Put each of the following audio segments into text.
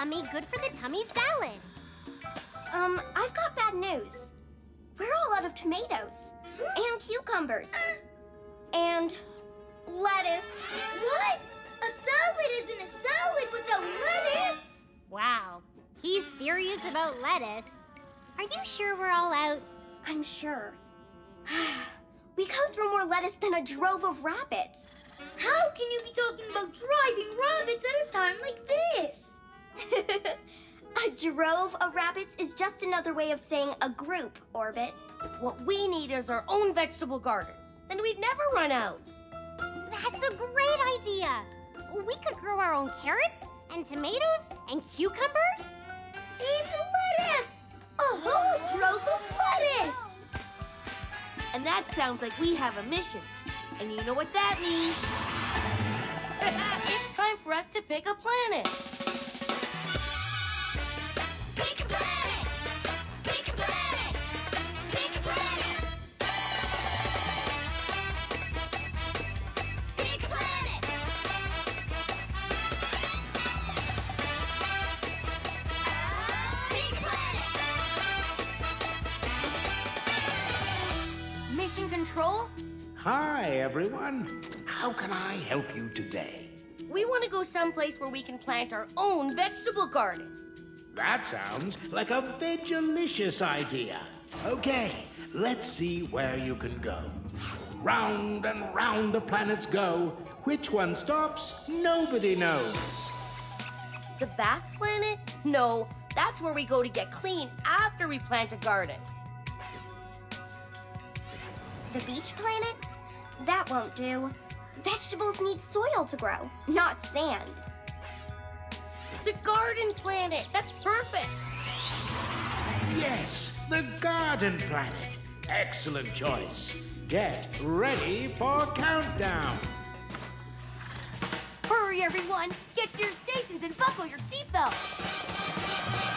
yummy, good for the tummy salad. Um, I've got bad news. We're all out of tomatoes and cucumbers and lettuce. What? A salad isn't a salad without lettuce. Wow, he's serious about lettuce. Are you sure we're all out? I'm sure. we go through more lettuce than a drove of rabbits. How can you be talking about driving rabbits at a time like this? a drove of rabbits is just another way of saying a group, Orbit. What we need is our own vegetable garden. Then we'd never run out. That's a great idea. We could grow our own carrots and tomatoes and cucumbers. And lettuce! A whole drove of lettuce! And that sounds like we have a mission. And you know what that means? it's time for us to pick a planet. Hi, everyone. How can I help you today? We want to go someplace where we can plant our own vegetable garden. That sounds like a vegalicious idea. Okay, let's see where you can go. Round and round the planets go. Which one stops, nobody knows. The bath planet? No, that's where we go to get clean after we plant a garden. The beach planet? That won't do. Vegetables need soil to grow, not sand. The garden planet. That's perfect. Yes, the garden planet. Excellent choice. Get ready for countdown. Hurry, everyone. Get to your stations and buckle your seatbelt.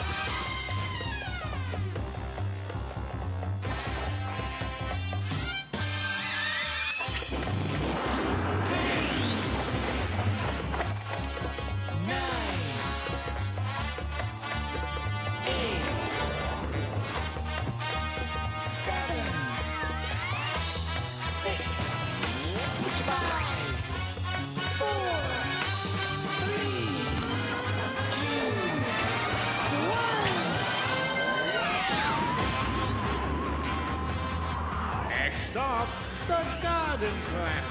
The garden planet.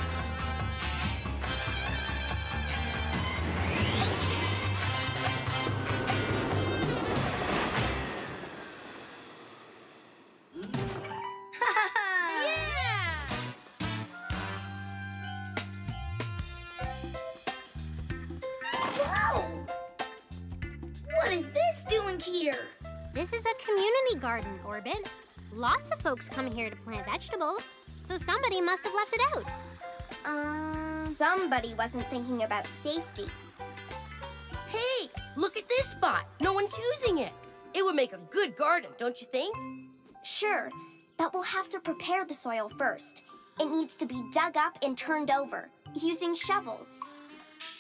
What is this doing here? This is a community garden, Orbit. Lots of folks come here to plant vegetables, so somebody must have left it out. Um, somebody wasn't thinking about safety. Hey, look at this spot. No one's using it. It would make a good garden, don't you think? Sure, but we'll have to prepare the soil first. It needs to be dug up and turned over using shovels.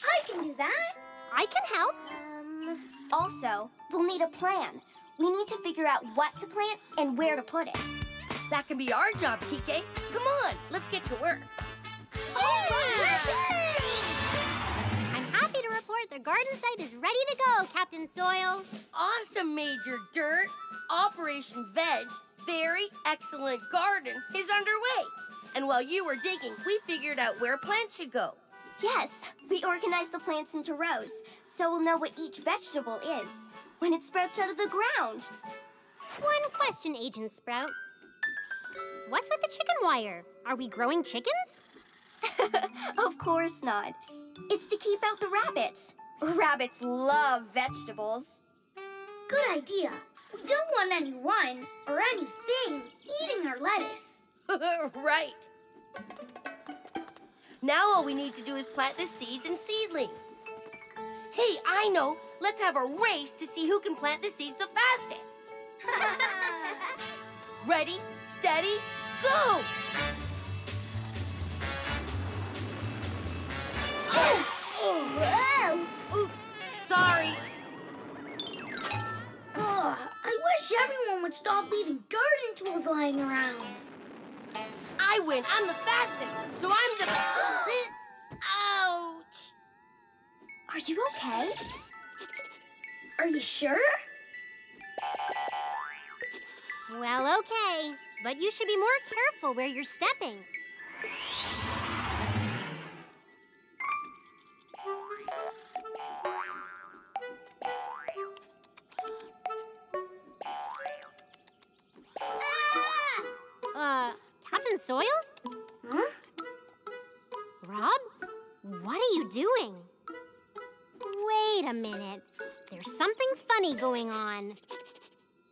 I can do that. I can help. Um, also, we'll need a plan. We need to figure out what to plant and where to put it. That can be our job, TK. Come on, let's get to work. I'm happy to report the garden site is ready to go, Captain Soil. Awesome, Major Dirt. Operation Veg, very excellent garden, is underway. And while you were digging, we figured out where plants should go. Yes, we organized the plants into rows, so we'll know what each vegetable is when it sprouts out of the ground. One question, Agent Sprout. What's with the chicken wire? Are we growing chickens? of course not. It's to keep out the rabbits. Rabbits love vegetables. Good idea. We don't want anyone or anything eating our lettuce. right. Now all we need to do is plant the seeds and seedlings. Hey, I know. Let's have a race to see who can plant the seeds the fastest. Ready, steady, go! Oh! oh. Oops, sorry. Oh, I wish everyone would stop leaving garden tools lying around. I win. I'm the fastest, so I'm the. Ouch! Are you okay? Are you sure? Well, okay. But you should be more careful where you're stepping. Uh, Captain Soil? Huh? Rob? What are you doing? Wait a minute. There's something funny going on.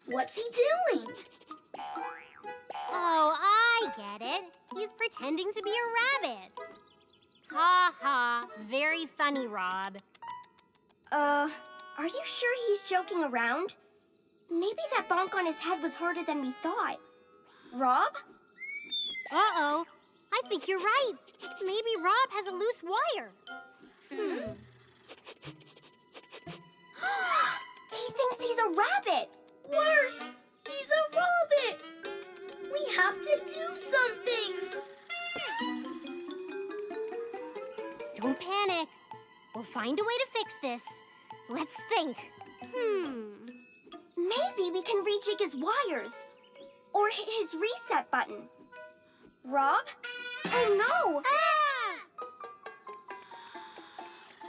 What's he doing? Oh, I get it. He's pretending to be a rabbit. Ha ha. Very funny, Rob. Uh, are you sure he's joking around? Maybe that bonk on his head was harder than we thought. Rob? Uh oh. I think you're right. Maybe Rob has a loose wire. Hmm. he thinks he's a rabbit. Worse, he's a rabbit. We have to do something. Don't panic. We'll find a way to fix this. Let's think. Hmm. Maybe we can rejig his wires. Or hit his reset button. Rob? Oh no! Ah!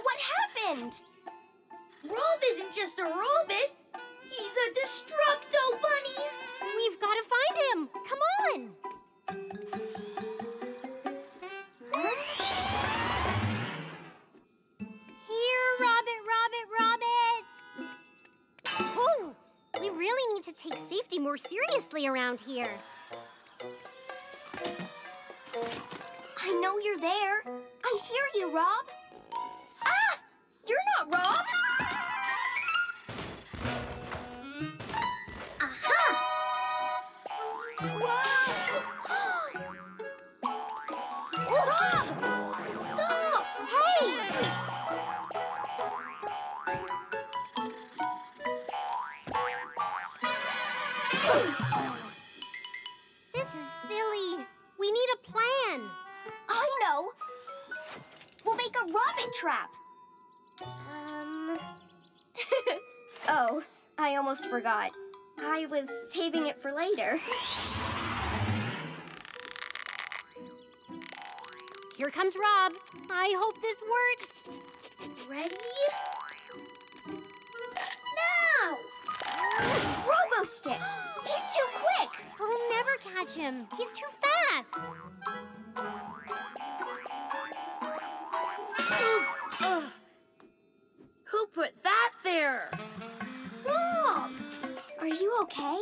What happened? Rob isn't just a rabbit. He's a Destructo Bunny. We've got to find him. Come on. Here, Rabbit, Rabbit, Rabbit. Oh, we really need to take safety more seriously around here. I know you're there. I hear you, Rob. Ah! You're not Rob! Trap. Um, Oh, I almost forgot. I was saving it for later. here comes Rob. I hope this works. Ready? Now! Robo Sticks! He's too quick! We'll never catch him. He's too fast. Oof. Who put that there? Rob! Are you okay?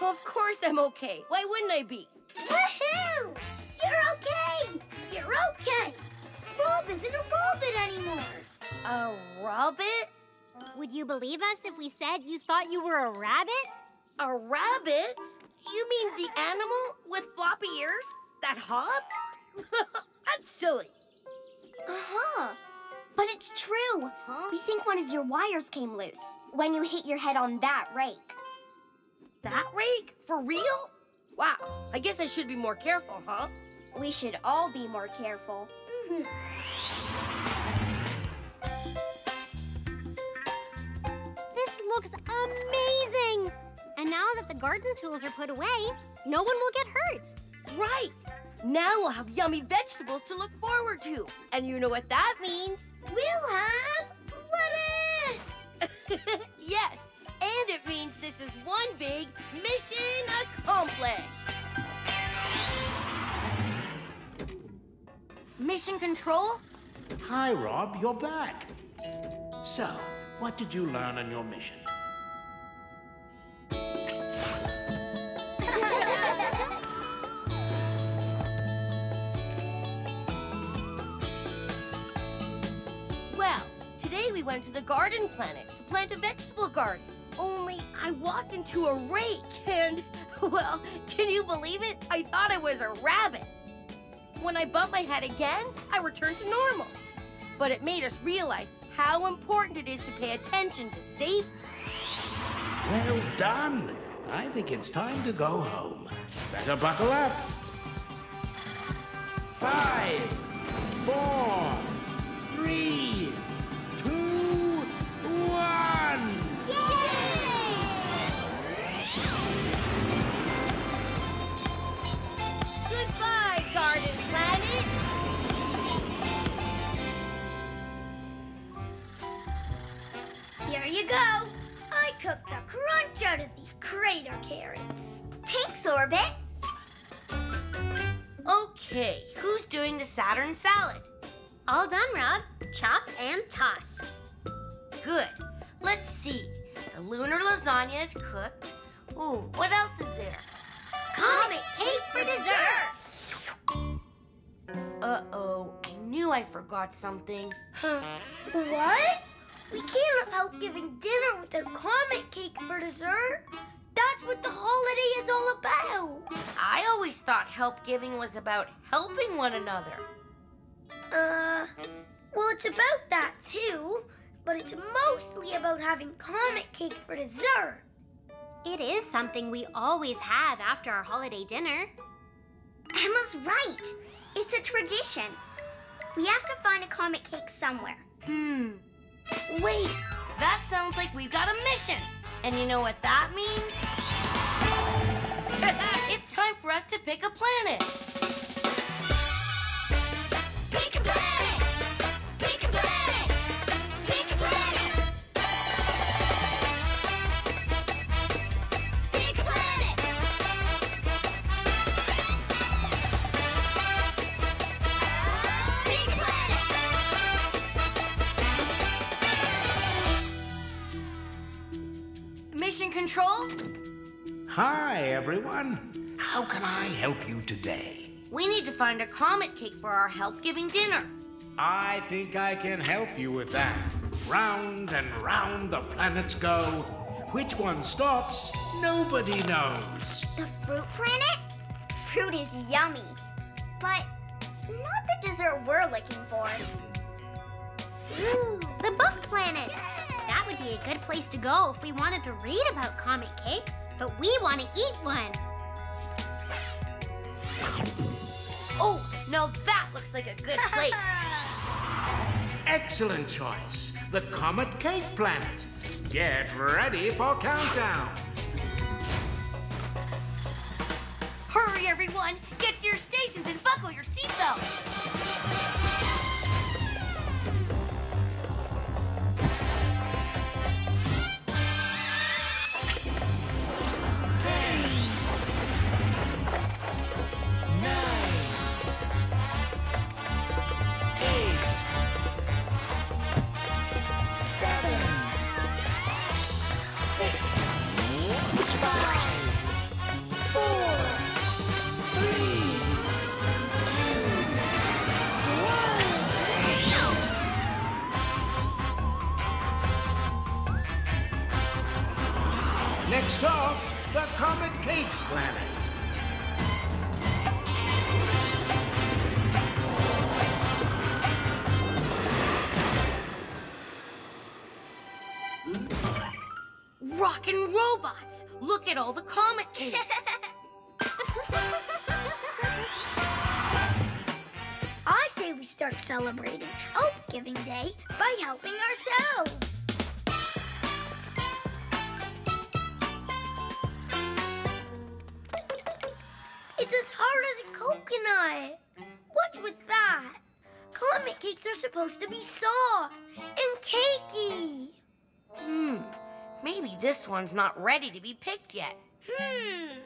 Well, Of course I'm okay. Why wouldn't I be? Woohoo! You're okay! You're okay! Rob isn't a rabbit anymore. A rabbit? Would you believe us if we said you thought you were a rabbit? A rabbit? You mean the animal with floppy ears that hops? That's silly. Uh-huh. But it's true. Huh? We think one of your wires came loose when you hit your head on that rake. That rake? For real? Wow, I guess I should be more careful, huh? We should all be more careful. This looks amazing! And now that the garden tools are put away, no one will get hurt. Right. Now we'll have yummy vegetables to look forward to. And you know what that means? We'll have lettuce! yes, and it means this is one big mission accomplished. Mission control? Hi, Rob, you're back. So, what did you learn on your mission? We went to the garden planet to plant a vegetable garden. Only I walked into a rake and, well, can you believe it? I thought I was a rabbit. When I bumped my head again, I returned to normal. But it made us realize how important it is to pay attention to safety. Well done. I think it's time to go home. Better buckle up. Five, four, three, out of these crater carrots. Thanks, Orbit. Okay, who's doing the Saturn salad? All done, Rob. Chopped and tossed. Good. Let's see. The lunar lasagna is cooked. Ooh, what else is there? Comet cake for dessert. Uh-oh, I knew I forgot something. Huh. What? We can't help giving dinner without comet cake for dessert. That's what the holiday is all about. I always thought help giving was about helping one another. Uh, well, it's about that too, but it's mostly about having comet cake for dessert. It is something we always have after our holiday dinner. Emma's right. It's a tradition. We have to find a comet cake somewhere. Hmm, Wait, that sounds like we've got a mission. And you know what that means? it's time for us to pick a planet. Pick a planet. Pick a planet. Hi, everyone. How can I help you today? We need to find a comet cake for our help giving dinner. I think I can help you with that. Round and round the planets go. Which one stops, nobody knows. The fruit planet? Fruit is yummy. But not the dessert we're looking for. Ooh, the book planet. That would be a good place to go if we wanted to read about comet cakes, but we want to eat one. Oh, now that looks like a good place. Excellent choice. The Comet Cake Planet. Get ready for countdown. Hurry, everyone! Get to your stations and buckle your seatbelts! Stop, the Comet Cake Planet. Rockin' robots! Look at all the comet cakes! I say we start celebrating Help Giving Day by helping ourselves. It's as hard as a coconut. What's with that? Comet cakes are supposed to be soft and cakey. hmm, maybe this one's not ready to be picked yet. Hmm.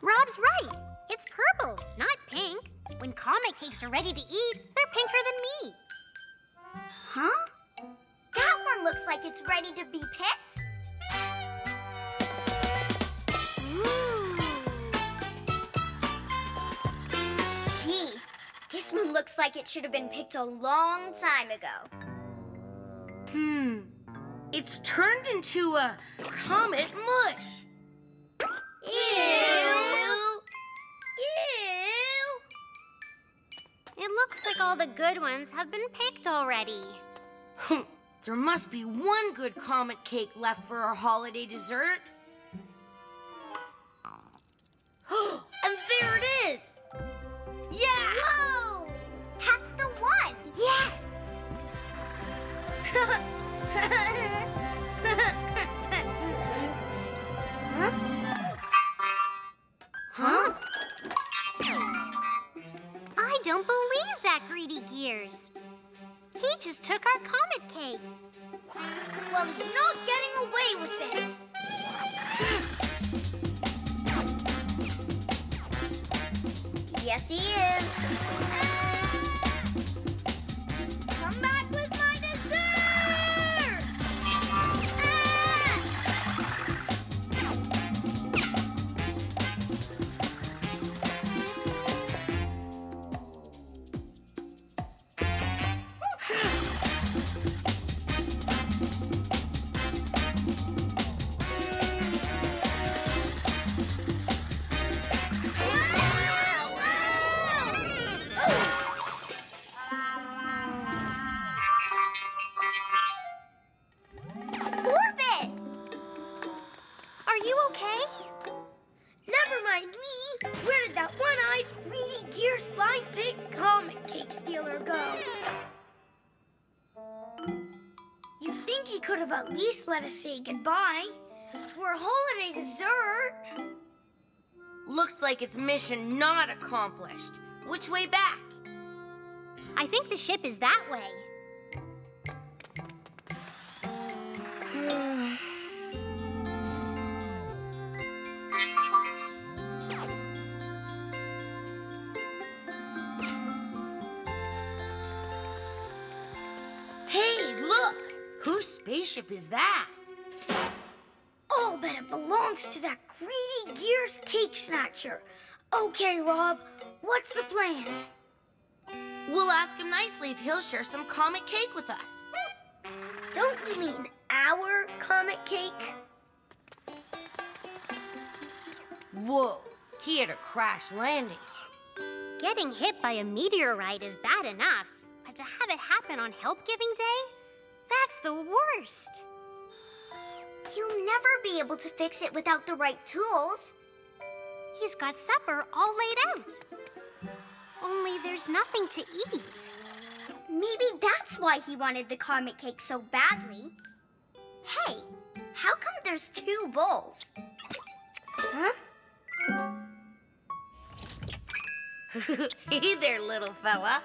Rob's right. It's purple, not pink. When comet cakes are ready to eat, they're pinker than me. Huh? That one looks like it's ready to be picked. Ooh. This one looks like it should have been picked a long time ago. Hmm. It's turned into a comet mush. Ew. It looks like all the good ones have been picked already. there must be one good comet cake left for our holiday dessert. and there it is! Yeah! Whoa! Let us say goodbye to our holiday dessert? Looks like it's mission not accomplished. Which way back? I think the ship is that way. Spaceship is that? Oh, I'll bet it belongs to that greedy Gears cake snatcher. Okay, Rob, what's the plan? We'll ask him nicely if he'll share some comet cake with us. Don't you mean our comet cake? Whoa, he had a crash landing. Getting hit by a meteorite is bad enough, but to have it happen on Help Giving Day? That's the worst. He'll never be able to fix it without the right tools. He's got supper all laid out. Only there's nothing to eat. Maybe that's why he wanted the comet cake so badly. Hey, how come there's two bowls? Huh? hey there, little fella.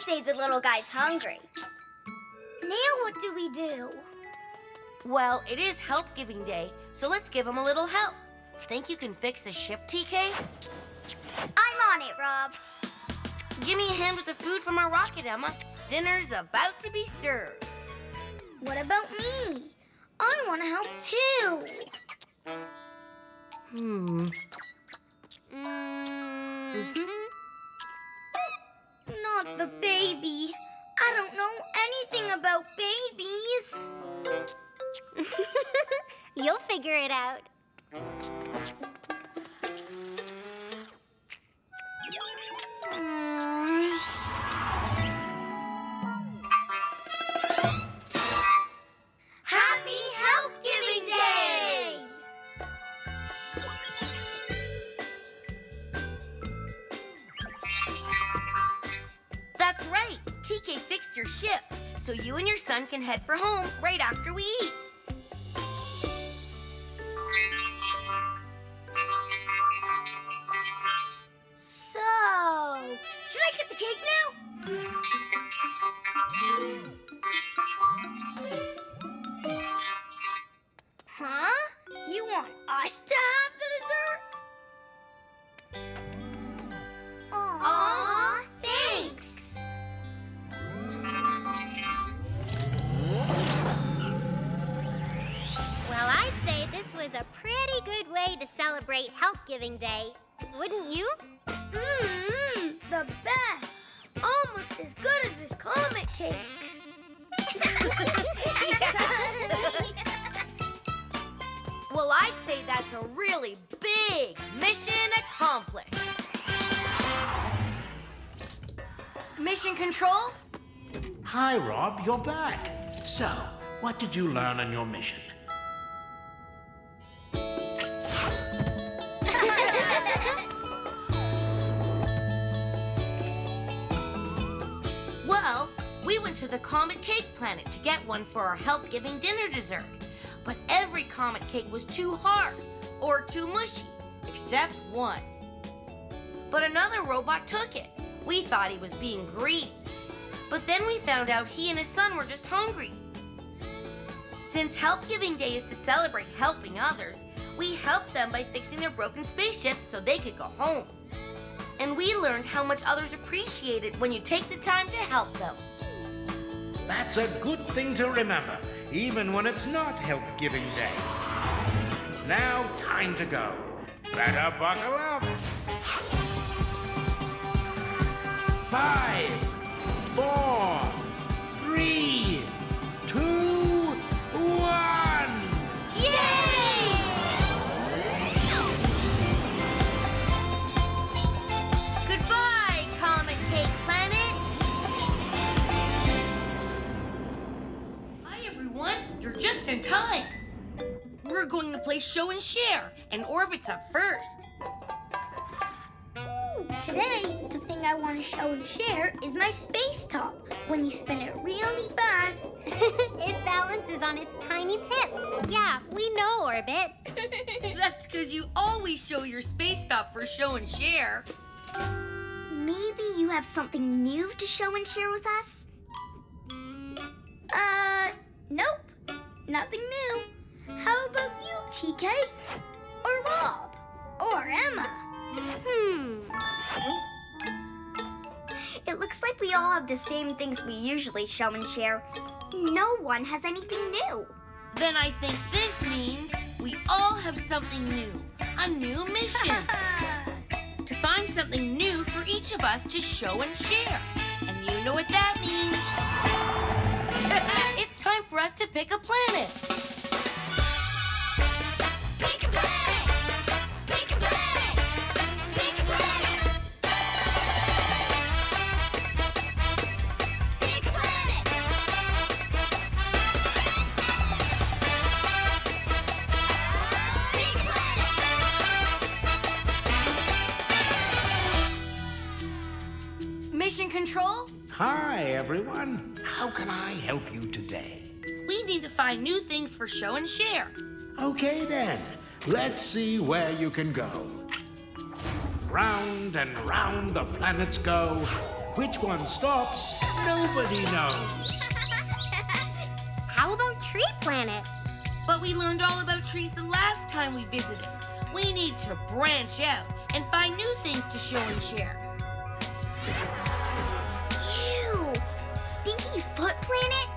Say the little guy's hungry. Now what do we do? Well, it is Help Giving Day, so let's give him a little help. Think you can fix the ship, TK? I'm on it, Rob. Give me a hand with the food from our rocket, Emma. Dinner's about to be served. What about me? I want to help too. Hmm. Mm, Not the baby. I don't know anything about babies. You'll figure it out. Mm. So you and your son can head for home right after we eat. So, should I get the cake now? To celebrate Help Giving Day. Wouldn't you? Mmm, the best. Almost as good as this comet cake. Well, I'd say that's a really big mission accomplished. Mission Control? Hi, Rob, you're back. So, what did you learn on your mission? To the Comet Cake Planet to get one for our help giving dinner dessert. But every comet cake was too hard or too mushy, except one. But another robot took it. We thought he was being greedy. But then we found out he and his son were just hungry. Since Help Giving Day is to celebrate helping others, we helped them by fixing their broken spaceship so they could go home. And we learned how much others appreciate it when you take the time to help them. That's a good thing to remember, even when it's not Help Giving Day. Now, time to go. Better buckle up. Five, four, three, We're going to play show and share, and Orbit's up first. Today, the thing I want to show and share is my space top. When you spin it really fast, it balances on its tiny tip. Yeah, we know, Orbit. That's because you always show your space top for show and share. maybe you have something new to show and share with us? Uh, nope. Nothing new. How about you, TK? Or Rob? Or Emma? Hmm. It looks like we all have the same things we usually show and share. No one has anything new. Then I think this means we all have something new, a new mission. to find something new for each of us to show and share. And you know what that means. it's time for us to pick a planet. Control? Hi, everyone. How can I help you today? We need to find new things for show and share. Okay, then. Let's see where you can go. Round and round the planets go. Which one stops, nobody knows. How about Tree Planet? But we learned all about trees the last time we visited. We need to branch out and find new things to show and share. Ew! Stinky Foot Planet?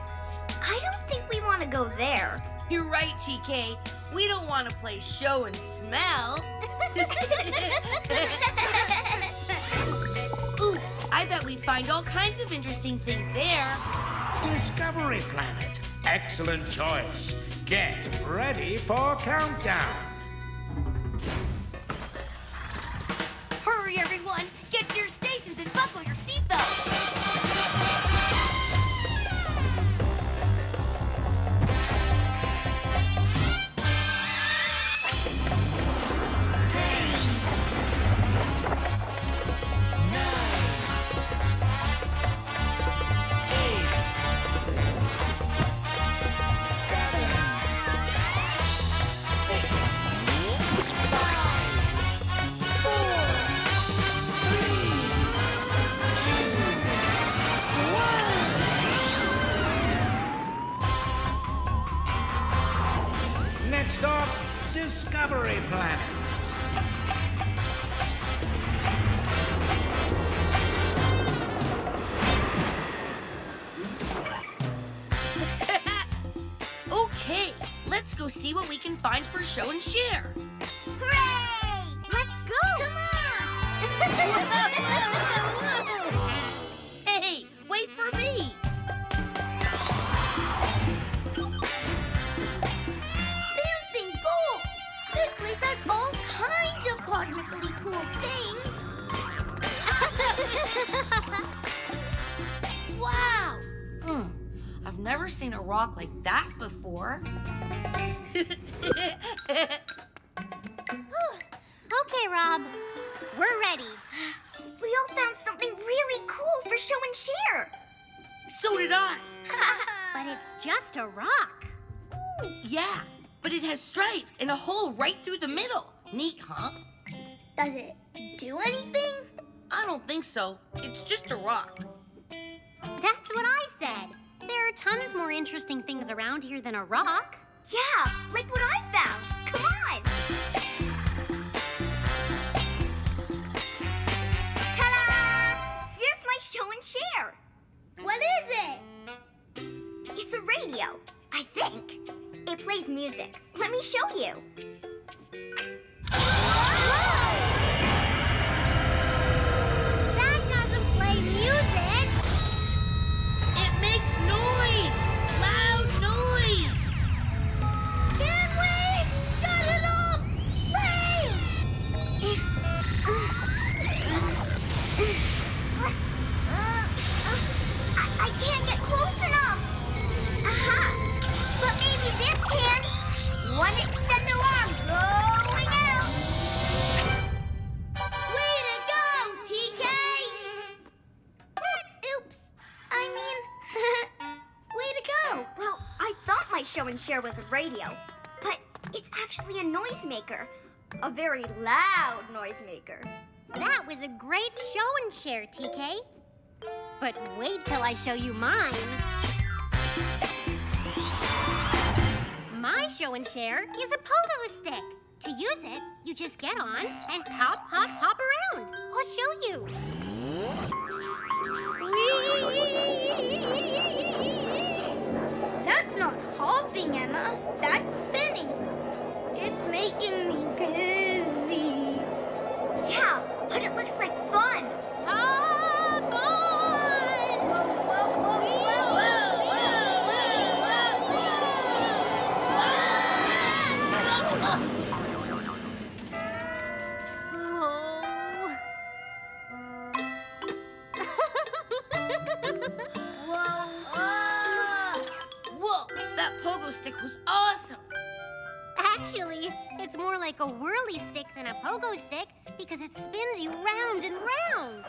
I don't think we want to go there. You're right, TK. We don't want to play show and smell. Ooh, I bet we'd find all kinds of interesting things there. Discovery Planet. Excellent choice. Get ready for countdown. Hurry, everyone! Get to your stations and buckle your seatbelts! Discovery Planet. Okay, let's go see what we can find for show and share. Hooray! Let's go! magically cool things. Wow! Hmm. I've never seen a rock like that before. Okay, Rob. We're ready. We all found something really cool for show and share. so did I. But it's just a rock. Yeah, but it has stripes and a hole right through the middle. Neat, huh? Does it do anything? I don't think so. It's just a rock. That's what I said. There are tons more interesting things around here than a rock. Yeah, like what I found. Come on. Ta-da! Here's my show and share. What is it? It's a radio, I think. It plays music. Let me show you. That my share was a radio, but it's actually a noisemaker. A very loud noisemaker. That was a great show and share, TK. But wait till I show you mine. My show and share is a pogo stick. To use it, you just get on and hop, hop, hop around. I'll show you. That's not hopping, Emma. That's spinning. It's making me dizzy. Yeah, but it looks like fun. It's more like a whirly stick than a pogo stick because it spins you round and round.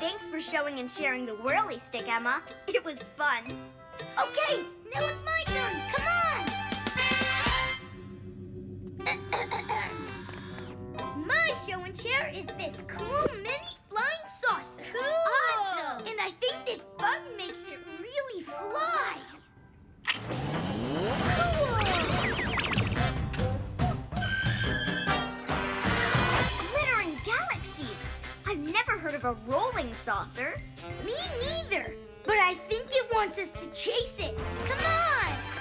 Thanks for showing and sharing the whirly stick, Emma. It was fun. Okay, now it's my turn. Come on. my show and share is this cool mini flying saucer. Cool. Awesome. And I think this bug makes it really fly. Glittering a rolling saucer. Me neither. But I think it wants us to chase it. Come on!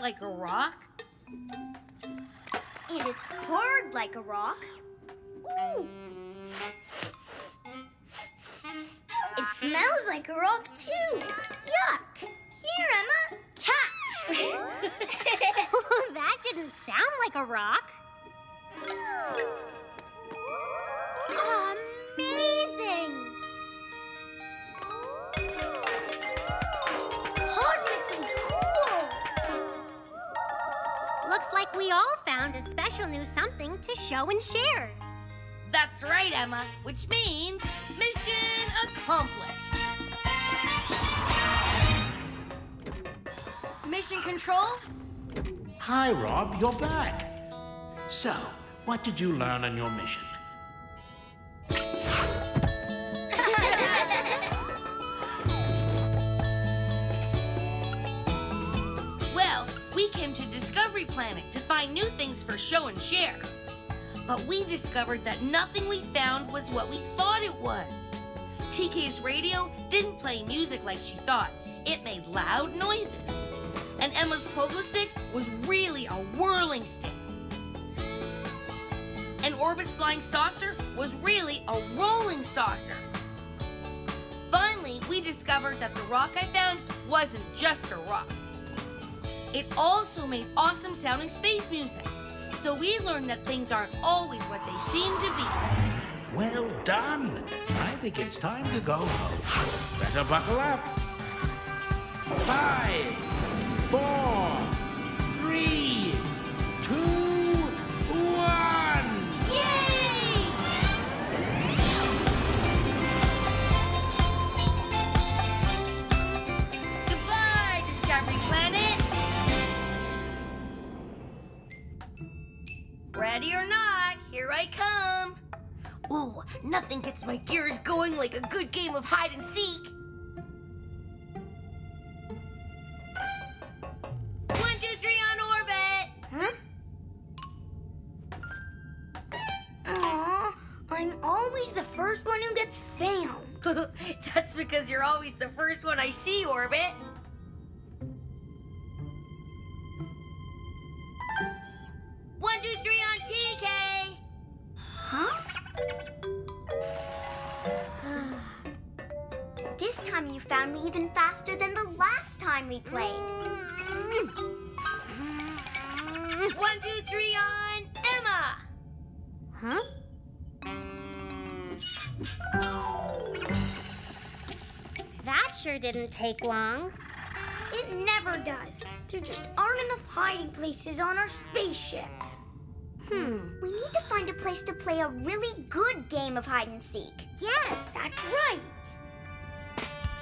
Like a rock. And it's hard like a rock. Ooh! It smells like a rock too. Yuck! Here, Emma, catch! that didn't sound like a rock. Amazing! Cosmically Looks like we all found a special new something to show and share. That's right, Emma, which means mission accomplished. Mission control? Hi, Rob, you're back. So, what did you learn on your mission? Well, we came to Discovery Planet to find new things for show and share. But we discovered that nothing we found was what we thought it was. TK's radio didn't play music like she thought. It made loud noises. And Emma's pogo stick was really a whirling stick. And Orbit's flying saucer was really a rolling saucer. Finally, we discovered that the rock I found wasn't just a rock. It also made awesome sounding space music. So we learned that things aren't always what they seem to be. Well done. I think it's time to go home. Better buckle up. Five, four, Ready or not, here I come. Ooh, nothing gets my gears going like a good game of hide and seek. One, two, three on orbit. Huh? Aw, I'm always the first one who gets found. That's because you're always the first one I see, Orbit. One, two, three on TK. Huh? this time you found me even faster than the last time we played. Mm-hmm. One, two, three on Emma. Huh? That sure didn't take long. It never does. There just aren't enough hiding places on our spaceship. Hmm. We need to find a place to play a really good game of hide and seek. Yes. That's right.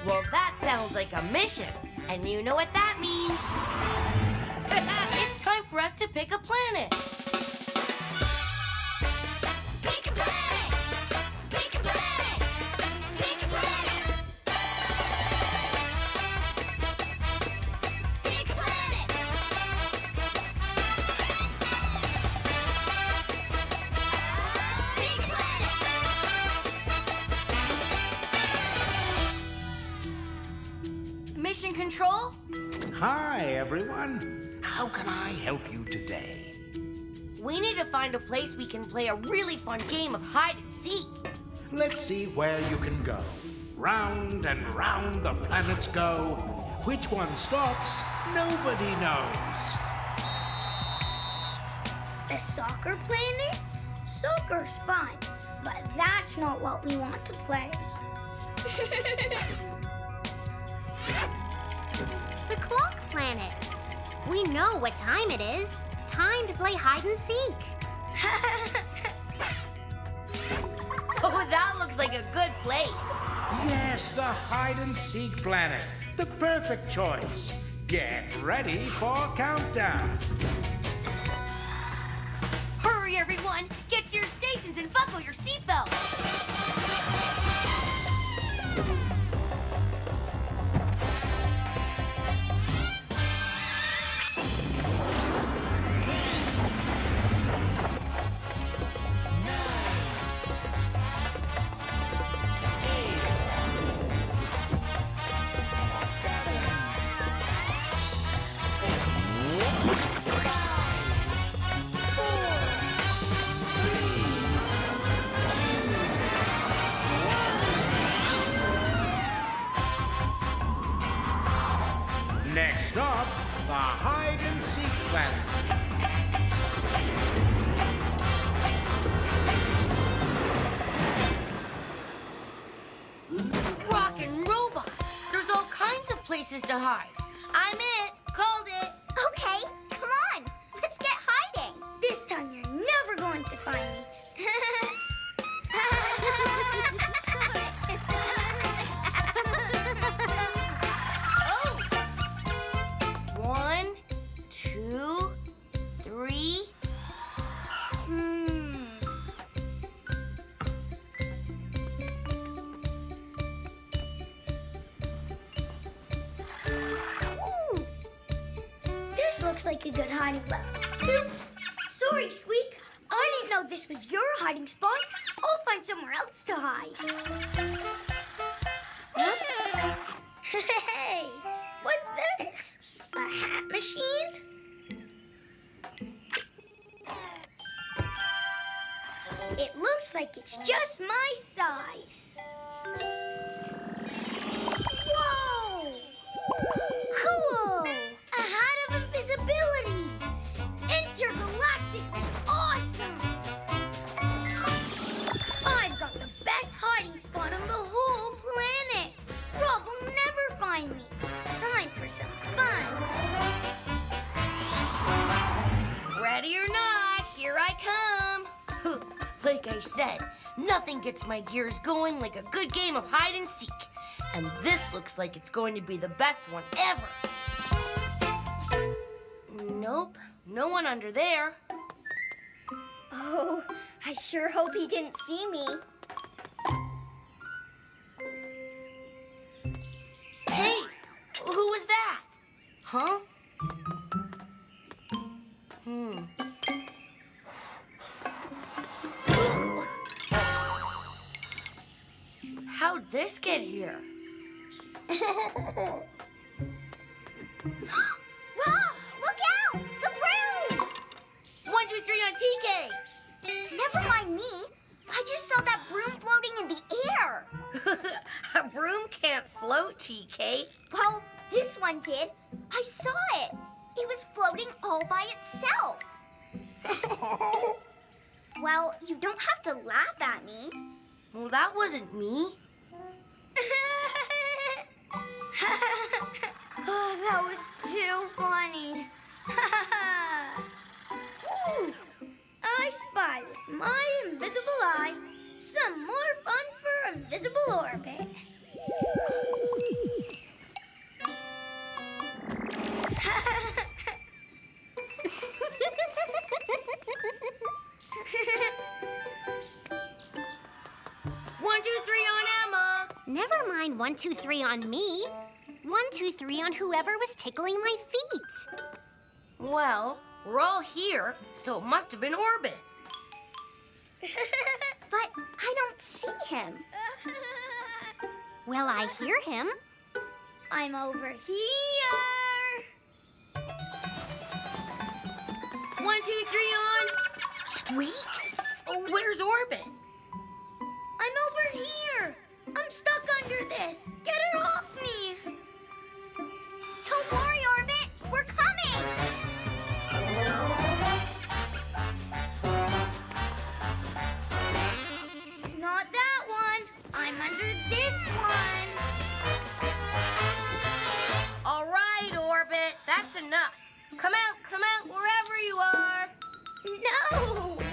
Well, that sounds like a mission. And you know what that means. it's time for us to pick a planet. Everyone. How can I help you today? We need to find a place we can play a really fun game of hide and seek. Let's see where you can go. Round and round the planets go. Which one stops, nobody knows. The soccer planet? Soccer's fun, but that's not what we want to play. The clock planet. We know what time it is. Time to play hide and seek. Oh, that looks like a good place. Yes, the hide and seek planet. The perfect choice. Get ready for countdown. Hurry, everyone! Get to your stations and buckle your seatbelts! Places to hide. I'm it. Called it. Okay, a good hiding spot. Oops. Sorry, Squeak. I didn't know this was your hiding spot. I'll find somewhere else to hide. Huh? Hey, what's this? A hat machine? It looks like it's just my size. Whoa! Cool! A hat of invisibility! Intergalactic and awesome! I've got the best hiding spot on the whole planet! Rob will never find me! Time for some fun! Ready or not, here I come. like I said, nothing gets my gears going like a good game of hide and seek. And this looks like it's going to be the best one ever. Nope, no one under there. Oh, I sure hope he didn't see me. Hey, who was that? Huh? Hmm. How'd this get here? broom can't float, TK. Well, this one did. I saw it. It was floating all by itself. well, you don't have to laugh at me. Well, that wasn't me. oh, that was too funny. Ooh, I spy with my invisible eye some more fun for invisible orbit. One, two, three on Emma. Never mind one, two, three on me. One, two, three on whoever was tickling my feet. Well, we're all here, so it must have been Orbit. but I don't see him. Well, I hear him. I'm over here. One, two, three on. Squeak? Oh, where's Orbit? I'm over here. I'm stuck under this. Get it off me. Don't worry, Orbit. Enough. Come out, come out, wherever you are. No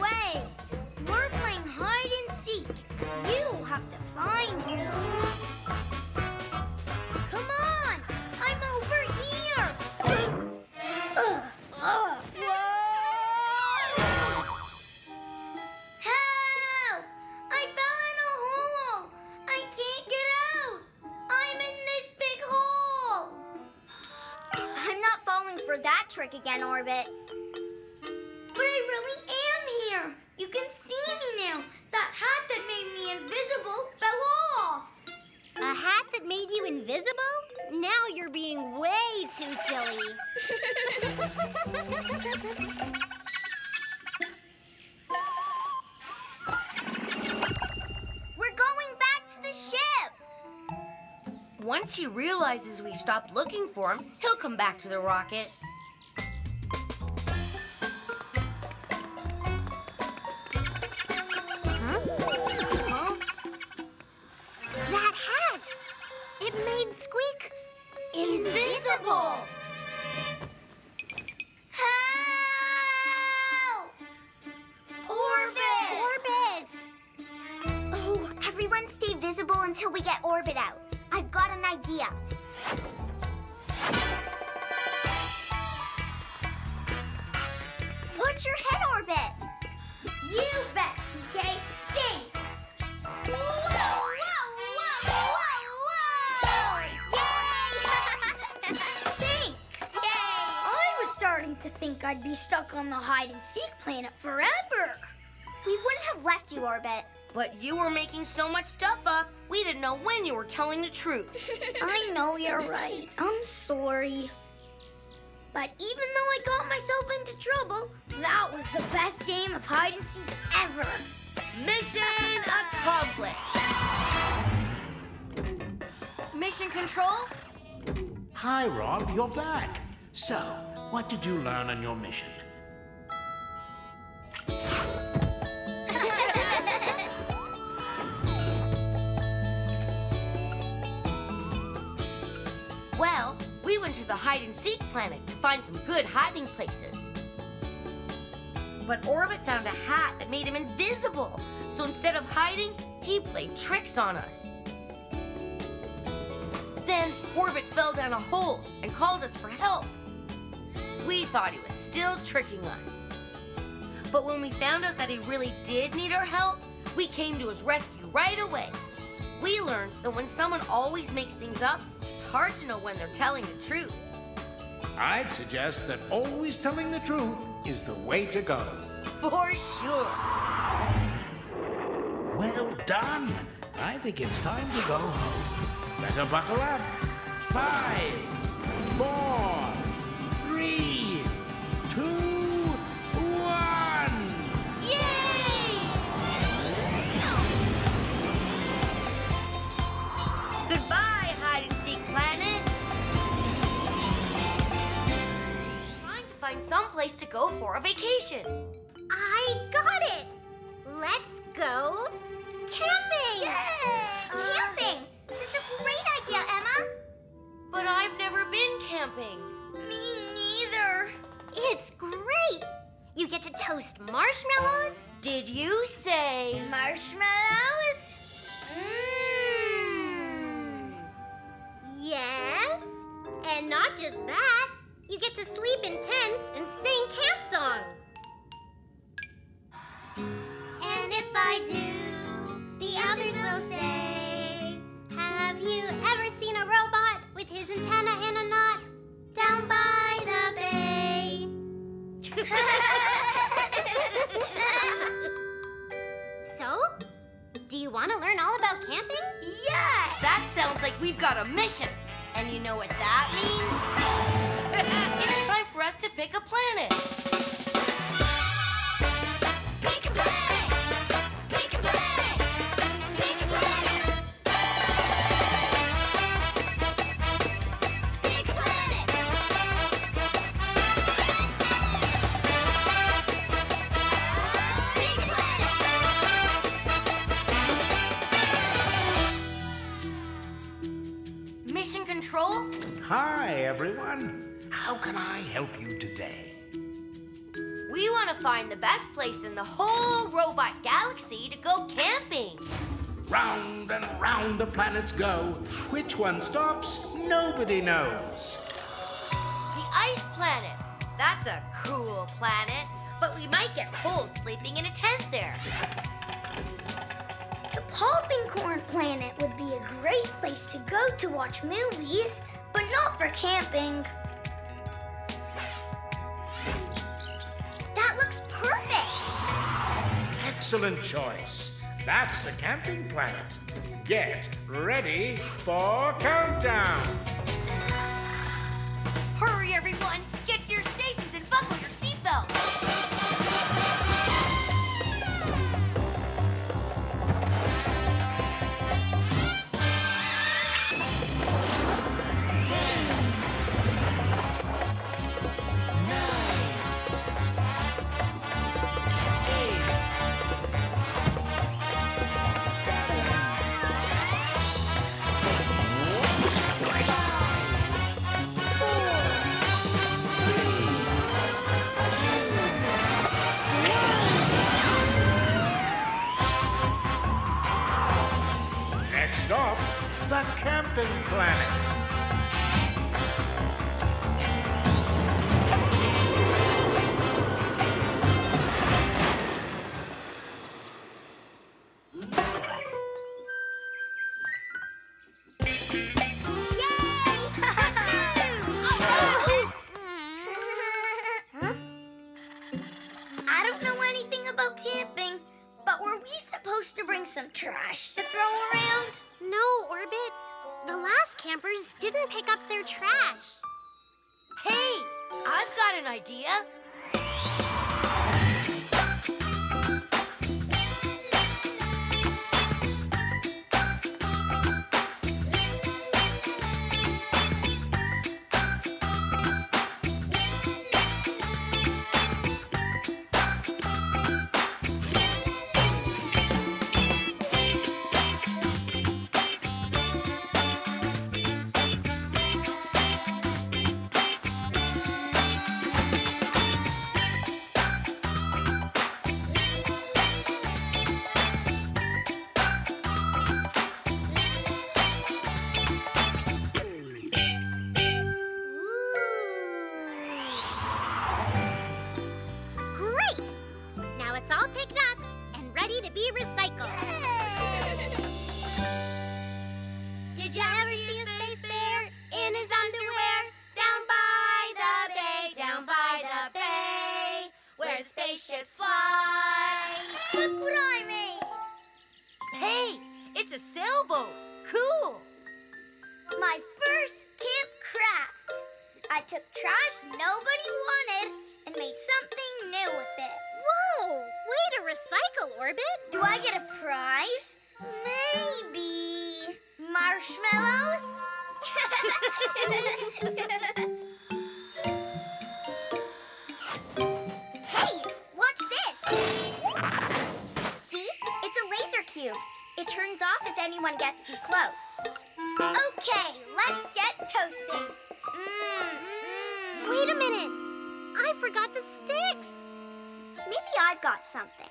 that again, Orbit. But I really am here. You can see me now. That hat that made me invisible fell off. A hat that made you invisible? Now you're being way too silly. We're going back to the ship. Once he realizes we've stopped looking for him, he'll come back to the rocket. Invisible! Help! Orbit! Orbit! Oh, everyone stay visible until we get Orbit out. I've got an idea. What's your head orbit? You bet, TK. Starting I'd be stuck on the hide and seek planet forever. We wouldn't have left you, Orbit. But you were making so much stuff up, we didn't know when you were telling the truth. I know you're right. I'm sorry. But even though I got myself into trouble, that was the best game of hide and seek ever. Mission accomplished. Mission control? Hi, Rob, you're back. So, what did you learn on your mission? Well, we went to the hide and seek planet to find some good hiding places. But Orbit found a hat that made him invisible. So instead of hiding, he played tricks on us. Then Orbit fell down a hole and called us for help. We thought he was still tricking us. But when we found out that he really did need our help, we came to his rescue right away. We learned that when someone always makes things up, it's hard to know when they're telling the truth. I'd suggest that always telling the truth is the way to go. For sure. Well done. I think it's time to go home. Better buckle up. Five, four, some place to go for a vacation. I got it! Let's go camping! Camping! That's a great idea, Emma. But I've never been camping. Me neither. It's great! You get to toast marshmallows, Did you say? Marshmallows? Mmm. Yes. And not just that, you get to sleep in tents and sing camp songs. And if I do, the others will say, Have you ever seen a robot with his antenna in a knot down by the bay? so, do you want to learn all about camping? Yeah! That sounds like we've got a mission. And you know what that means? It's time for us to pick a planet. Pick a planet! Pick a planet! Pick a planet! Pick a planet! Pick a planet! Mission control? Hi, everyone. How can I help you today? We want to find the best place in the whole robot galaxy to go camping. Round and round the planets go. Which one stops? Nobody knows. The ice planet. That's a cool planet, but we might get cold sleeping in a tent there. The popping corn planet would be a great place to go to watch movies, but not for camping. That looks perfect. Excellent choice. That's the camping planet. Get ready for countdown. Hurry, everyone! marshmallows? hey, watch this. See? It's a laser cube. It turns off if anyone gets too close. Okay, let's get toasting. Mm, mm. Wait a minute. I forgot the sticks. Maybe I've got something.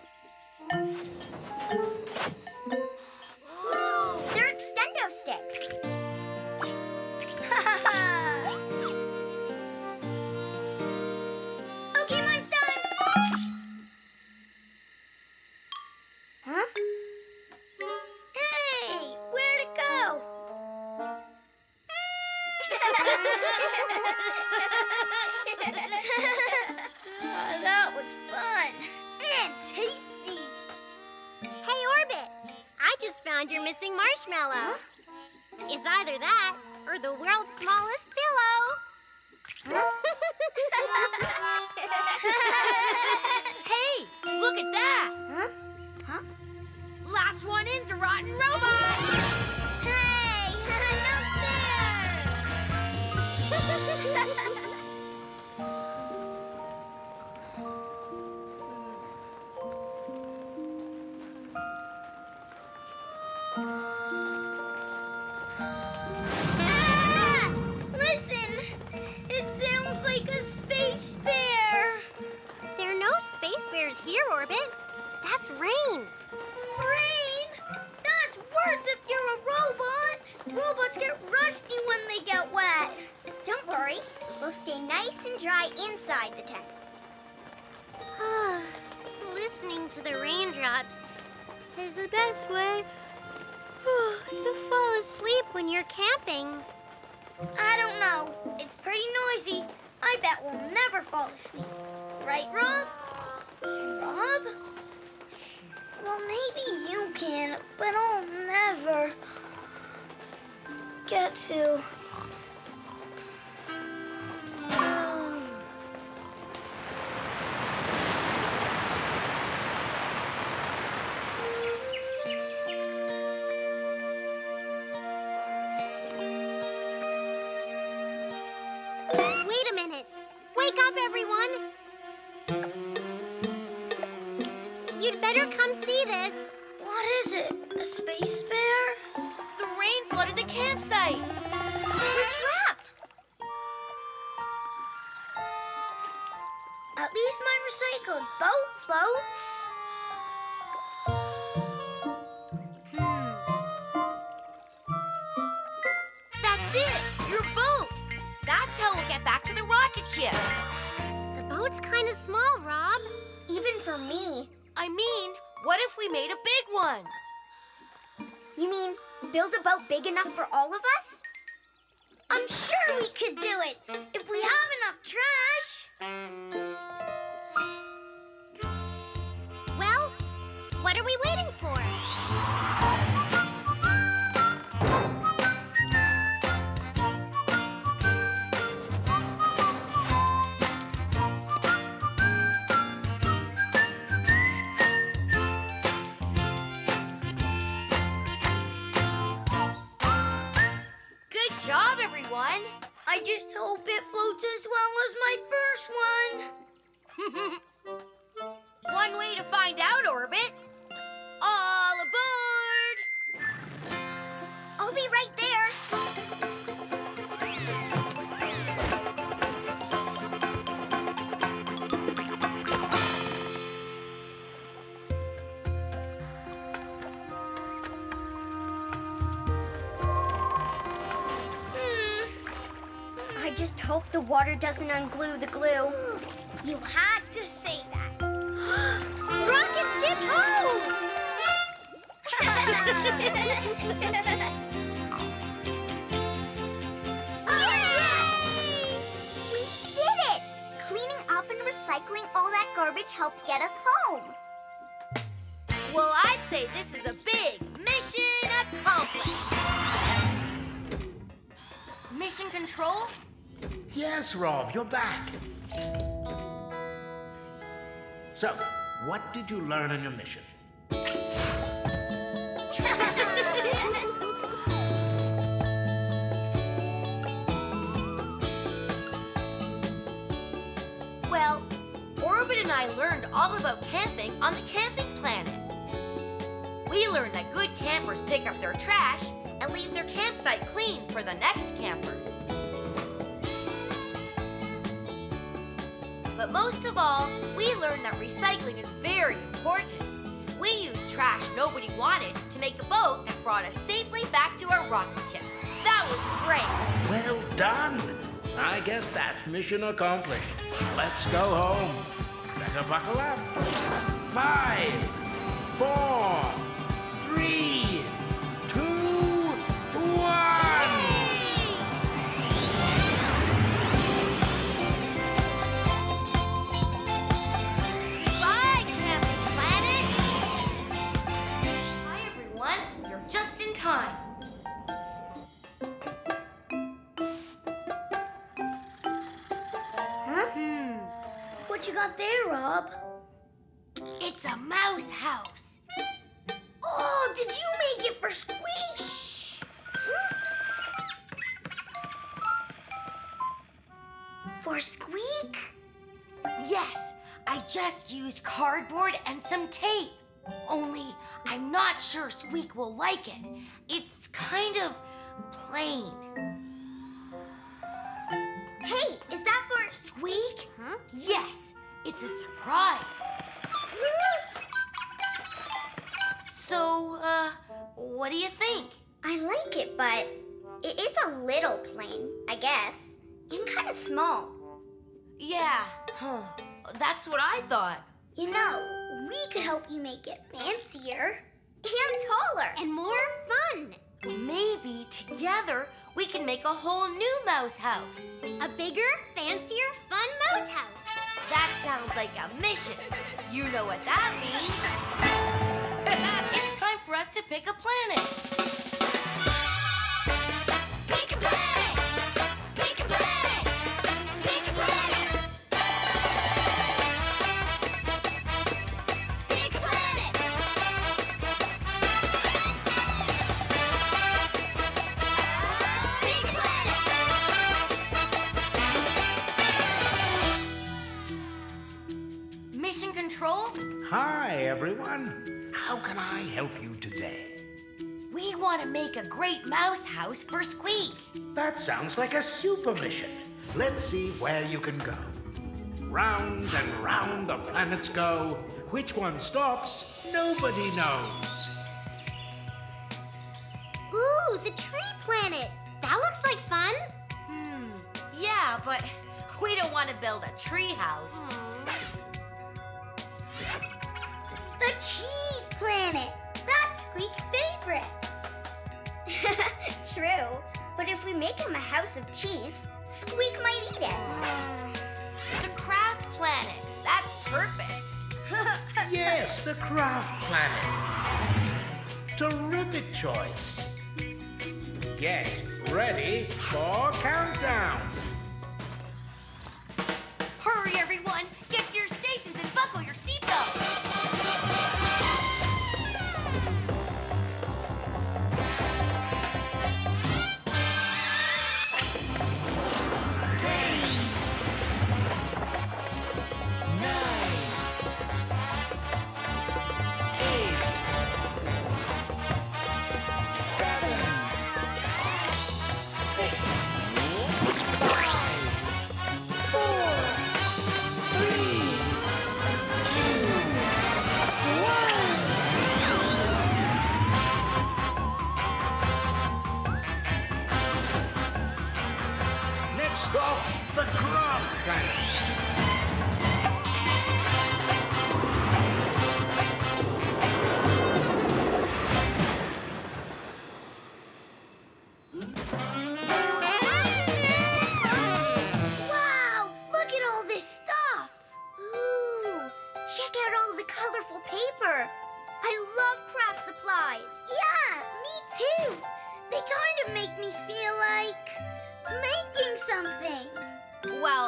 Water doesn't unglue the glue. Rob, you're back. So, what did you learn on your mission? Well, Orbit and I learned all about camping on the camping planet. We learned that good campers pick up their trash and leave their campsite clean for the next of all, we learned that recycling is very important. We used trash nobody wanted to make a boat that brought us safely back to our rocket ship. That was great. Well done. I guess that's mission accomplished. Let's go home. Better buckle up. Five, four, Got there, Rob? It's a mouse house. Oh, did you make it for Squeak? For Squeak? Yes, I just used cardboard and some tape. Only I'm not sure Squeak will like it. It's kind of plain. Hey, is that for Squeak? Huh? Yes, it's a surprise. So, uh, what do you think? I like it, but it is a little plain, I guess. And kind of small. Yeah, huh. That's what I thought. You know, we could help you make it fancier and taller. And more fun. Maybe together we can make a whole new mouse house. A bigger, fancier, fun mouse house. That sounds like a mission. You know what that means. it's time for us to pick a planet. Want to make a great mouse house for Squeak. That sounds like a super mission. Let's see where you can go. Round and round the planets go. Which one stops, nobody knows. Ooh, the tree planet. That looks like fun. Hmm. Yeah, but We don't want to build a tree house. The cheese planet. That's Squeak's favorite. True, but if we make him a house of cheese, Squeak might eat it. The craft planet. That's perfect. Yes, the craft planet. Terrific choice. Get ready for countdown. Hurry, everyone!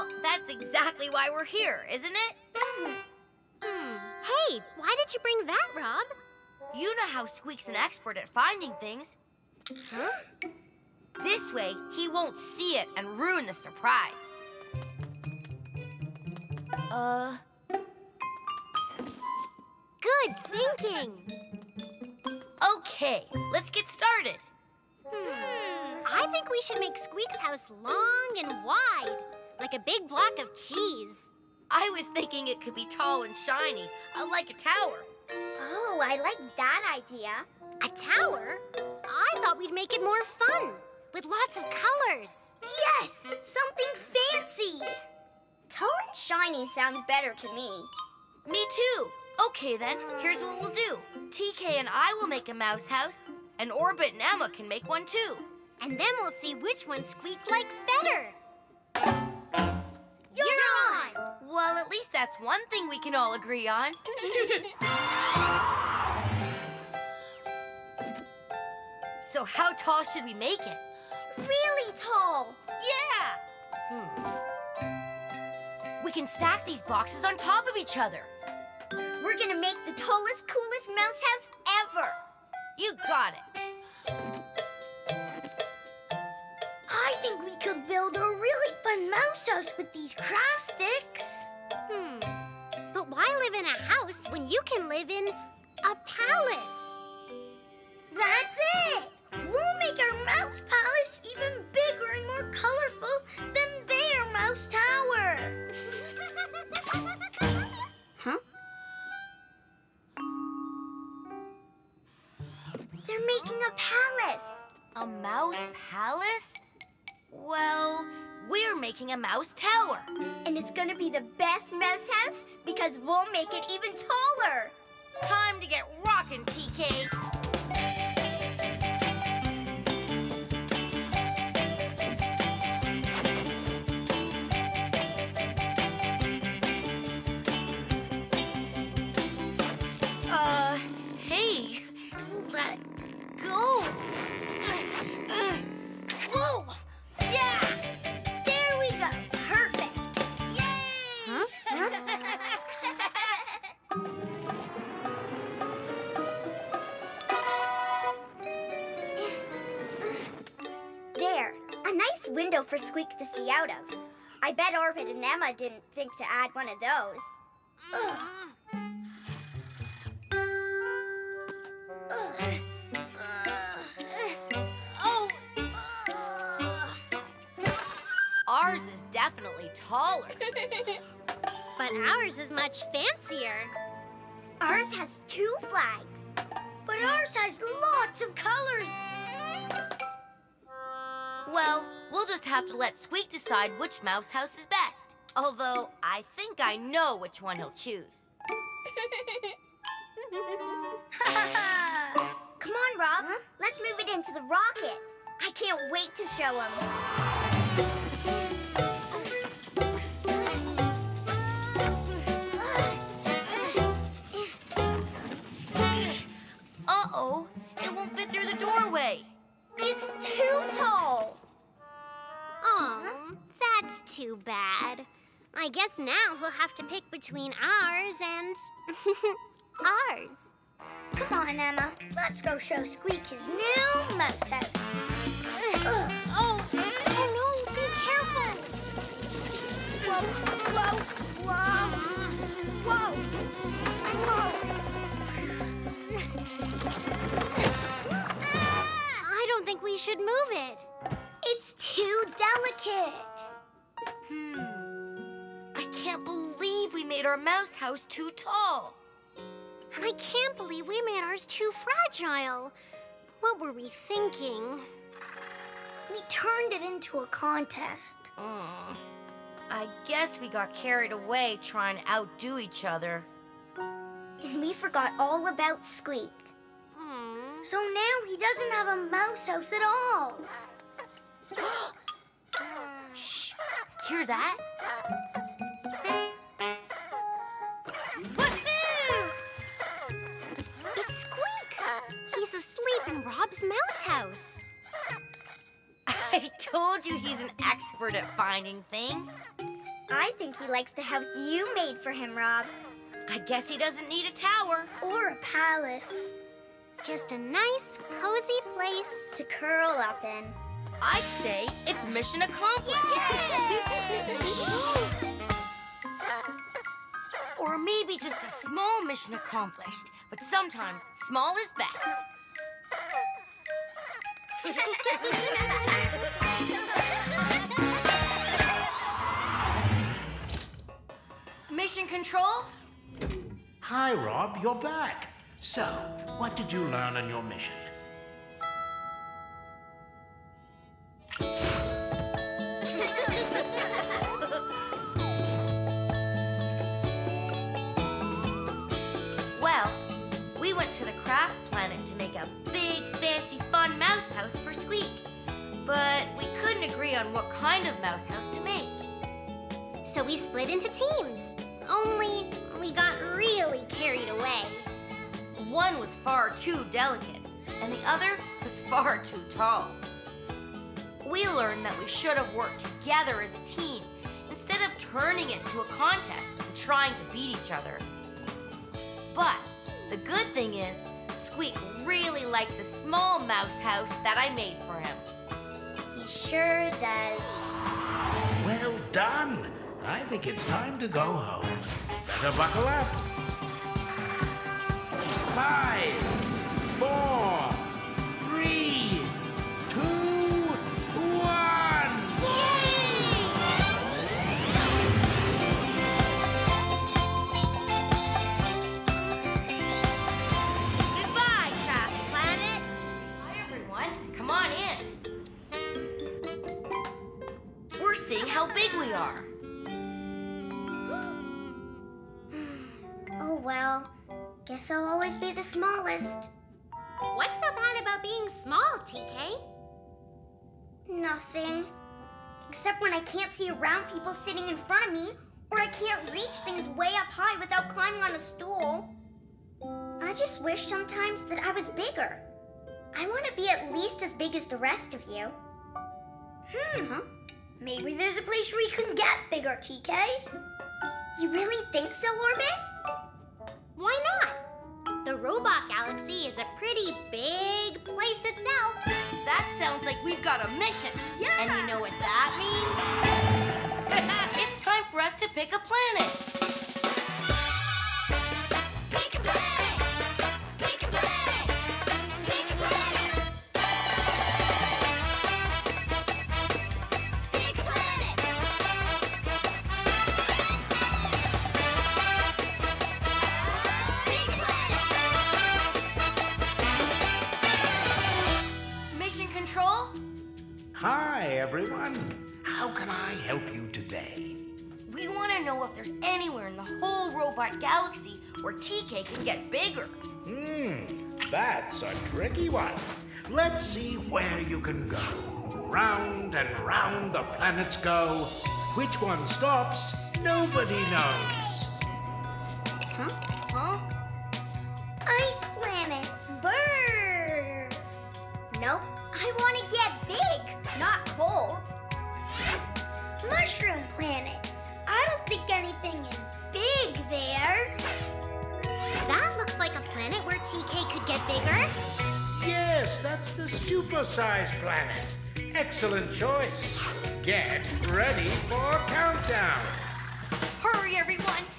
Well, that's exactly why we're here, isn't it? Hmm. Hey, why did you bring that, Rob? You know how Squeak's an expert at finding things. Huh? This way, he won't see it and ruin the surprise. Uh, Good thinking. okay, let's get started. Hmm. I think we should make Squeak's house long and wide, like a big block of cheese. I was thinking it could be tall and shiny, uh, like a tower. Oh, I like that idea. A tower? I thought we'd make it more fun, with lots of colors. Yes, something fancy. Tall and shiny sounds better to me. Me too. Okay then, here's what we'll do. TK and I will make a mouse house, and Orbit and Emma can make one too. And then we'll see which one Squeak likes better. You're, on. Well, at least that's one thing we can all agree on. So how tall should we make it? really tall. Yeah! Hmm. We can stack these boxes on top of each other. We're gonna make the tallest, coolest mouse house ever. You got it. Fun mouse house with these craft sticks. Hmm. But why live in a house when you can live in a palace? That's it! We'll make our mouse palace even bigger and more colorful than their mouse tower. huh? They're making a palace. A mouse palace? Well, we're making a mouse tower. And it's gonna be the best mouse house because we'll make it even taller. Time to get rockin', TK. For Squeak to see out of. I bet Orbit and Emma didn't think to add one of those. Oh, Ours is definitely taller. but ours is much fancier. Ours has two flags, but ours has lots of colors. Well, we'll just have to let Squeak decide which mouse house is best. Although I think I know which one he'll choose. Come on, Rob. Let's move it into the rocket. I can't wait to show him. Uh-oh, it won't fit through the doorway. It's too tall. That's too bad. I guess now he'll have to pick between ours and ours. Come on, Emma. Let's go show Squeak his new mouse house. Oh, oh no, be careful. Whoa, whoa, whoa, whoa, whoa. Ah! I don't think we should move it. It's too delicate. Hmm. I can't believe we made our mouse house too tall. And I can't believe we made ours too fragile. What were we thinking? We turned it into a contest. Mm. I guess we got carried away trying to outdo each other. And we forgot all about Squeak. Hmm. So now he doesn't have a mouse house at all. Shh. Hear that? It's Squeak. He's asleep in Rob's mouse house. I told you he's an expert at finding things. I think he likes the house you made for him, Rob. I guess he doesn't need a tower. Or a palace Just a nice, cozy place. to curl up in. I'd say it's mission accomplished. Or maybe just a small mission accomplished. But sometimes small is best. Mission control? Hi, Rob, you're back. So, what did you learn on your mission? But we couldn't agree on what kind of mouse house to make. So we split into teams. Only we got really carried away. One was far too delicate, and the other was far too tall. We learned that we should have worked together as a team instead of turning it into a contest and trying to beat each other. But the good thing is, Squeak really liked the small mouse house that I made for him. Sure does. Well done. I think it's time to go home. Better buckle up. Five, I'll always be the smallest. What's so bad about being small, TK? Nothing. Except when I can't see around people sitting in front of me, or I can't reach things way up high without climbing on a stool. I just wish sometimes that I was bigger. I want to be at least as big as the rest of you. Hmm. Huh? Maybe there's a place where you can get bigger, TK. You really think so, Orbit? Why not? The robot galaxy is a pretty big place itself. That sounds like we've got a mission. Yeah. And you know what that means? it's time for us to pick a planet. If there's anywhere in the whole robot galaxy where TK can get bigger. Hmm, that's a tricky one. Let's see where you can go. Round and round the planets go. Which one stops, nobody knows. Huh? Huh? Ice planet. Brr. Nope. I want to get big, not cold. Mushroom planet. I don't think anything is big there. That looks like a planet where TK could get bigger. Yes, that's the supersize planet. Excellent choice. Get ready for countdown. Hurry, everyone!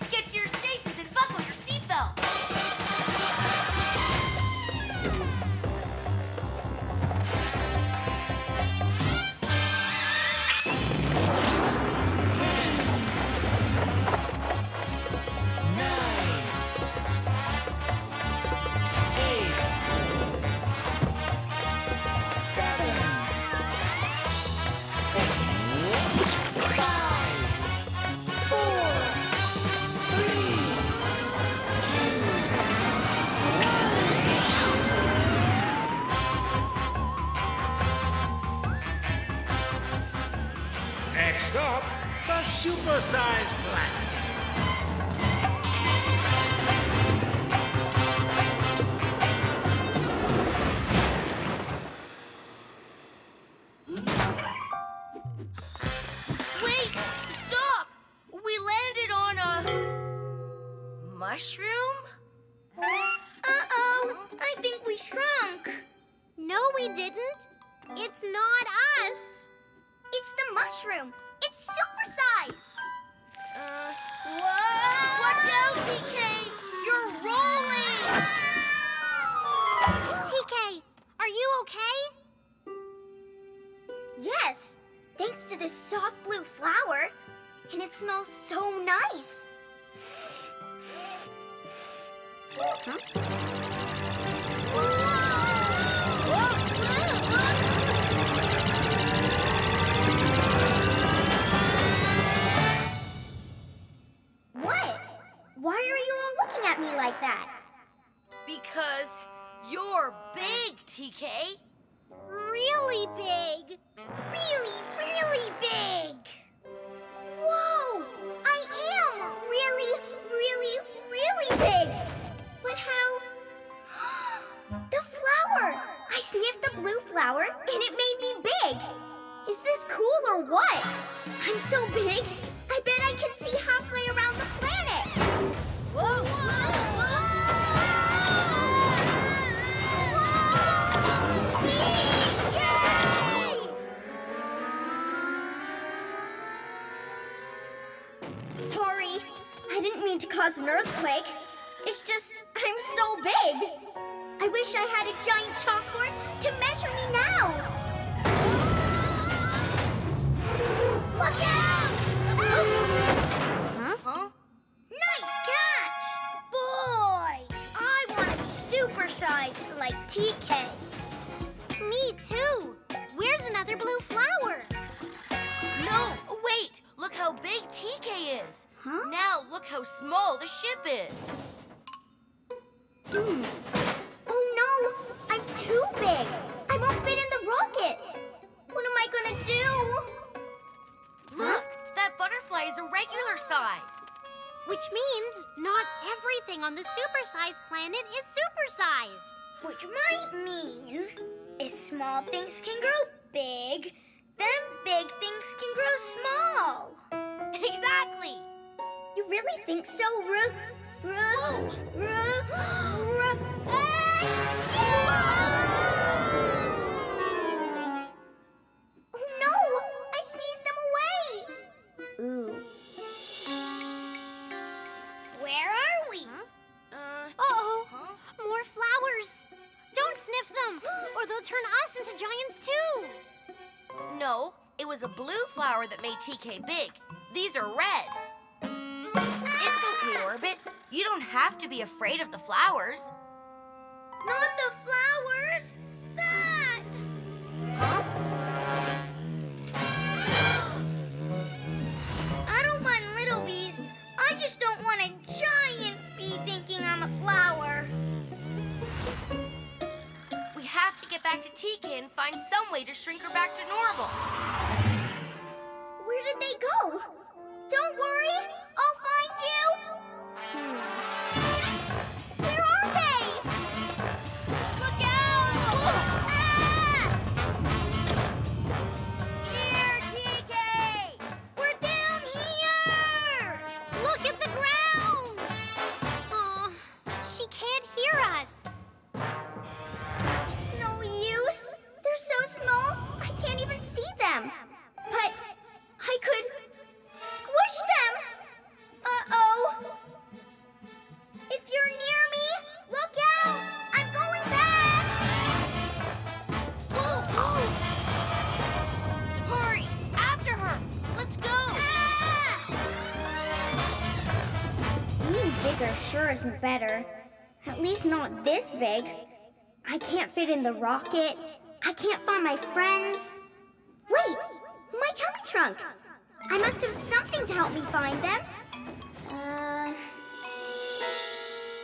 Supersize like TK. Me too. Where's another blue flower? No! Wait! Look how big TK is! Huh? Now look how small the ship is! Hmm. Oh no, I'm too big. I won't fit in the rocket. What am I gonna do? Look! That butterfly is a regular size! Which means not everything on the supersize planet is supersize. Which might mean if small things can grow big, then big things can grow small. Exactly! You really think so? Ru? More flowers. Don't sniff them, or they'll turn us into giants too. No, it was a blue flower that made TK big. These are red. It's okay, Orbit. You don't have to be afraid of the flowers. Not the flowers! That! Huh? back to Tekin and find some way to shrink her back to normal. Where did they go? Don't worry, I'll find you! Hmm. Better. At least not this big. I can't fit in the rocket. I can't find my friends. Wait, my tummy trunk. I must have something to help me find them. Uh,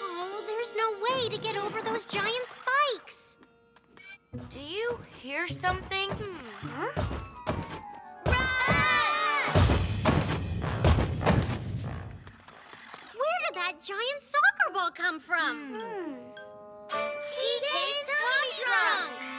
Oh, there's no way to get over those giant spikes. Do you hear something? Hmm. Where did that giant soccer ball come from? Hmm. TK's tummy trunk.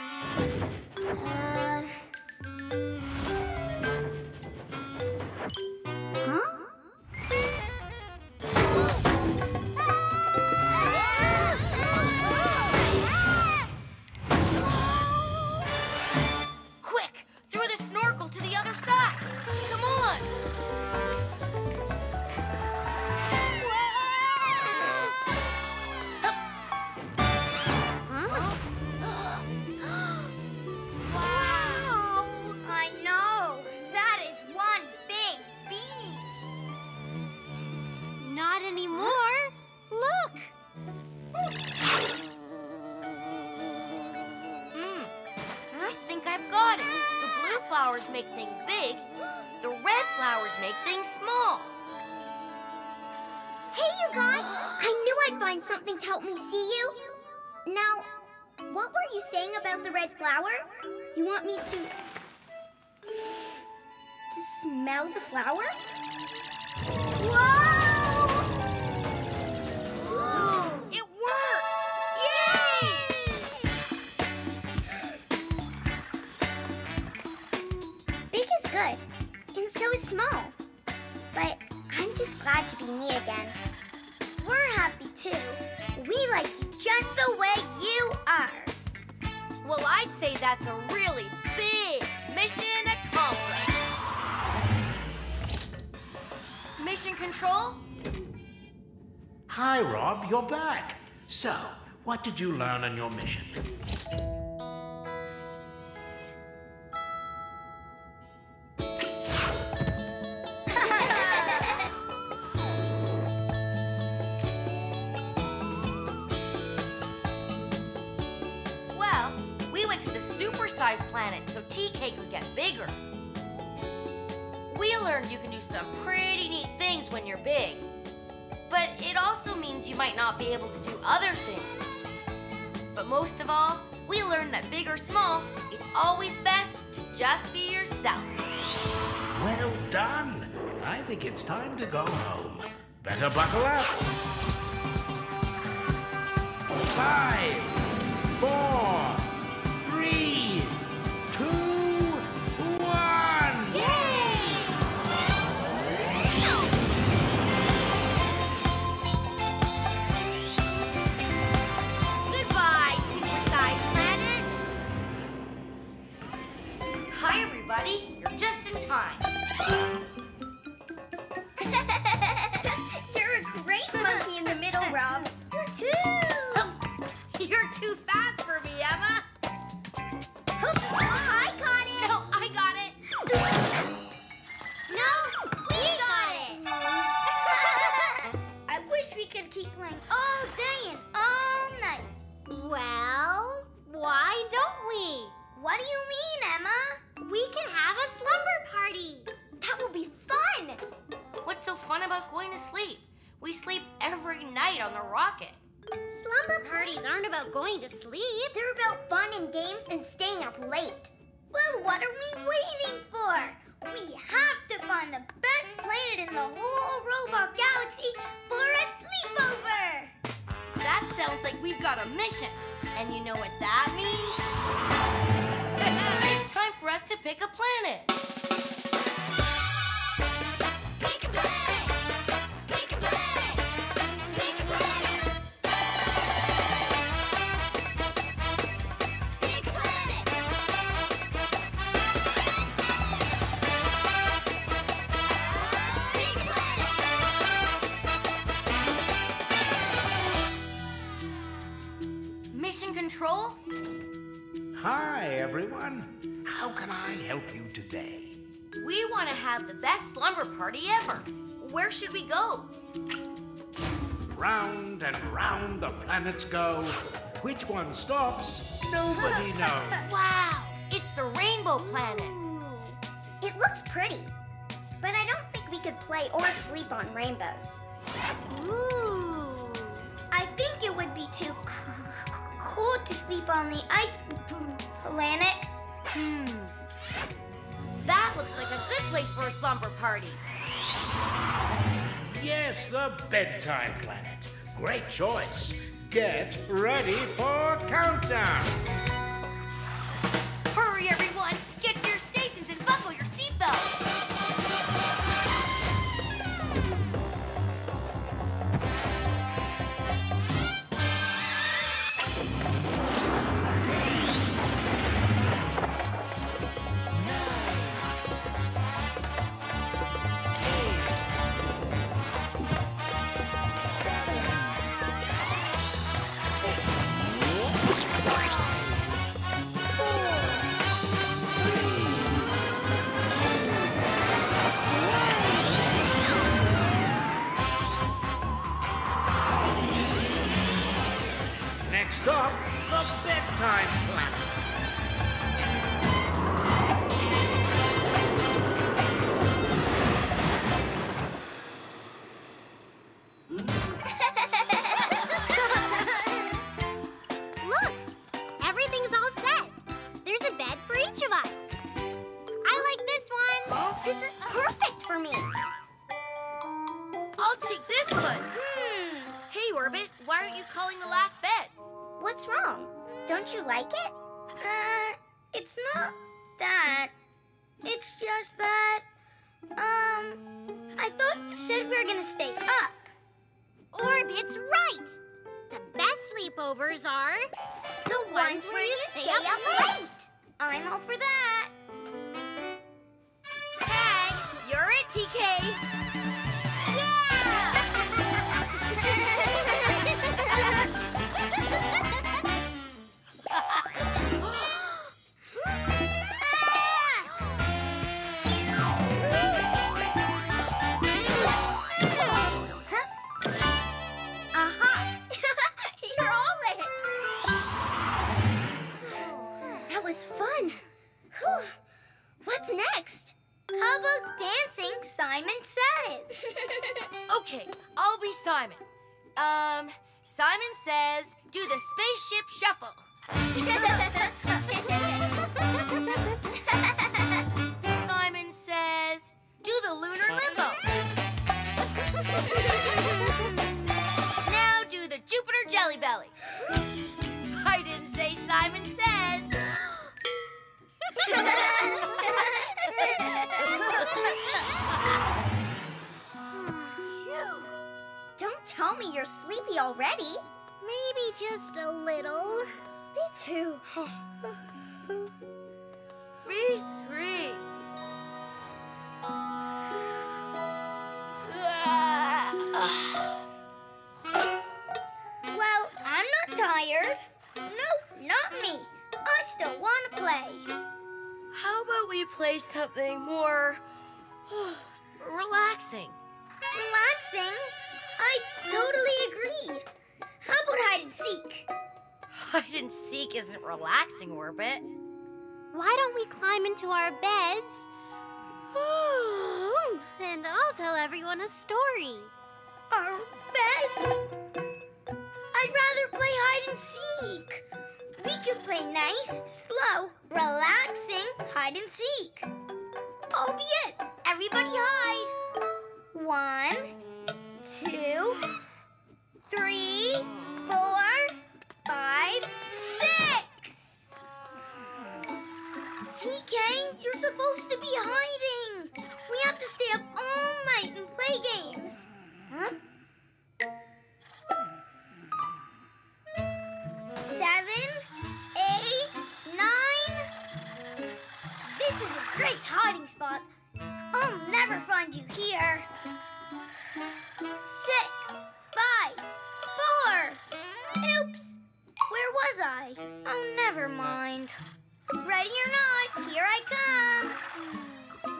Flowers make things big. The red flowers make things small. Hey, you guys! I knew I'd find something to help me see you. Now, what were you saying about the red flower? You want me to. to smell the flower? Whoa! So small. But I'm just glad to be me again. We're happy too. We like you just the way you are. Well, I'd say that's a really big mission accomplished. Mission control? Hi, Rob, you're back. So, what did you learn on your mission? You can do some pretty neat things when you're big. But it also means you might not be able to do other things. But most of all, we learned that big or small, it's always best to just be yourself. Well done. I think it's time to go home. Better buckle up. Five, are we waiting for? We have to find the best planet in the whole robot galaxy for a sleepover. That sounds like we've got a mission. And you know what that means? it's time for us to pick a planet. Today? We want to have the best slumber party ever. Where should we go? Round and round the planets go. Which one stops? Nobody knows. Wow, it's the Rainbow Planet. It looks pretty, but I don't think we could play or sleep on rainbows. Ooh. I think it would be too c- cool to sleep on the ice planet. Hmm. That looks like a good place for a slumber party. Yes, the bedtime planet. Great choice. Get ready for countdown. Something more relaxing? Relaxing? I totally agree. How about hide and seek? Hide and seek isn't relaxing, Orbit. Why don't we climb into our beds? and I'll tell everyone a story. Our beds? I'd rather play hide and seek. We could play nice, slow, relaxing hide and seek. Albeit, everybody hide. One, two, three, four, five, six. TK, you're supposed to be hiding. We have to stay up all night and play games. Huh? Spot. I'll never find you here. Six, five, four. Oops. Where was I? Oh, never mind. Ready or not, here I come.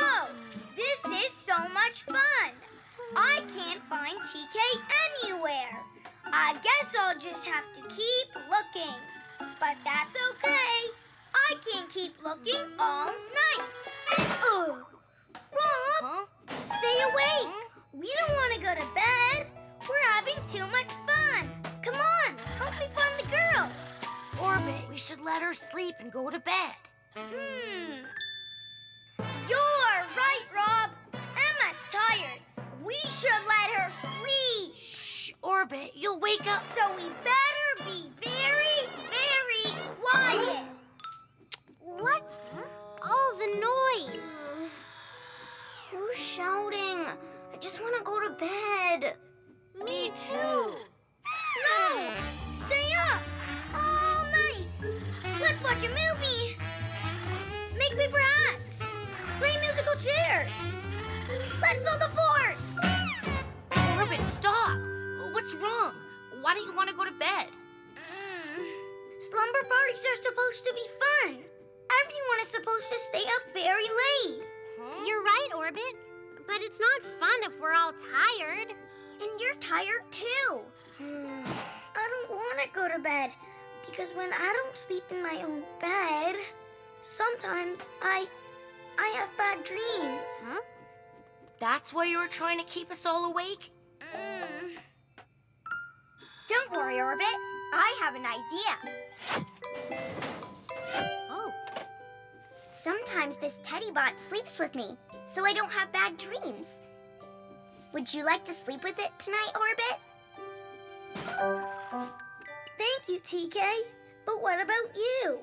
Oh, this is so much fun. I can't find TK anywhere. I guess I'll just have to keep looking. But that's okay. I can't keep looking all night. Ugh. Rob, stay awake. We don't want to go to bed. We're having too much fun. Come on, help me find the girls. Orbit, we should let her sleep and go to bed. Hmm. You're right, Rob. Emma's tired. We should let her sleep. Shh, Orbit, you'll wake up. So we better be very, very quiet. What's all the noise? Who's shouting? I just want to go to bed. Me too. No! Stay up all night. Let's watch a movie. Make paper hats. Play musical chairs. Let's build a fort. Orbit, stop. What's wrong? Why don't you want to go to bed? Mm. Slumber parties are supposed to be fun. Everyone is supposed to stay up very late. You're right, Orbit. But it's not fun if we're all tired. And you're tired too. I don't want to go to bed because when I don't sleep in my own bed, sometimes I I have bad dreams. That's why you were trying to keep us all awake? Mm. Don't worry, Orbit. I have an idea. Sometimes this teddy bot sleeps with me, so I don't have bad dreams. Would you like to sleep with it tonight, Orbit? Thank you, TK. But what about you?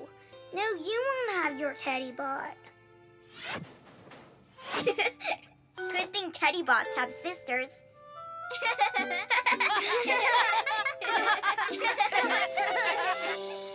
No, you won't have your teddy bot. Good thing teddy bots have sisters.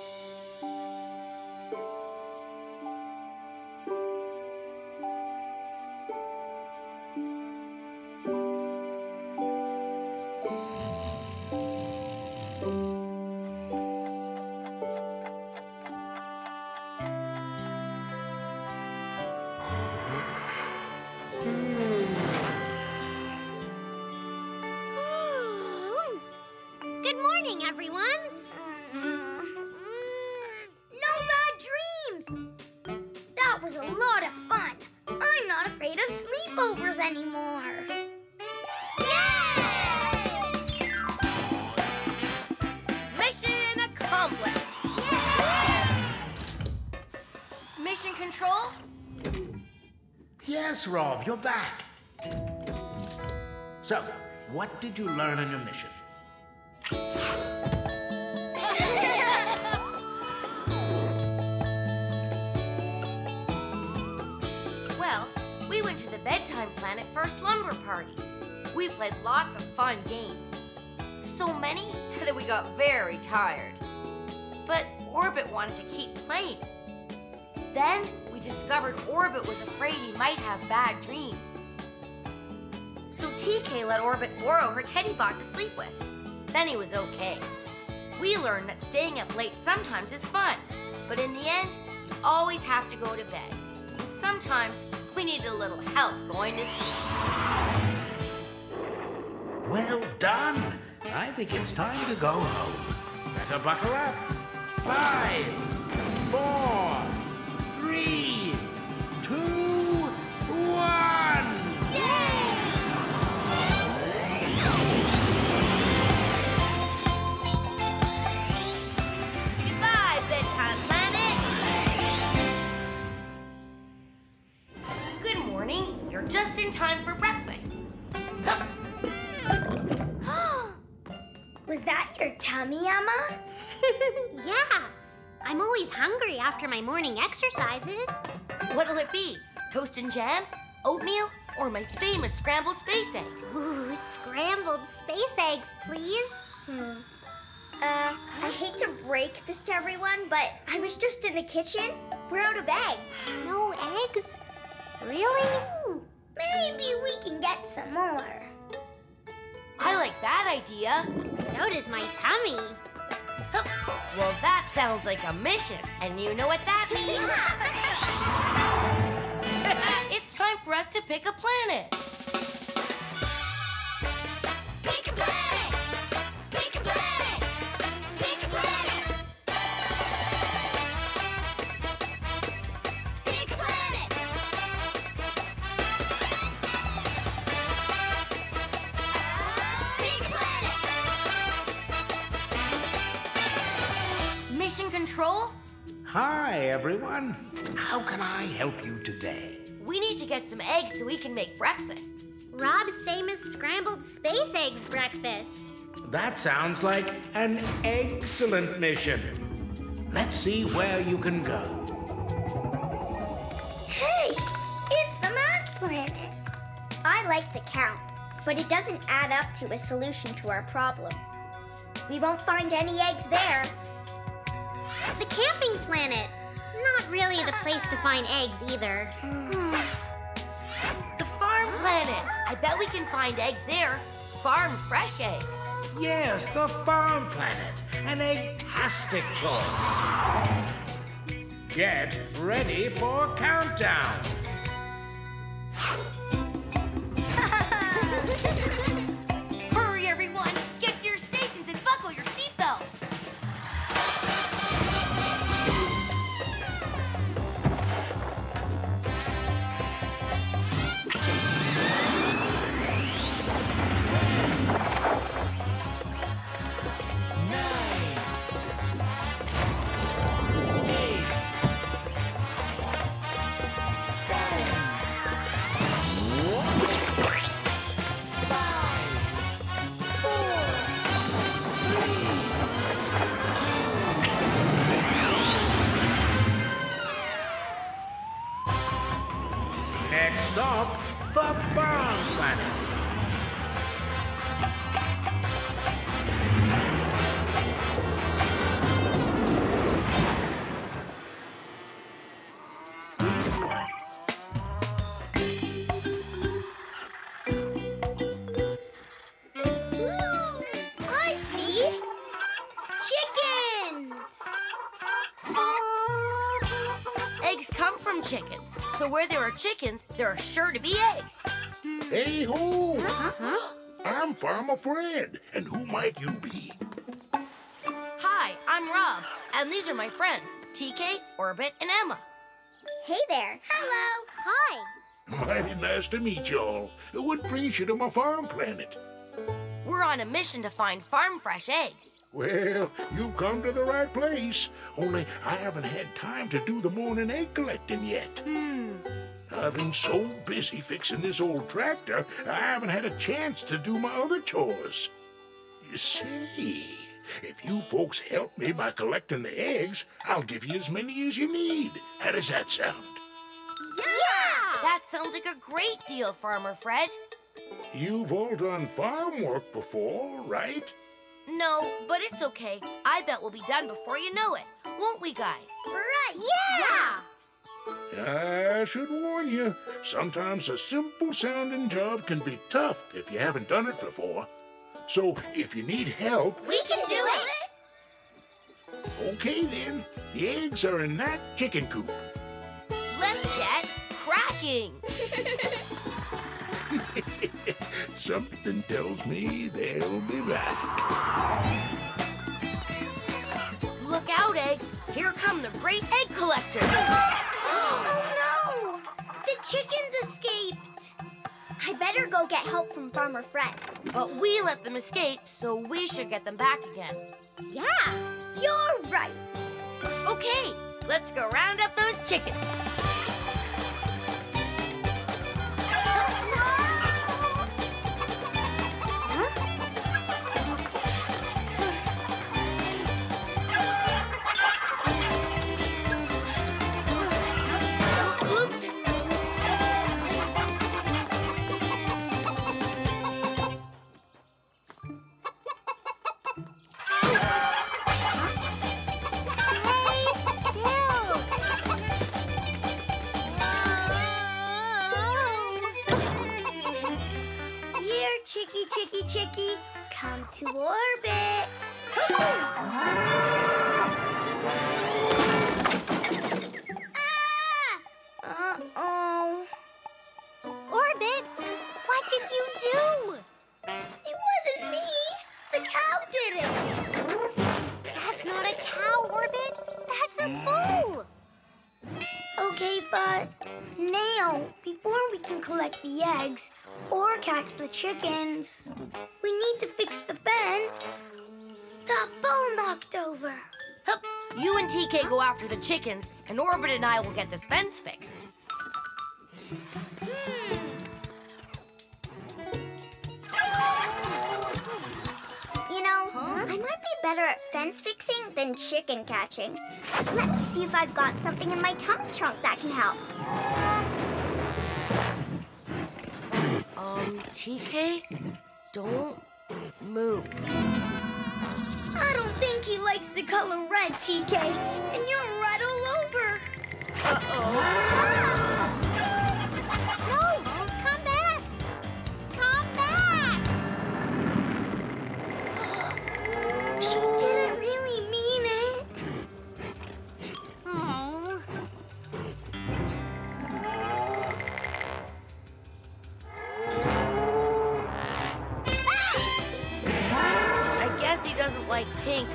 You're back. Have bad dreams. So TK let Orbit borrow her teddy bot to sleep with. Then he was okay. We learned that staying up late sometimes is fun, but in the end, you always have to go to bed. And sometimes we need a little help going to sleep. Well done. I think it's time to go home. Better buckle up. Five, morning exercises. What'll it be? Toast and jam? Oatmeal? Or my famous scrambled space eggs? Ooh, scrambled space eggs, please. Hmm. Uh, I hate to break this to everyone, but I was just in the kitchen. We're out of eggs. No eggs? Really? Ooh, Maybe we can get some more. I like that idea. So does my tummy. Oh, well, that sounds like a mission, and you know what that means? it's time for us to pick a planet. Pick a planet. Hi, everyone. How can I help you today? We need to get some eggs so we can make breakfast. Rob's famous scrambled space eggs breakfast. That sounds like an excellent mission. Let's see where you can go. Hey, it's the math planet. I like to count, but it doesn't add up to a solution to our problem. We won't find any eggs there. The camping planet. Not really the place to find eggs either. Hmm. The farm planet. I bet we can find eggs there. Farm fresh eggs. Yes, the farm planet. An egg-tastic choice. Get ready for countdown. chickens, there are sure to be eggs. Hey ho! I'm Farmer Fred, and who might you be? Hi, I'm Rob, and these are my friends, TK, Orbit, and Emma. Hey there. Hello. Hi. Mighty nice to meet y'all. What brings you to my farm planet? We're on a mission to find farm fresh eggs. Well, you've come to the right place. Only I haven't had time to do the morning egg collecting yet. Hmm. I've been so busy fixing this old tractor, I haven't had a chance to do my other chores. You see, if you folks help me by collecting the eggs, I'll give you as many as you need. How does that sound? Yeah! yeah! That sounds like a great deal, Farmer Fred. You've all done farm work before, right? No, but it's okay. I bet we'll be done before you know it. Won't we, guys? Right. Yeah. I should warn you, sometimes a simple sounding job can be tough if you haven't done it before. So if you need help, We can do it. okay then. The eggs are in that chicken coop. Let's get cracking. Something tells me they'll be back. Look out, eggs. Here come the great egg collectors. Oh no! The chickens escaped. I better go get help from Farmer Fred. But we let them escape, so we should get them back again. Yeah. You're right. Okay, let's go round up those chickens. Over. Hup, you and TK go after the chickens, and Orbit and I will get this fence fixed. You know, I might be better at fence fixing than chicken catching. Let me see if I've got something in my tummy trunk that can help. Um, TK, don't move. I don't think he likes the color red, TK, and you're red all over. Uh-oh. Ah! No, come back. Come back. She didn't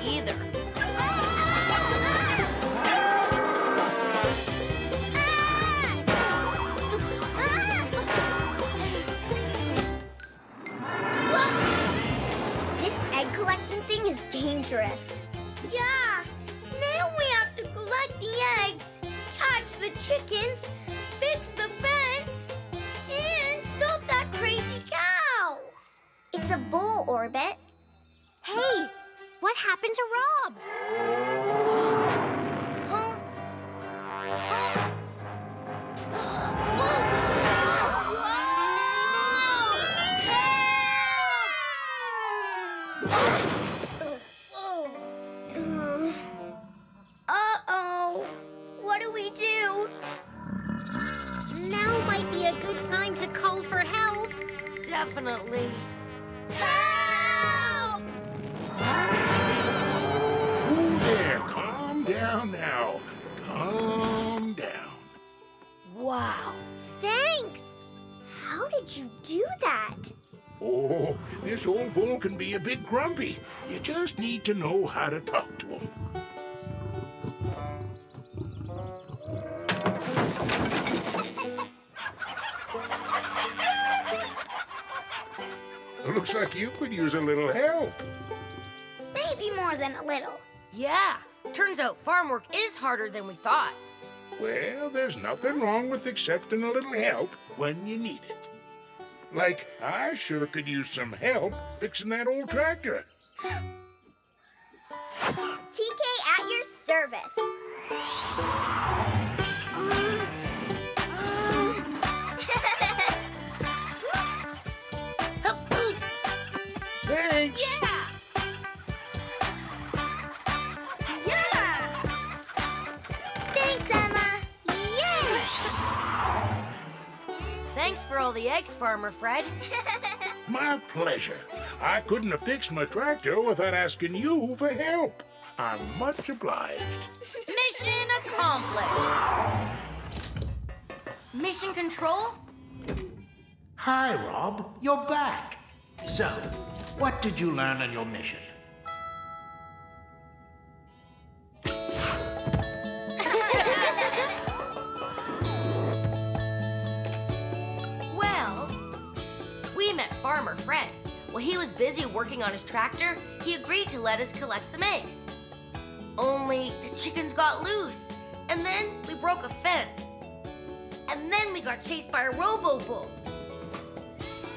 either. This egg collecting thing is dangerous. Yeah. Now we have to collect the eggs, catch the chickens, fix the fence, and stop that crazy cow. It's a bull orbit. Hey, what happened to Rob? Huh? Uh-oh. What do we do? Now might be a good time to call for help. Definitely. Help! Ooh, there, calm down now. Calm down. Wow. Thanks. How did you do that? Oh, this old bull can be a bit grumpy. You just need to know how to talk to him. Looks like you could use a little help. Maybe more than a little. Yeah, turns out farm work is harder than we thought. Well, there's nothing wrong with accepting a little help when you need it. Like, I sure could use some help fixing that old tractor. TK at your service. Thanks. yeah! For all the eggs, Farmer Fred. My pleasure. I couldn't have fixed my tractor without asking you for help. I'm much obliged. Mission accomplished. Mission control? Hi, Rob. You're back. So, what did you learn on your mission? Farmer Fred. While he was busy working on his tractor, he agreed to let us collect some eggs. Only the chickens got loose, and then we broke a fence. And then we got chased by a robo bull.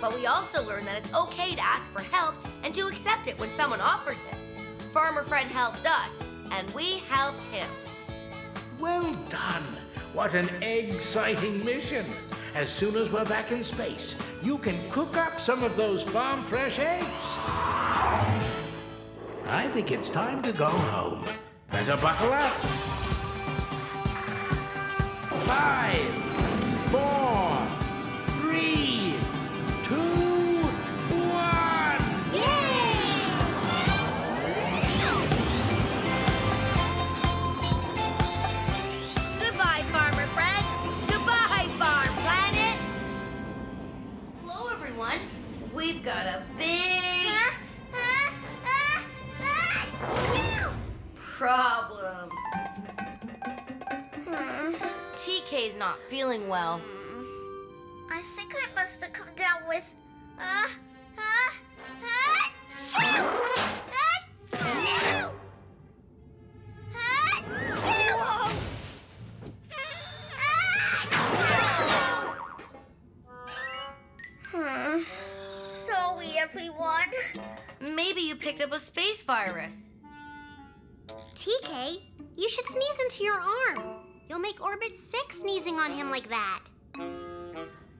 But we also learned that it's okay to ask for help and to accept it when someone offers it. Farmer Fred helped us, and we helped him. Well done. What an exciting mission. As soon as we're back in space, you can cook up some of those farm fresh eggs. I think it's time to go home. Better buckle up. Five, four, three, virus. TK, you should sneeze into your arm. You'll make Orbit sick sneezing on him like that.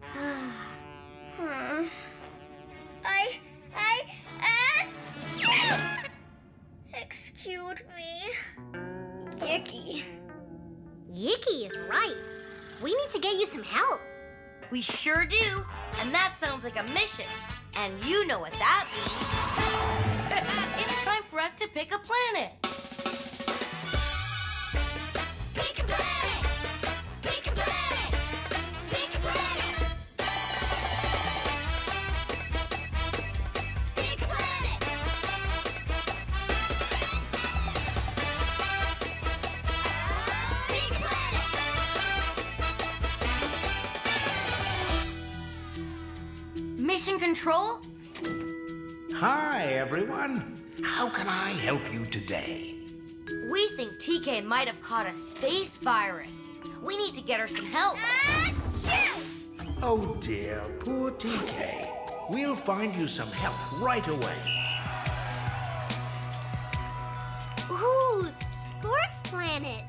Hmm. I. I. Uh! Excuse me. Yicky. Yicky is right. We need to get you some help. We sure do. And that sounds like a mission. And you know what that means. TK might have caught a space virus. We need to get her some help. Oh dear, poor TK. We'll find you some help right away. Ooh, Sports Planet.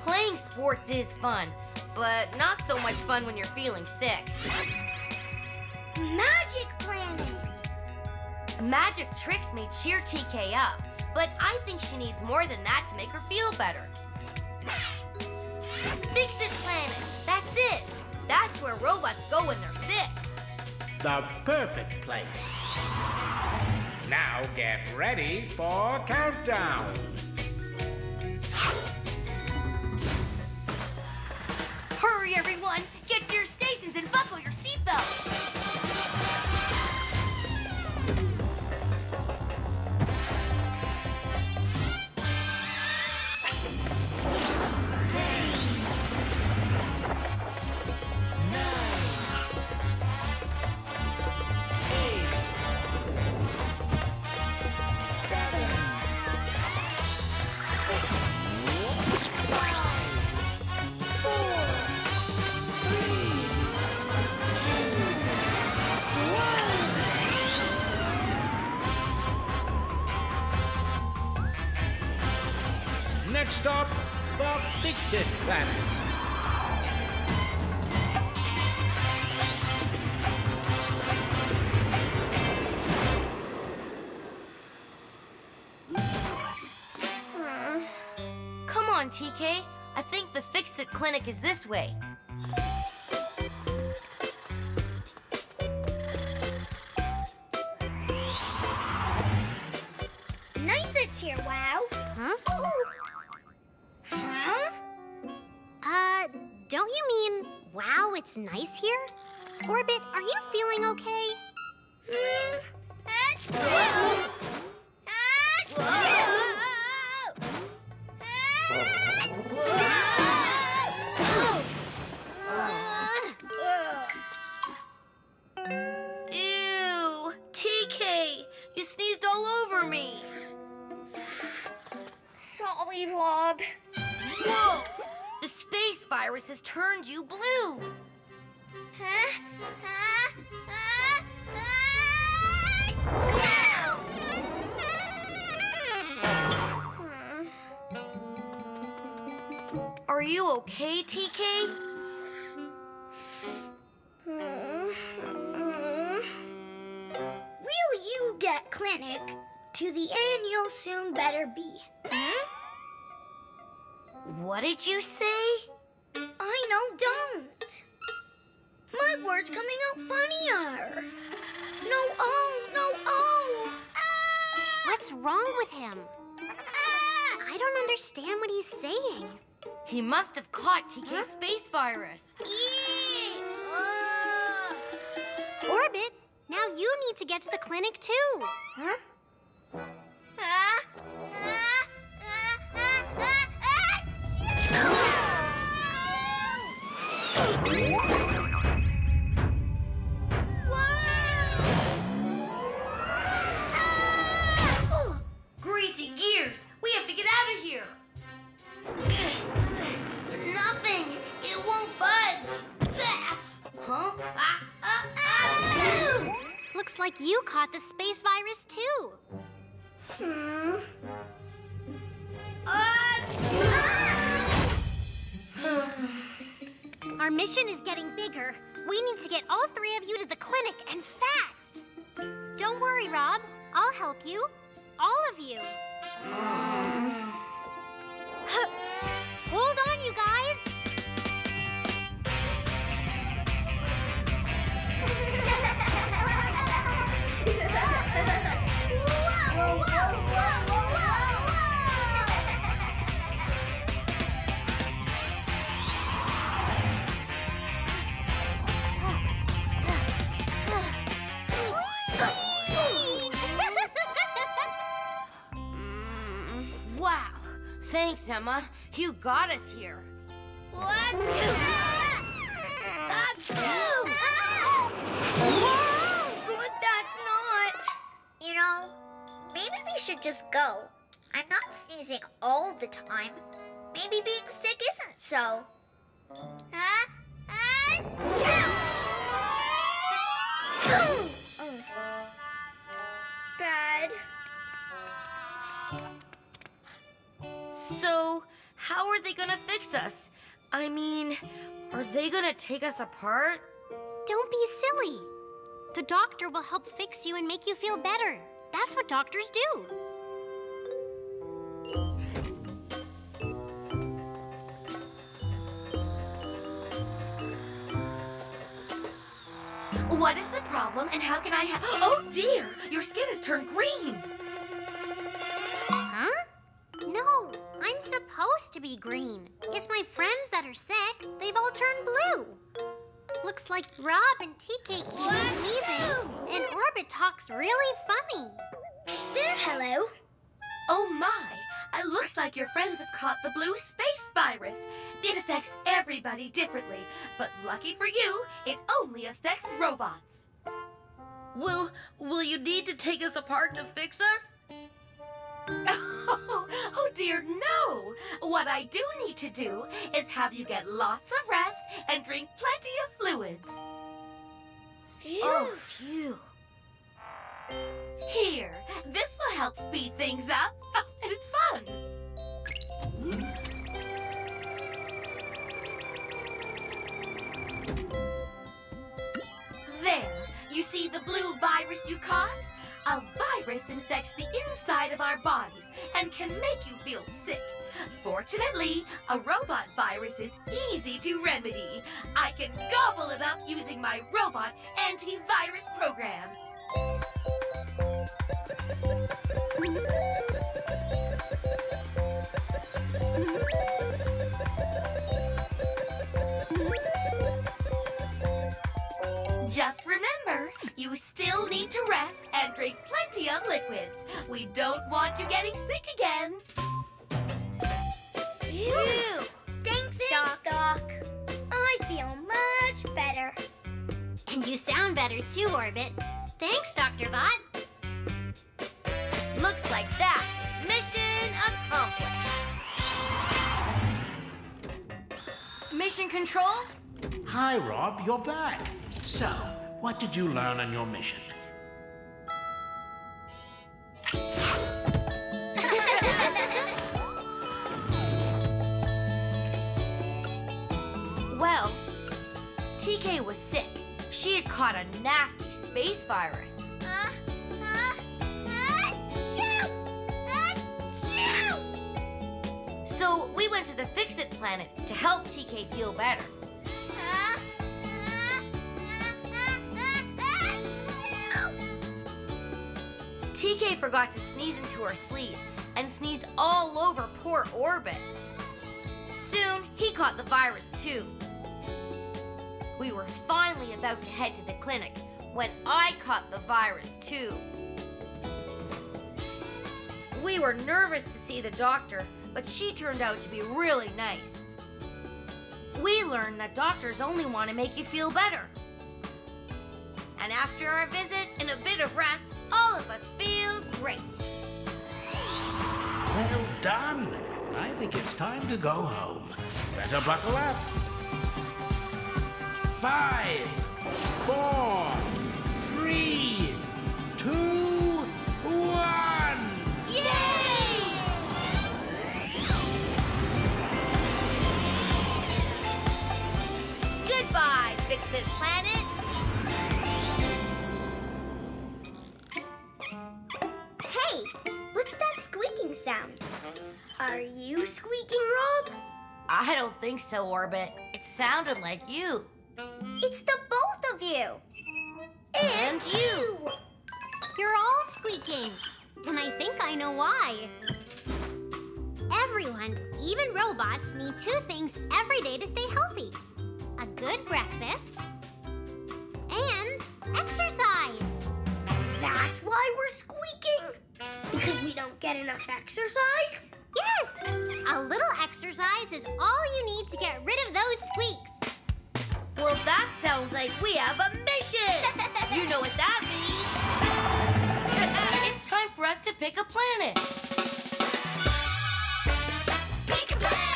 Playing sports is fun, but not so much fun when you're feeling sick. Magic Planet. Magic tricks may cheer TK up, but I think she needs more than that to make her feel better. Fix It Planet. That's it. That's where robots go when they're sick. The perfect place. Now get ready for countdown. Hurry, everyone! Get to your stations and buckle your seatbelts! Stop, the Fix It Planet. Come on, TK. I think the Fix It Clinic is this way. Uh, don't you mean, wow, it's nice here? Orbit, are you feeling okay? Achoo! Achoo! Ew! TK! You sneezed all over me! Sorry, Rob. Whoa! Space virus has turned you blue! Huh? Huh? Huh? Huh? Are you okay, TK? Will you get clinic? To the end, you'll soon better be. Hmm? What did you say? I know, don't. My word's coming out funnier. No, oh, no, oh. Ah, What's wrong with him? ah. I don't understand what he's saying. He must have caught TK's space virus. Eee. Orbit, now you need to get to the clinic too. Huh? Ah. Help you. All of you. Hold got us here. What? Good, that's not. You know, maybe we should just go. I'm not sneezing all the time. Maybe being sick isn't so. Huh? Bad. So, how are they gonna fix us? I mean, are they gonna take us apart? Don't be silly. The doctor will help fix you and make you feel better. That's what doctors do. What is the problem and how can I help? Oh dear, your skin has turned green. Huh? No, I'm supposed to be green. It's my friends that are sick. They've all turned blue. Looks like Rob and TK keep sneezing, and Orbit talks really funny. There, hello. Oh my, it looks like your friends have caught the blue space virus. It affects everybody differently, but lucky for you, it only affects robots. Will, will you need to take us apart to fix us? Oh, oh dear, no! What I do need to do is have you get lots of rest and drink plenty of fluids. Oh, phew. Here, this will help speed things up. Oh, and it's fun. There, you see the blue virus you caught? A virus infects the inside of our bodies and can make you feel sick. Fortunately, a robot virus is easy to remedy. I can gobble it up using my robot antivirus program. Just remember, you still need to rest and drink plenty of liquids. We don't want you getting sick again. Phew. Thanks, Doc. Doc. I feel much better. And you sound better too, Orbit. Thanks, Dr. Bot. Looks like that. Mission accomplished. Mission control? Hi, Rob, you're back. So, what did you learn on your mission? Well, TK was sick. She had caught a nasty space virus. So we went to the Fix It planet to help TK feel better. TK forgot to sneeze into her sleeve and sneezed all over poor Orbit. Soon, he caught the virus too. We were finally about to head to the clinic when I caught the virus too. We were nervous to see the doctor, but she turned out to be really nice. We learned that doctors only want to make you feel better. And after our visit and a bit of rest, all of us feel great. Well done. I think it's time to go home. Better buckle up. Five, four, three, two, one. Think so, Orbit. It sounded like you. It's the both of you. And you. You're all squeaking. And I think I know why. Everyone, even robots, need two things every day to stay healthy a good breakfast and exercise. That's why we're squeaking. Because we don't get enough exercise? Yes! A little exercise is all you need to get rid of those squeaks. Well, that sounds like we have a mission. you know what that means. it's time for us to pick a planet. Pick a planet!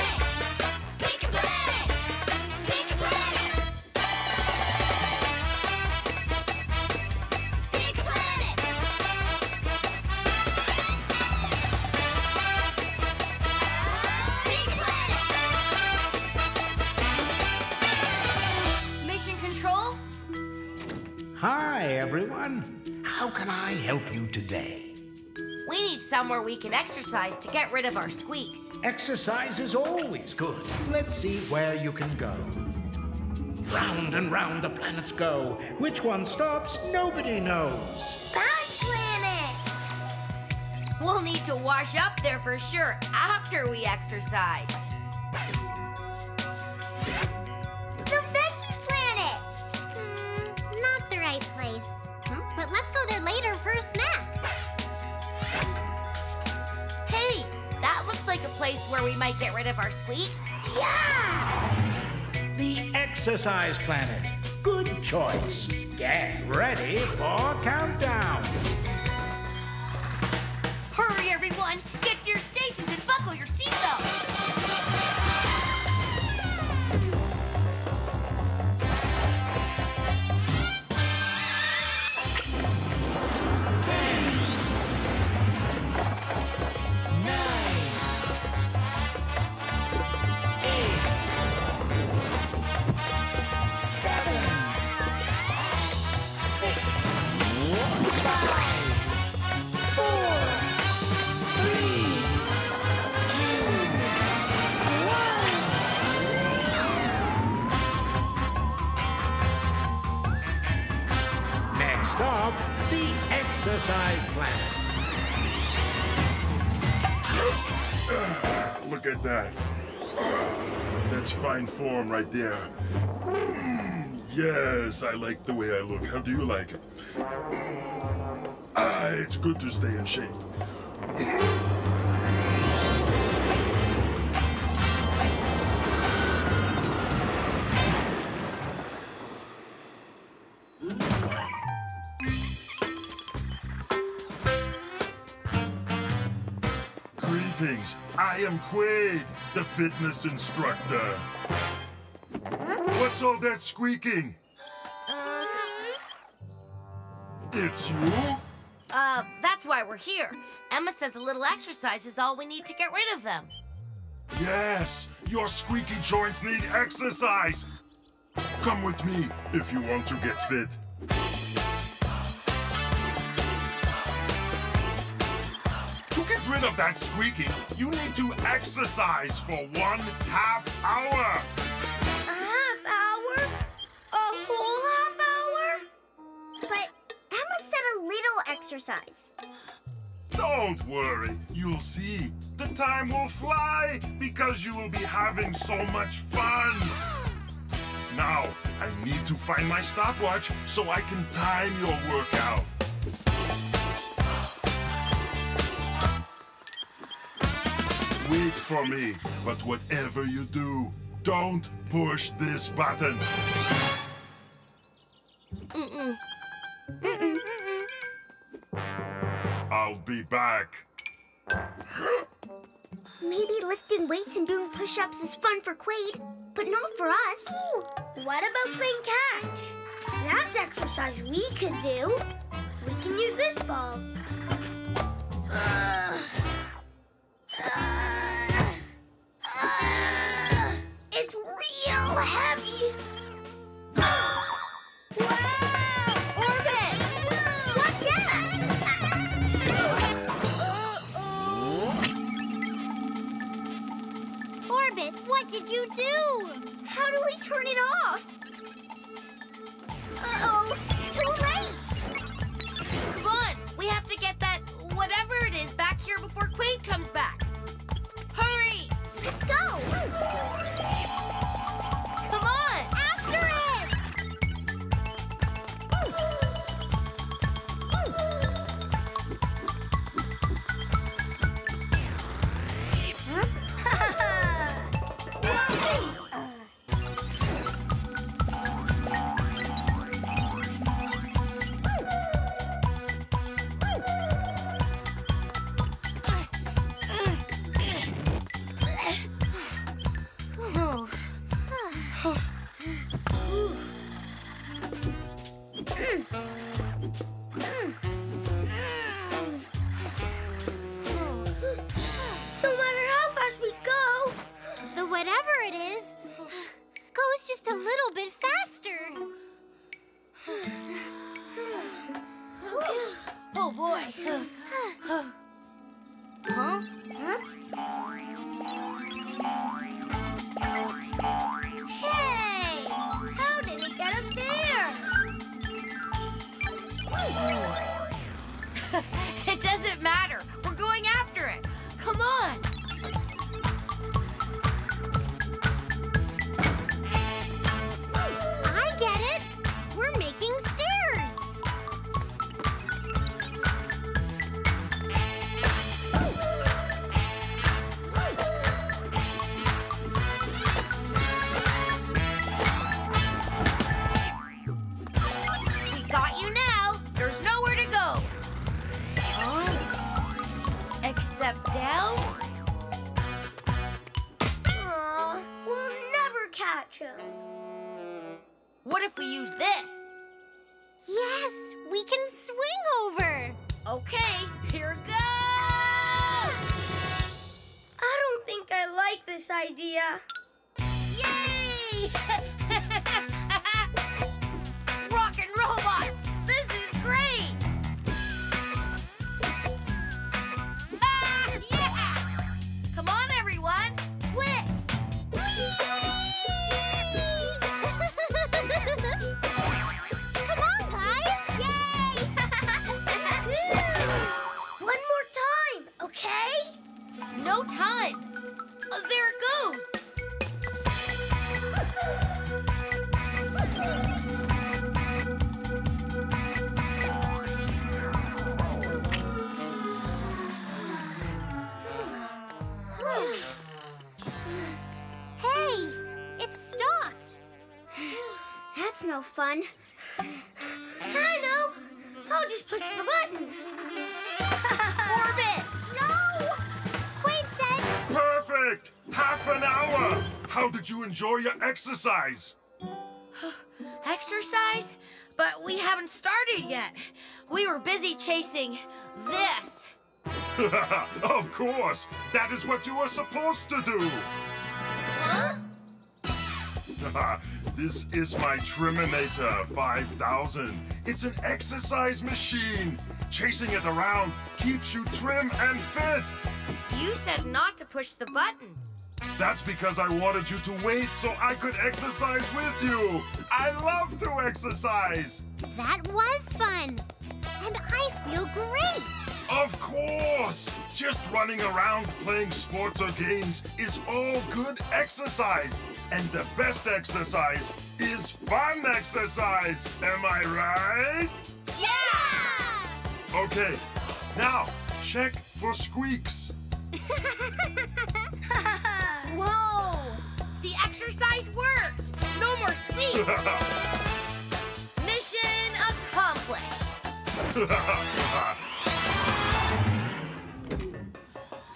Everyone. How can I help you today? We need somewhere we can exercise to get rid of our squeaks. Exercise is always good. Let's see where you can go. Round and round the planets go. Which one stops, nobody knows. Bad planet! We'll need to wash up there for sure after we exercise. Let's go there later for a snack. Hey, that looks like a place where we might get rid of our squeaks. Yeah! The exercise planet. Good choice. Get ready for countdown. Hurry, everyone! Get to your stations and buckle your seatbelts! Planet. Look at that. That's fine form right there. Mm, Yes, I like the way I look. How do you like it? Ah, it's good to stay in shape. I am Quaid, the fitness instructor. What's all that squeaking? It's you? Uh, that's why we're here. Emma says a little exercise is all we need to get rid of them. Yes, your squeaky joints need exercise. Come with me if you want to get fit. Rid of that squeaking, you need to exercise for one half hour. A half hour? A whole half hour? But Emma said a little exercise. Don't worry, you'll see. The time will fly because you will be having so much fun. Now, I need to find my stopwatch so I can time your workout. Wait for me, but whatever you do, don't push this button. I'll be back. Maybe lifting weights and doing push-ups is fun for Quaid, but not for us. what about playing catch? That's exercise we could do. We can use this ball. Ugh. It's real heavy. What did you do? How do we turn it off? Uh-oh, fun. I know. I'll just push the button. Orbit! No! Quaid said Perfect! Half an hour! How did you enjoy your exercise? Exercise? But we haven't started yet. We were busy chasing this. of course! That is what you were supposed to do! this is my Triminator 5000. It's an exercise machine. Chasing it around keeps you trim and fit. You said not to push the button. That's because I wanted you to wait so I could exercise with you. I love to exercise. that was fun. And I feel great. Of course! Just running around playing sports or games is all good exercise. And the best exercise is fun exercise. Am I right? Yeah! Okay, now check for squeaks. Whoa! The exercise worked. No more squeaks. Mission accomplished.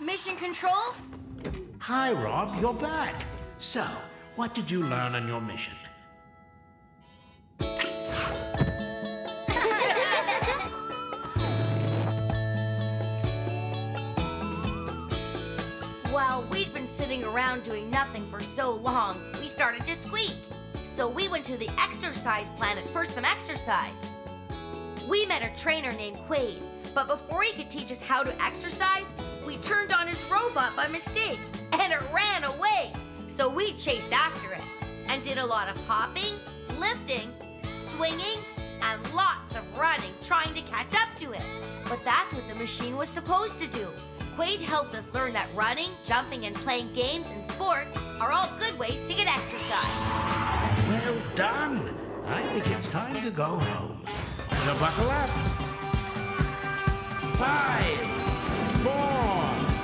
Mission control? Hi, Rob, you're back. So, what did you learn on your mission? Well, we'd been sitting around doing nothing for so long, we started to squeak. So we went to the exercise planet for some exercise. We met a trainer named Quaid, but before he could teach us how to exercise, we turned on his robot by mistake, and it ran away. So we chased after it and did a lot of hopping, lifting, swinging, and lots of running trying to catch up to it. But that's what the machine was supposed to do. Quaid helped us learn that running, jumping, and playing games and sports are all good ways to get exercise. Well done. I think it's time to go home. Buckle up. Five, four,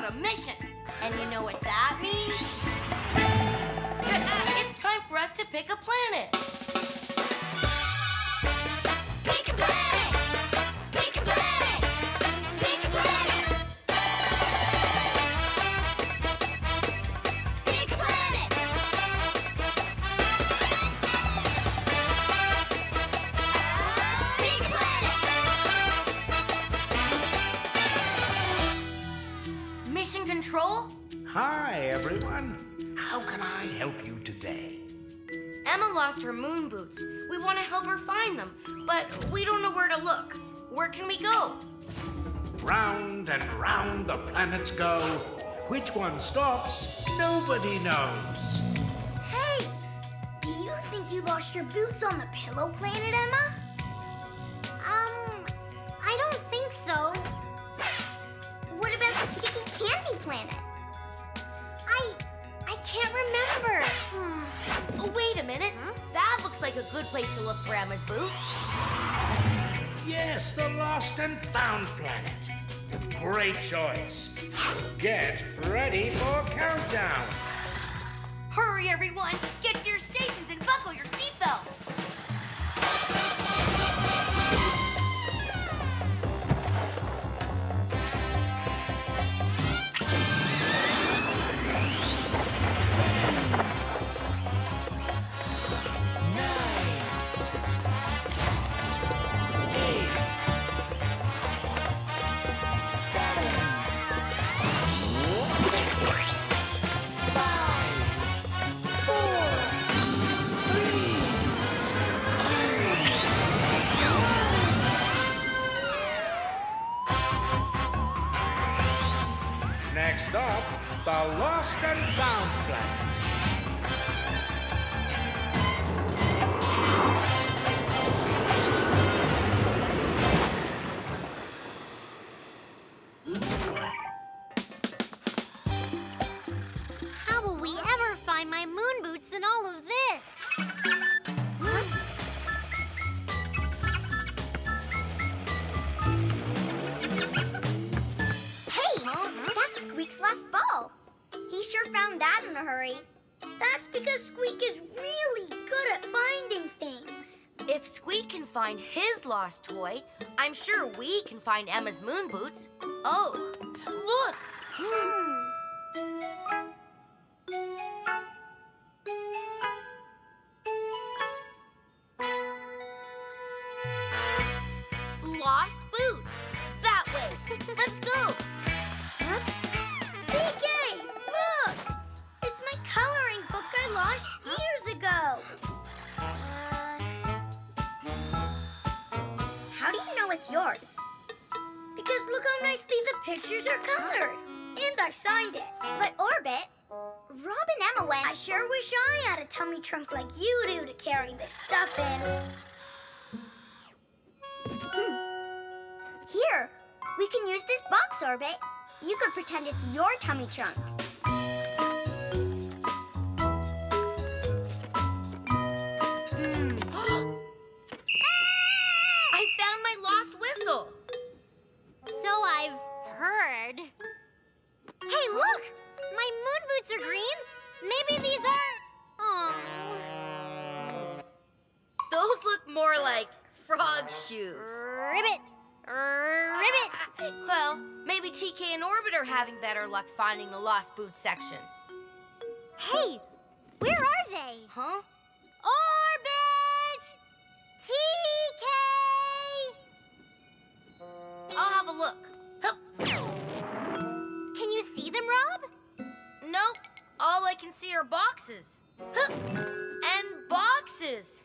got a mission. Where can we go? Round and round the planets go. Which one stops, nobody knows. Hey! Do you think you lost your boots on the pillow planet, Emma? Um, I don't think so. What about the sticky candy planet? I. I can't remember. Oh, wait a minute. That looks like a good place to look for Emma's boots. Yes, the lost and found planet. Great choice. Get ready for countdown. Hurry, everyone! Get to your stations and buckle your seatbelts! Lost and found planet. Toy, I'm sure we can find Emma's moon boots. Oh, look! Hmm. Lost boots. That way. Let's go. TK, look! It's my coloring book I lost years ago. It's yours? Because look how nicely the pictures are colored. And I signed it. But Orbit, Rob and Emma went. I sure wish I had a tummy trunk like you do to carry this stuff in. Hmm. Here, we can use this box, Orbit. You could pretend it's your tummy trunk. So I've heard. Hey, look! My moon boots are green. Maybe these are. Oh. Those look more like frog shoes. Ribbit! Ribbit! Well, maybe TK and Orbit are having better luck finding the lost boot section. Hey, where are they? Huh? Orbit! TK! I'll have a look. Hup. Can you see them, Rob? No. All I can see are boxes. Hup. And boxes.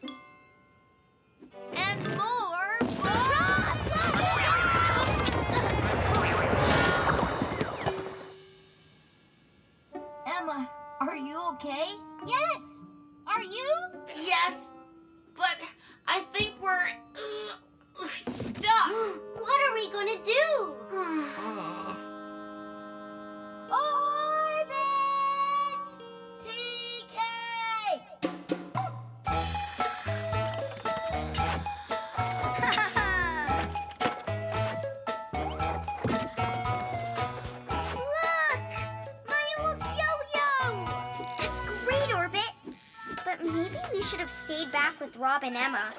And Emma.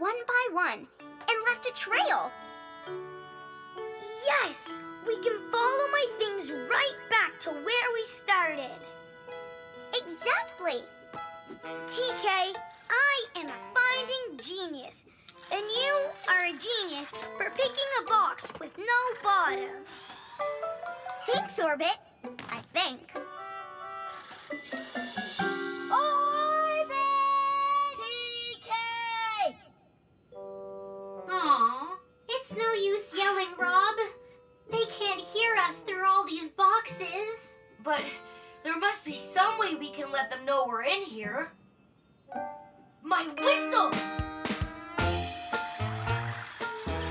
One by one and left a trail. Yes, we can follow my things right back to where we started. Exactly. TK, I am a finding genius, and you are a genius for picking a box with no bottom. Thanks, Orbit. I think. It's no use yelling, Rob. They can't hear us through all these boxes. but there must be some way we can let them know we're in here. My whistle!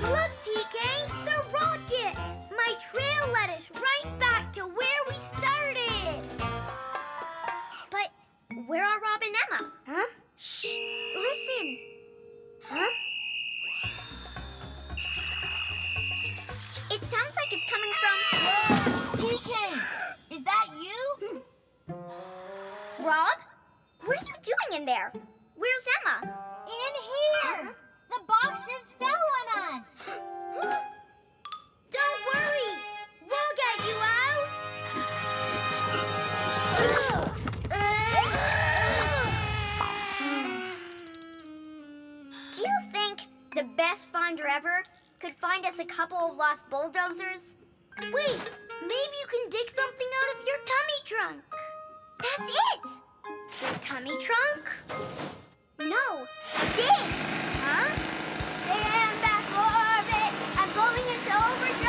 Look, TK, the rocket! My trail led us right back to where we started. But where are Rob and Emma? Huh? Shh. Listen. Huh? Sounds like it's coming from. Whoa, TK! is that you? Rob? What are you doing in there? Where's Emma? In here. Uh-huh. The boxes fell on us. Don't worry, we'll get you out. Do you think the best finder ever could find us a couple of lost bulldozers? Wait, maybe you can dig something out of your tummy trunk. That's it! Your tummy trunk? No, dig! Huh? Stand back, Orbit! I'm going into overdrive!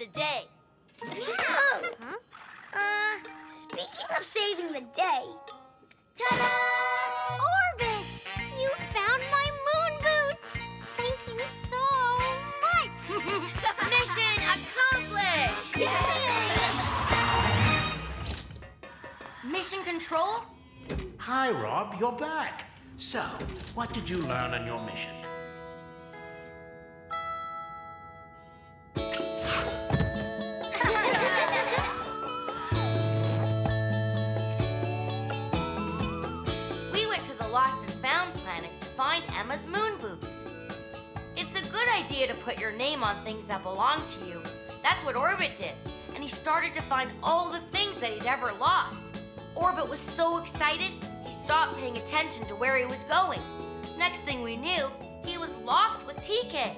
The day. Oh. Uh, speaking of saving the day, ta-da! Orbit, you found my moon boots. Thank you so much. Mission accomplished! Mission control? Hi, Rob, you're back. So, what did you learn on your mission? Idea to put your name on things that belong to you. That's what Orbit did, and he started to find all the things that he'd ever lost. Orbit was so excited, he stopped paying attention to where he was going. Next thing we knew, he was lost with TK.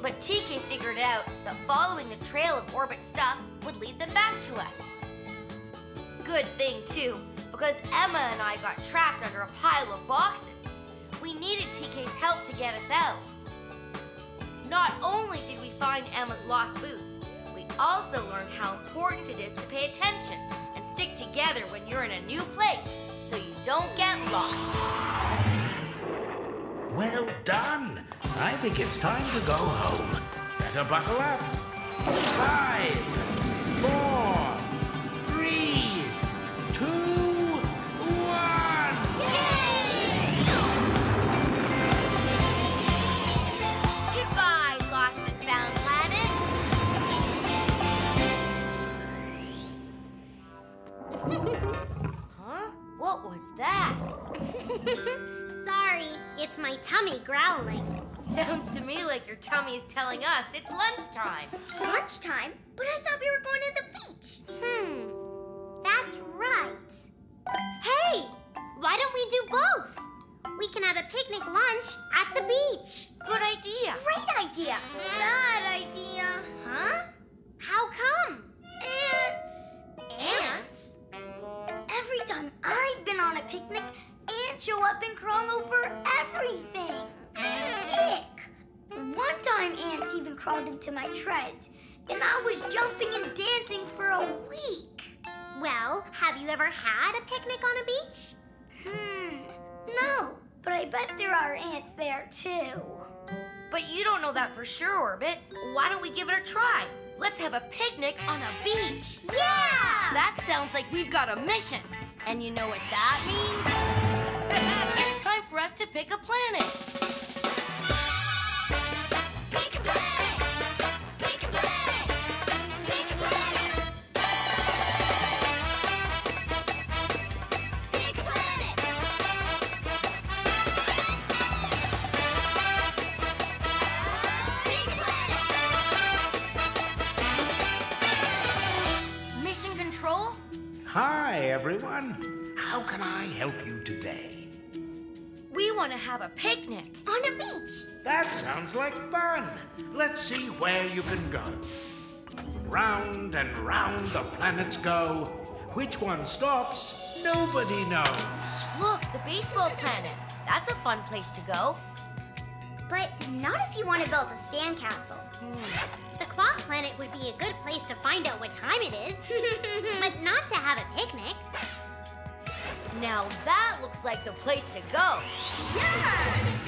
But TK figured out that following the trail of Orbit's stuff would lead them back to us. Good thing, too, because Emma and I got trapped under a pile of boxes. We needed TK's help to get us out. Not only did we find Emma's lost boots, we also learned how important it is to pay attention and stick together when you're in a new place so you don't get lost. Well done. I think it's time to go home. Better buckle up. Five, four, three, two, is telling us it's lunchtime. Lunchtime? But you don't know that for sure, Orbit. Why don't we give it a try? Let's have a picnic on a beach. Yeah! That sounds like we've got a mission. And you know what that means? it's time for us to pick a planet. Everyone. How can I help you today? We want to have a picnic. On a beach! That sounds like fun. Let's see where you can go. Round and round the planets go. Which one stops, nobody knows. Look, the baseball planet. That's a fun place to go. But not if you want to build a sandcastle. The clock planet would be a good place to find out what time it is, but not to have a picnic. Now that looks like the place to go.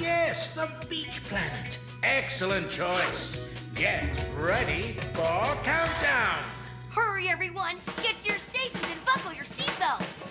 Yes, the beach planet. Excellent choice. Get ready for countdown. Hurry, everyone! Get to your stations and buckle your seatbelts.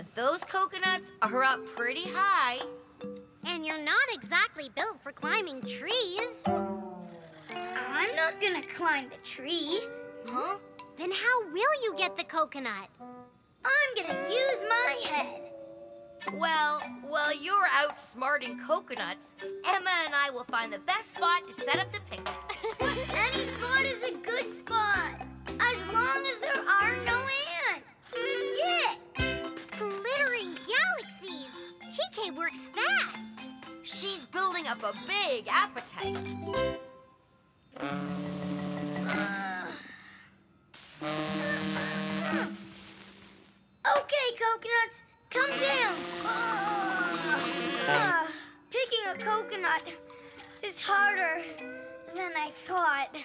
But those coconuts are up pretty high. And you're not exactly built for climbing trees. I'm not gonna climb the tree. Huh? Then how will you get the coconut? I'm gonna use my head. Well, while you're outsmarting coconuts, Emma and I will find the best spot to set up the picnic. Any spot is a good spot, as long as there are no ants. Yeah. TK works fast. She's building up a big appetite. Okay, coconuts, come down. Ah, picking a coconut is harder than I thought.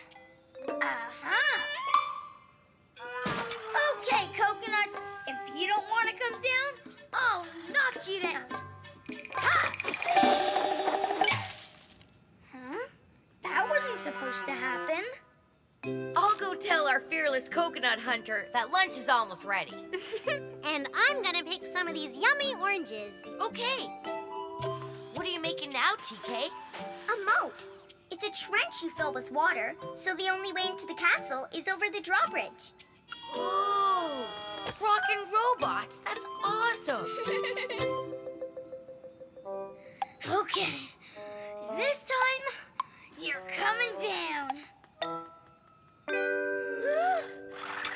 Uh-huh. Okay, coconuts, if you don't want to come down, Oh, naughty rat! Huh? That wasn't supposed to happen. I'll go tell our fearless coconut hunter that lunch is almost ready. and I'm gonna pick some of these yummy oranges. Okay. What are you making now, TK? A moat. It's a trench you fill with water, so the only way into the castle is over the drawbridge. Oh! Rockin' robots. That's awesome. Okay. This time, you're coming down.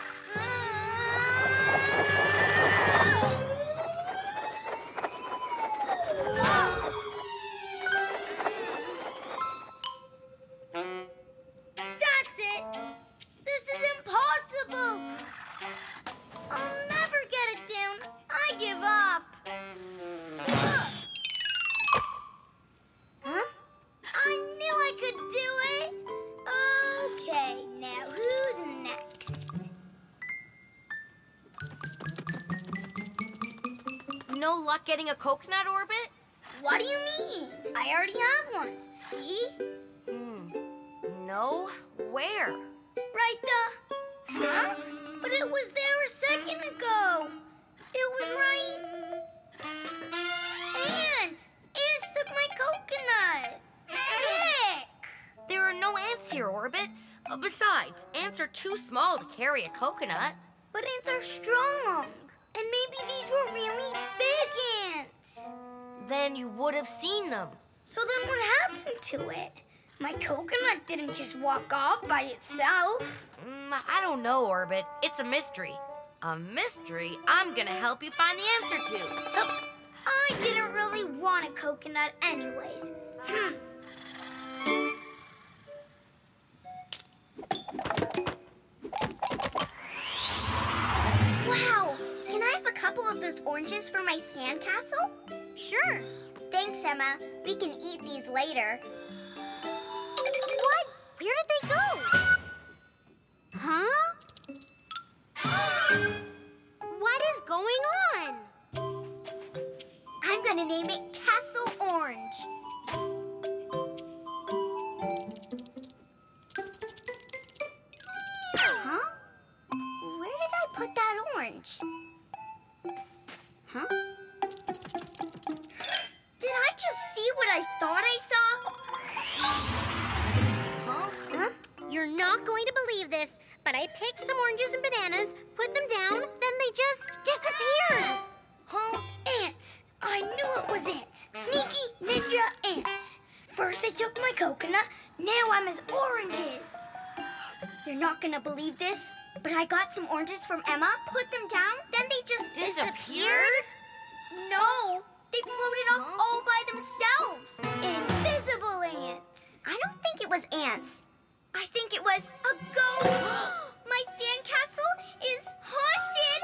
getting a coconut orbit? What do you mean? I already have one. See? Hmm. No. Where? Right the. Huh? But it was there a second ago. It was right. Ants! Ants took my coconut. Heck! There are no ants here, Orbit. Uh, besides, ants are too small to carry a coconut. But ants are strong. Then you would have seen them. So then what happened to it? My coconut didn't just walk off by itself. Mm, I don't know, Orbit. It's a mystery. A mystery I'm gonna help you find the answer to. Oh, I didn't really want a coconut anyways. Hmm. Those oranges for my sandcastle? Sure. Thanks, Emma. We can eat these later. What? Where did they go? Huh? What is going on? I'm gonna name it Castle Orange. Huh? Where did I put that orange? Huh? Did I just see what I thought I saw? Huh? Huh? You're not going to believe this, but I picked some oranges and bananas, put them down, then they just disappeared. Huh? Ants. I knew it was ants. Sneaky ninja ants. First they took my coconut, now Emma's oranges. You're not gonna believe this, but I got some oranges from Emma, put them down, then they just Disappeared? No, they floated off all by themselves. Invisible ants. I don't think it was ants. I think it was a ghost. My sandcastle is haunted.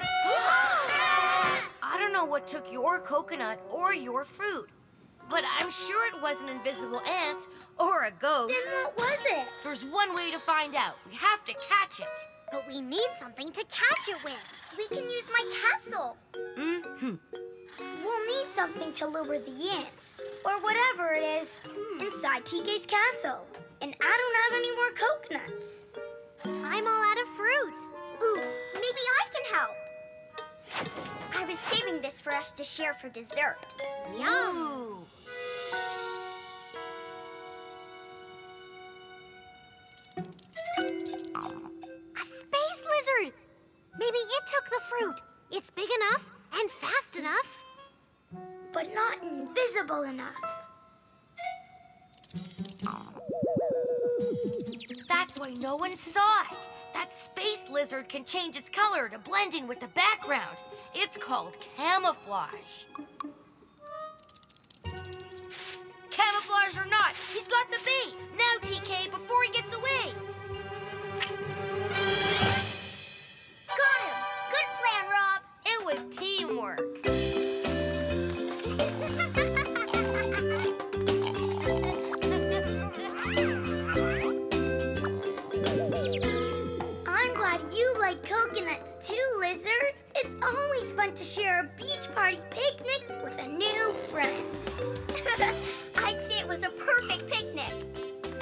I don't know what took your coconut or your fruit, but I'm sure it wasn't invisible ants or a ghost. Then what was it? There's one way to find out. We have to catch it. But we need something to catch it with. We can use my castle. Mm-hmm. We'll need something to lure the ants, or whatever it is, inside TK's castle. And I don't have any more coconuts. I'm all out of fruit. Ooh, maybe I can help. I was saving this for us to share for dessert. Yum. A space lizard. Maybe it took the fruit. It's big enough and fast enough. But not invisible enough. That's why no one saw it. That space lizard can change its color to blend in with the background. It's called camouflage. Camouflage or not, he's got the bait. Now, TK, before he gets away. Was teamwork. I'm glad you like coconuts too, Lizard. It's always fun to share a beach party picnic with a new friend. I'd say it was a perfect picnic.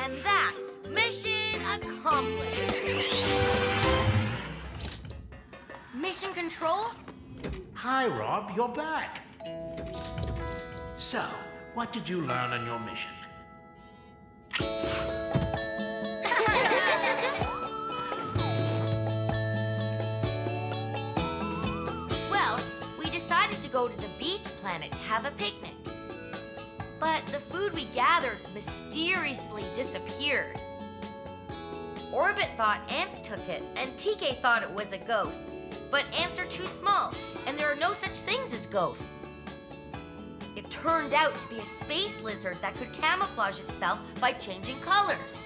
And that's mission accomplished. Mission Control? Hi, Rob, you're back. So, what did you learn on your mission? Well, we decided to go to the beach planet to have a picnic. But the food we gathered mysteriously disappeared. Orbit thought ants took it, and TK thought it was a ghost. But ants are too small, and there are no such things as ghosts. It turned out to be a space lizard that could camouflage itself by changing colors.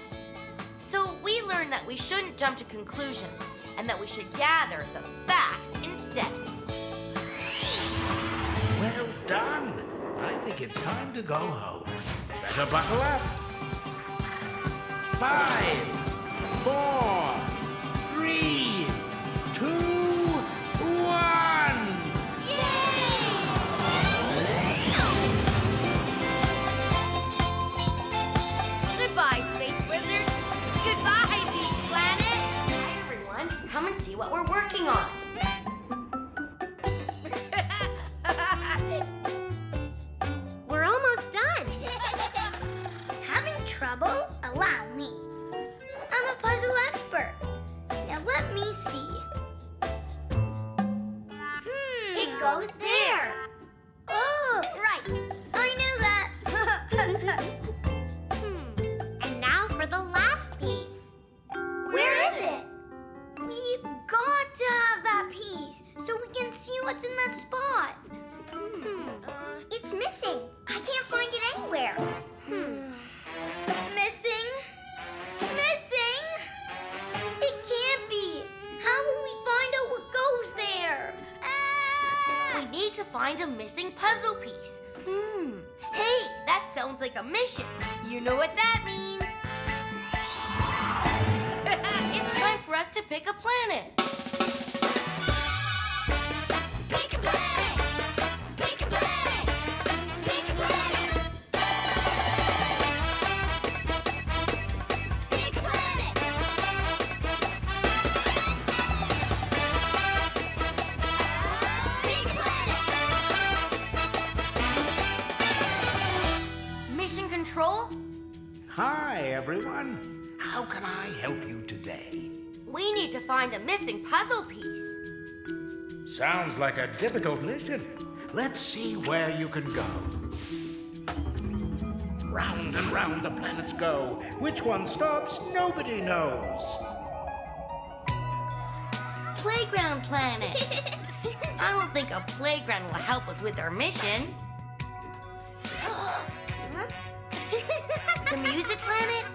So we learned that we shouldn't jump to conclusions and that we should gather the facts instead. Well done. I think it's time to go home. Better buckle up. Five, four, three, two, mission. You know what that Sounds like a difficult mission. Let's see where you can go. Round and round the planets go. Which one stops, nobody knows. Playground Planet. I don't think a playground will help us with our mission. The Music Planet?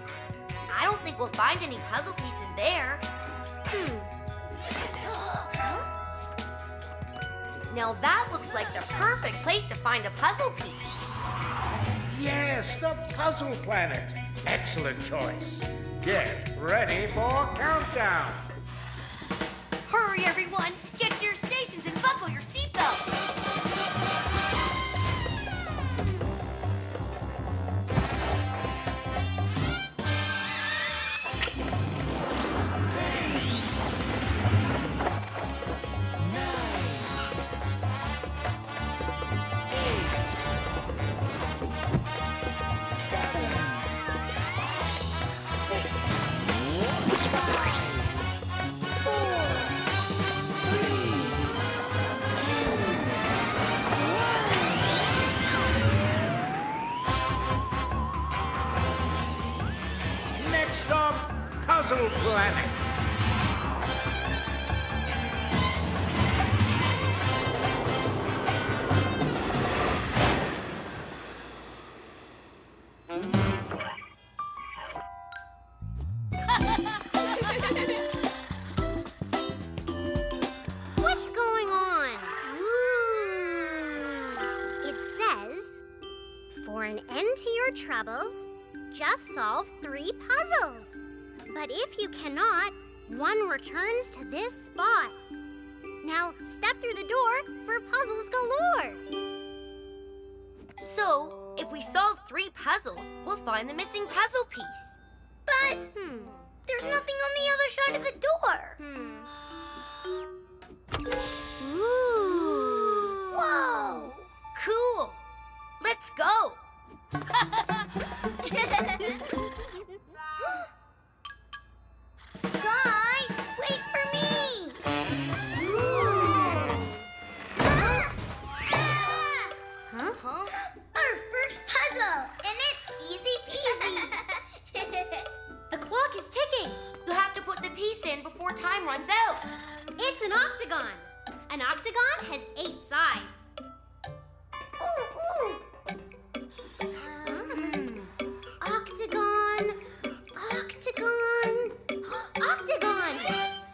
I don't think we'll find any puzzle pieces there. Hmm. Now that looks like the perfect place to find a puzzle piece. Yes, the Puzzle Planet. Excellent choice. Get ready for countdown. Hurry, everyone! Get to your stations and buckle your seatbelts! Planet. What's going on? Hmm. It says, for an end to your troubles, just solve three puzzles. If you cannot, one returns to this spot. Now step through the door for puzzles galore. So, if we solve three puzzles, we'll find the missing puzzle piece. But, hmm, there's nothing on the other side of the door. Hmm. Ooh. Whoa. Cool. Let's go. is ticking. You'll have to put the piece in before time runs out. It's an octagon. An octagon has eight sides. Ooh, ooh. Hmm. Octagon, octagon, octagon.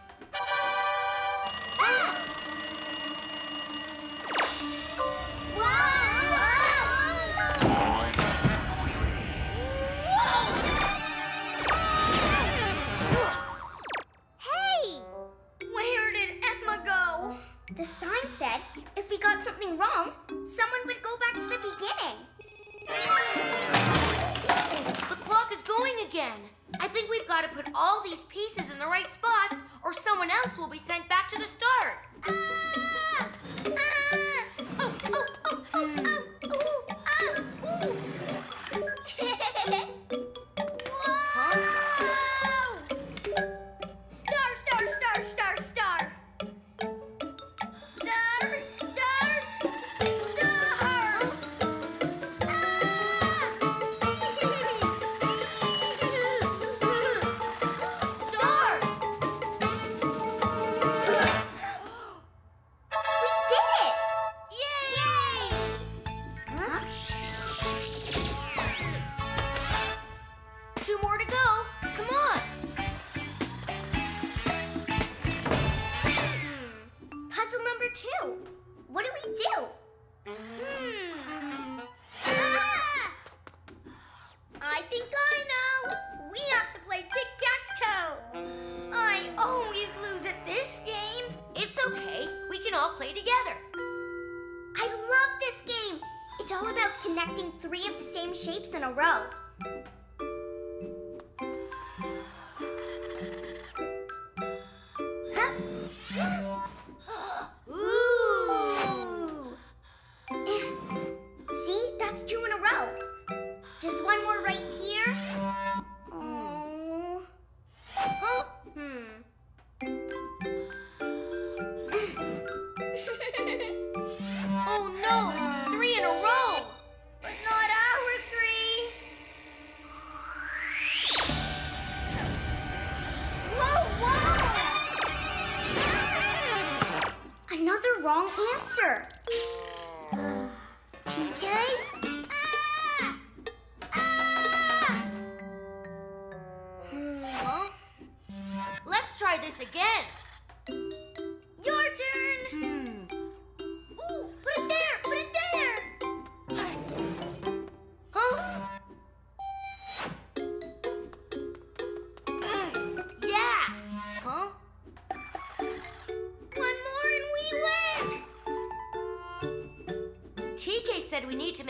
something wrong, someone would go back to the beginning. The clock is going again. I think we've got to put all these pieces in the right spots or someone else will be sent back to the start. Ah! Ah! Oh, oh, oh, oh, oh, oh, ah, ooh.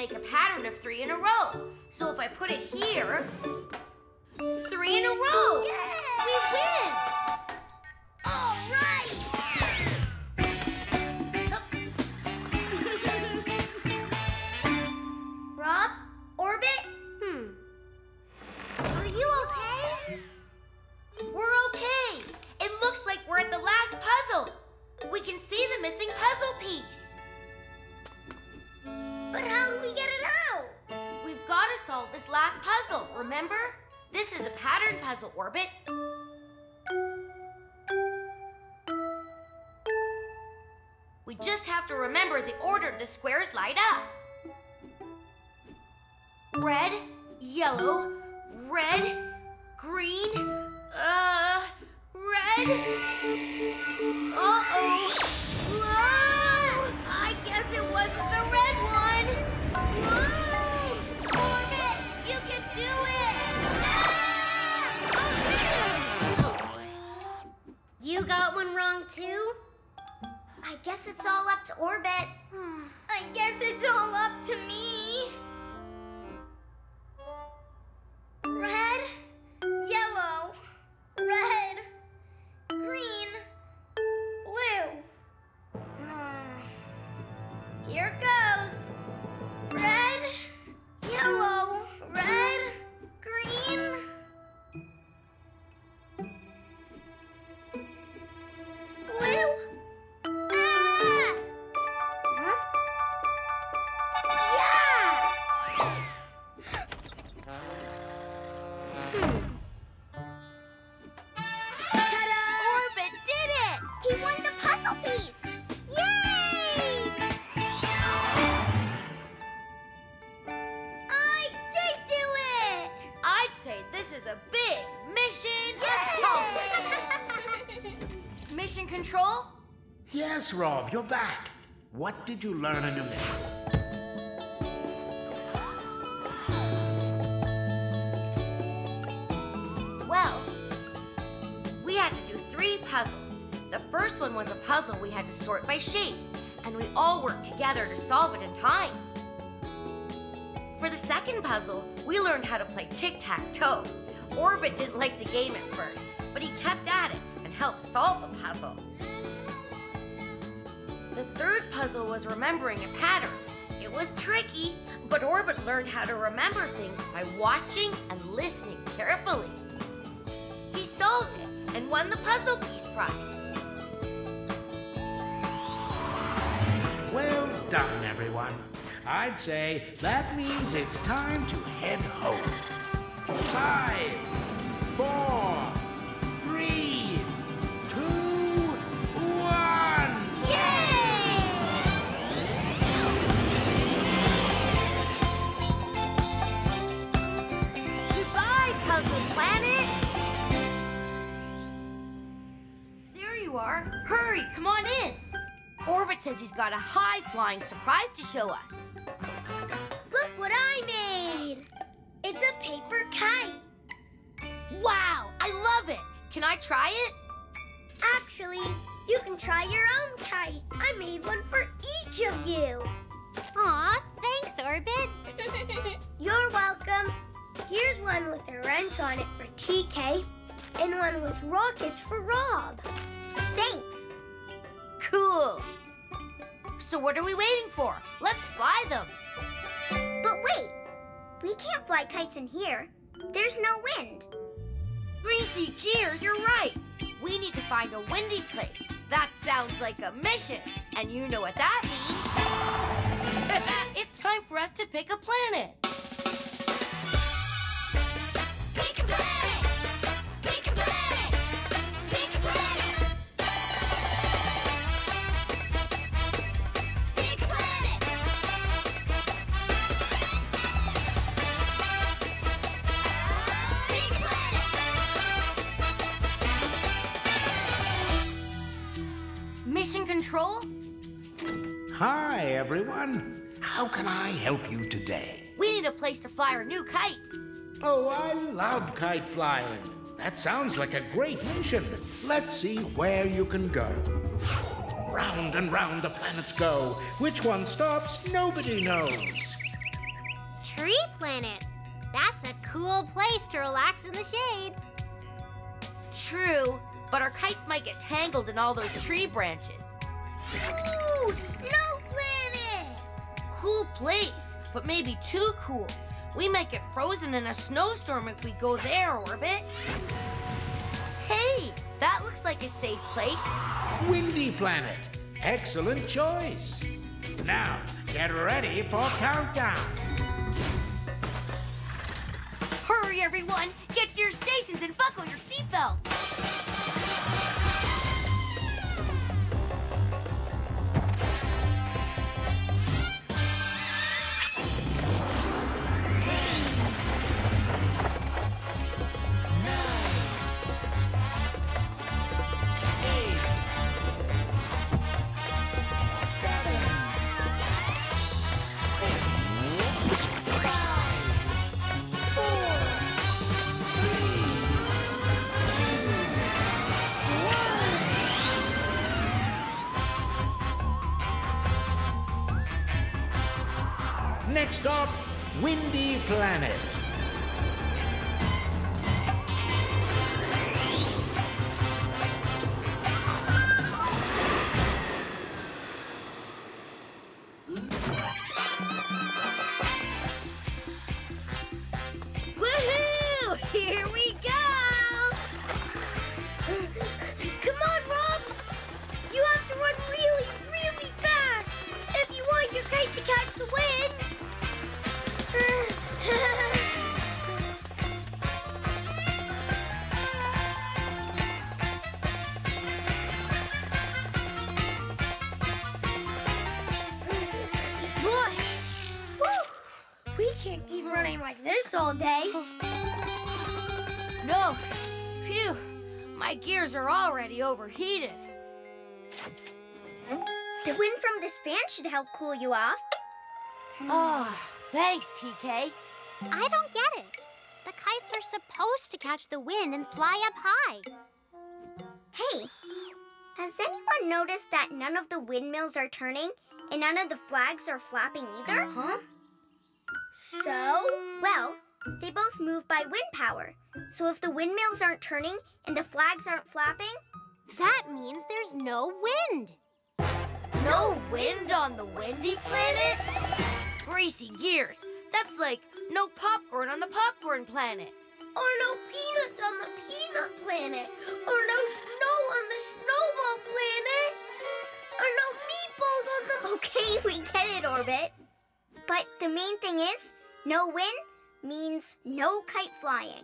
make a pattern of three in a row. So if I put it here, Rob, you're back. What did you learn in your mission? Well, we had to do three puzzles. The first one was a puzzle we had to sort by shapes, and we all worked together to solve it in time. For the second puzzle, we learned how to play tic-tac-toe. Orbit didn't like the game at first, but he kept at it and helped solve the puzzle. Was remembering a pattern. It was tricky, but Orbit learned how to remember things by watching and listening carefully. He solved it and won the puzzle piece prize. Well done, everyone. I'd say that means it's time to head home. Five, Hurry, come on in. Orbit says he's got a high-flying surprise to show us. Look what I made! It's a paper kite. Wow, I love it. Can I try it? Actually, you can try your own kite. I made one for each of you. Aw, thanks, Orbit. You're welcome. Here's one with a wrench on it for TK, and one with rockets for Rob. Thanks. Cool. So what are we waiting for? Let's fly them. But wait, we can't fly kites in here. There's no wind. Greasy gears, you're right. We need to find a windy place. That sounds like a mission. And you know what that means. it's time for us to pick a planet. Pick a planet! Everyone. How can I help you today? We need a place to fly our new kites. Oh, I love kite flying. That sounds like a great mission. Let's see where you can go. Round and round the planets go. Which one stops, nobody knows. Tree Planet. That's a cool place to relax in the shade. True, but our kites might get tangled in all those tree branches. Ooh, snow planet! Cool place, but maybe too cool. We might get frozen in a snowstorm if we go there, Orbit. Hey, that looks like a safe place. Windy Planet. Excellent choice. Now, get ready for countdown. Hurry, everyone! Get to your stations and buckle your seatbelts! Next up, Windy Planet. Cool you off. Oh, thanks, TK. I don't get it. The kites are supposed to catch the wind and fly up high. Hey, has anyone noticed that none of the windmills are turning and none of the flags are flapping either? Huh? So? Well, they both move by wind power. So if the windmills aren't turning and the flags aren't flapping, That means there's no wind. No wind on the windy planet? Greasy gears. That's like no popcorn on the popcorn planet. Or no peanuts on the peanut planet. Or no snow on the snowball planet. Or no meatballs on the. okay, we get it, Orbit. But the main thing is, no wind means no kite flying.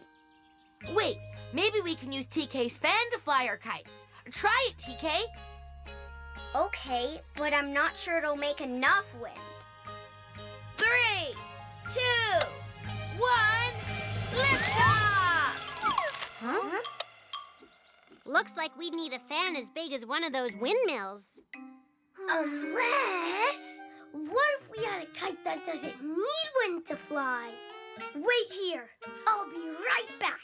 Wait, maybe we can use TK's fan to fly our kites. Try it, TK. Okay, but I'm not sure it'll make enough wind. Three, two, one, lift off! Huh? Looks like we'd need a fan as big as one of those windmills. Unless. What if we had a kite that doesn't need wind to fly? Wait here. I'll be right back.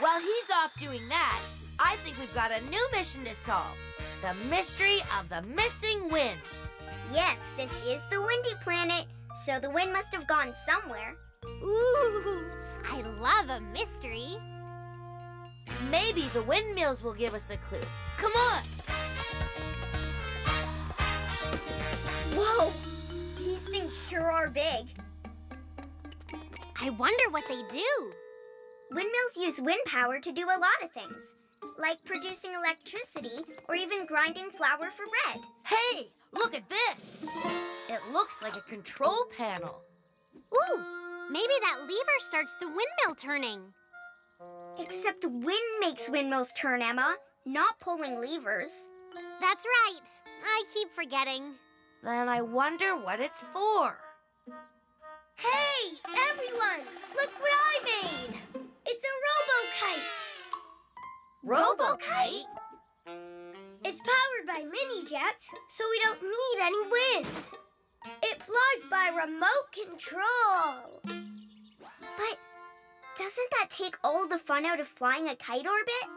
While he's off doing that, I think we've got a new mission to solve. The mystery of the missing wind. Yes, this is the windy planet, so the wind must have gone somewhere. Ooh, I love a mystery. Maybe the windmills will give us a clue. Come on! Whoa! These things sure are big. I wonder what they do. Windmills use wind power to do a lot of things, like producing electricity or even grinding flour for bread. Hey, look at this! It looks like a control panel. Ooh, maybe that lever starts the windmill turning. Except wind makes windmills turn, Emma, not pulling levers. That's right. I keep forgetting. Then I wonder what it's for. Hey, everyone! Look what I made! It's a robo kite. Robokite? It's powered by mini jets, so we don't need any wind. It flies by remote control. But doesn't that take all the fun out of flying a kite orbit?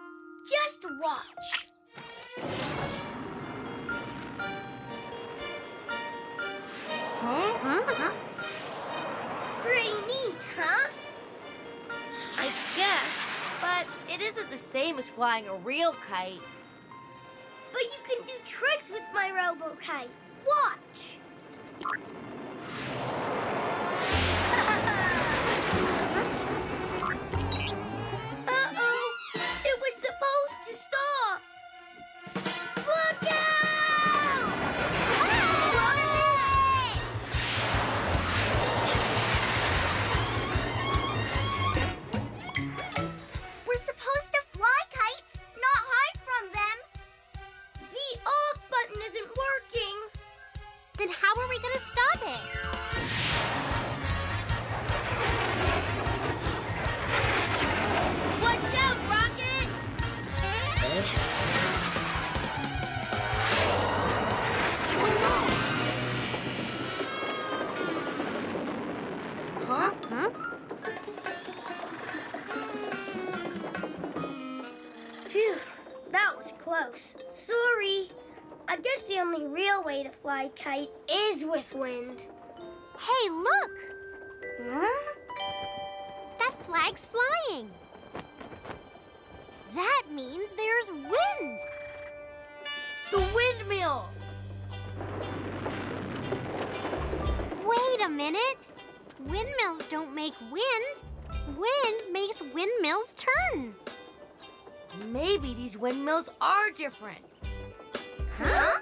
Just watch. Huh? Huh? Pretty neat, huh? I guess. But it isn't the same as flying a real kite. But you can do tricks with my robo kite. Watch. It? Way to fly a kite is with wind. Hey, look! Huh? That flag's flying. That means there's wind. The windmill! Wait a minute. Windmills don't make wind. Wind makes windmills turn. Maybe these windmills are different. Huh?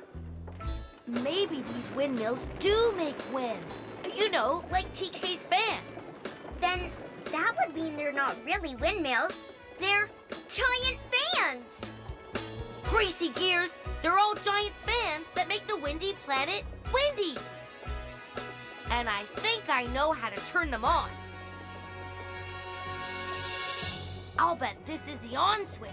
Maybe these windmills do make wind. You know, like TK's fan. Then that would mean they're not really windmills. They're giant fans. Greasy gears, they're all giant fans that make the windy planet windy. And I think I know how to turn them on. I'll bet this is the on switch.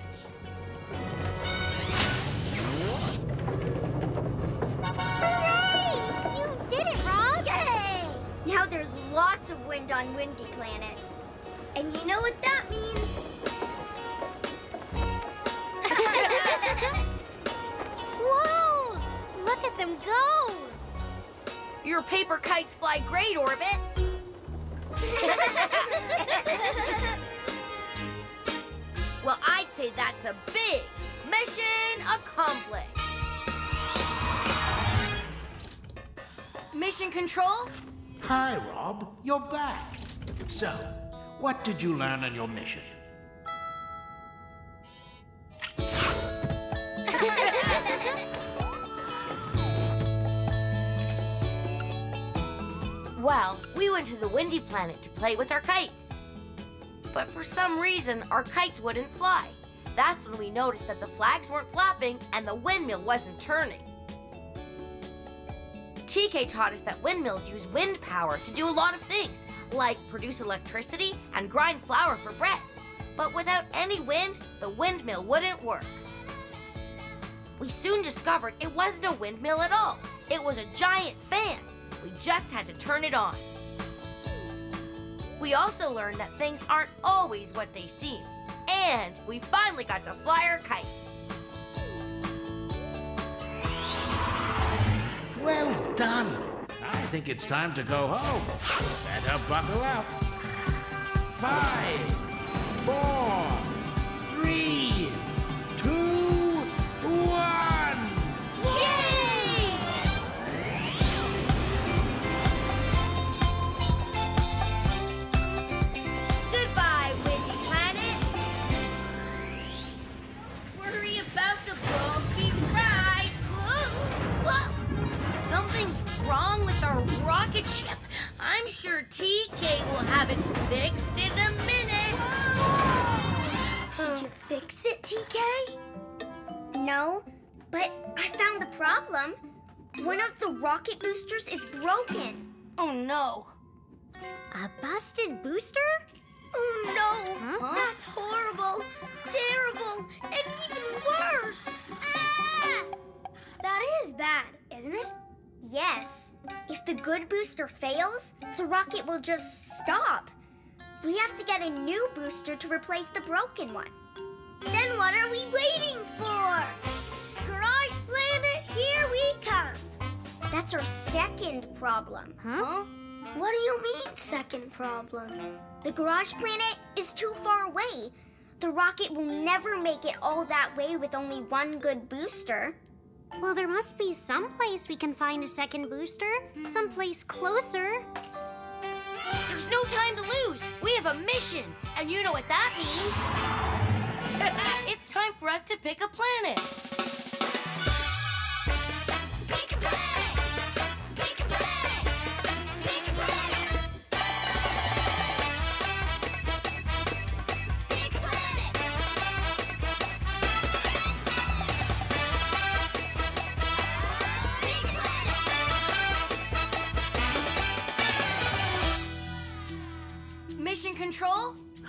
Lots of wind on Windy Planet. And you know what that means? Whoa! Look at them go! Your paper kites fly great, Orbit. Well, I'd say that's a big mission accomplished. Mission control? Hi, Rob. You're back. So, what did you learn on your mission? Well, we went to the windy planet to play with our kites. But for some reason, our kites wouldn't fly. That's when we noticed that the flags weren't flapping and the windmill wasn't turning. TK taught us that windmills use wind power to do a lot of things, like produce electricity and grind flour for bread. But without any wind, the windmill wouldn't work. We soon discovered it wasn't a windmill at all. It was a giant fan. We just had to turn it on. We also learned that things aren't always what they seem. And we finally got to fly our kite. Well done. I think it's time to go home. Better buckle up. Five, four, three, two, one. I'm sure TK will have it fixed in a minute. Did you fix it, TK? No, but I found the problem. One of the rocket boosters is broken. Oh no. A busted booster? Oh no! That's horrible, terrible, and even worse. Ah! That is bad, isn't it? Yes. If the good booster fails, the rocket will just stop. We have to get a new booster to replace the broken one. Then what are we waiting for? Garage Planet, here we come. That's our second problem. Huh? What do you mean, second problem? The garage planet is too far away. The rocket will never make it all that way with only one good booster. Well, there must be some place we can find a second booster. Someplace closer. There's no time to lose. We have a mission, and you know what that means. it's time for us to pick a planet. Pick a planet!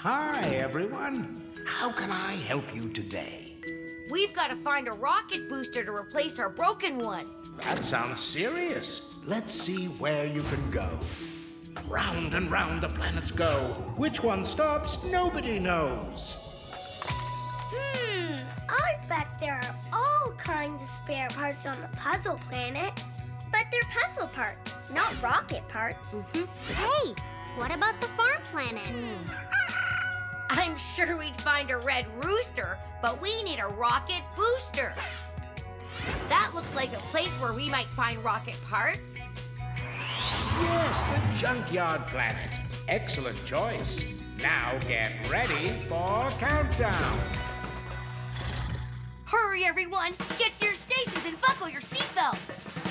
Hi, everyone. How can I help you today? We've got to find a rocket booster to replace our broken one. That sounds serious. Let's see where you can go. Round and round the planets go. Which one stops, nobody knows. Hmm, I bet there are all kinds of spare parts on the puzzle planet. But they're puzzle parts, not rocket parts. Hey, what about the farm planet? I'm sure we'd find a red rooster, but we need a rocket booster. That looks like a place where we might find rocket parts. Yes, the Junkyard Planet. Excellent choice. Now get ready for countdown. Hurry, everyone! Get to your stations and buckle your seatbelts!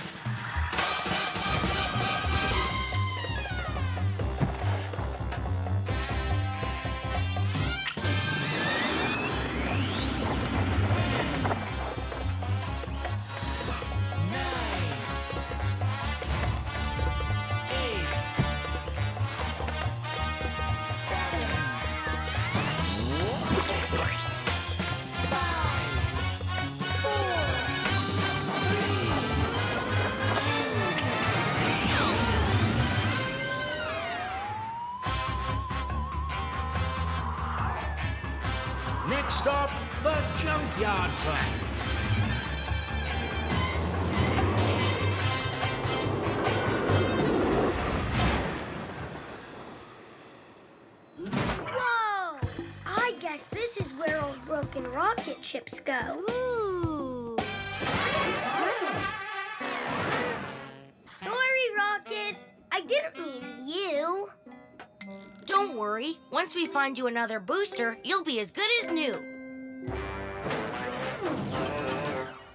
Don't worry. Once we find you another booster, you'll be as good as new.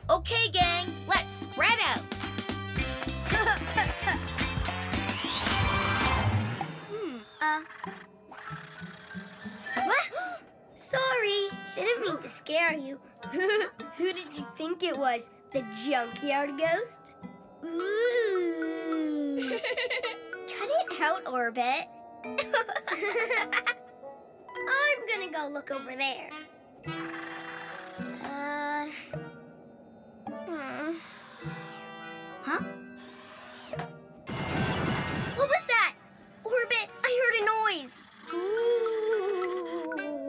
Okay, gang, let's spread out. Uh. What? Sorry. Didn't mean to scare you. Who did you think it was? The junkyard ghost? Ooh. Cut it out, Orbit. I'm gonna go look over there. Uh. hmm. Huh? What was that? Orbit, I heard a noise.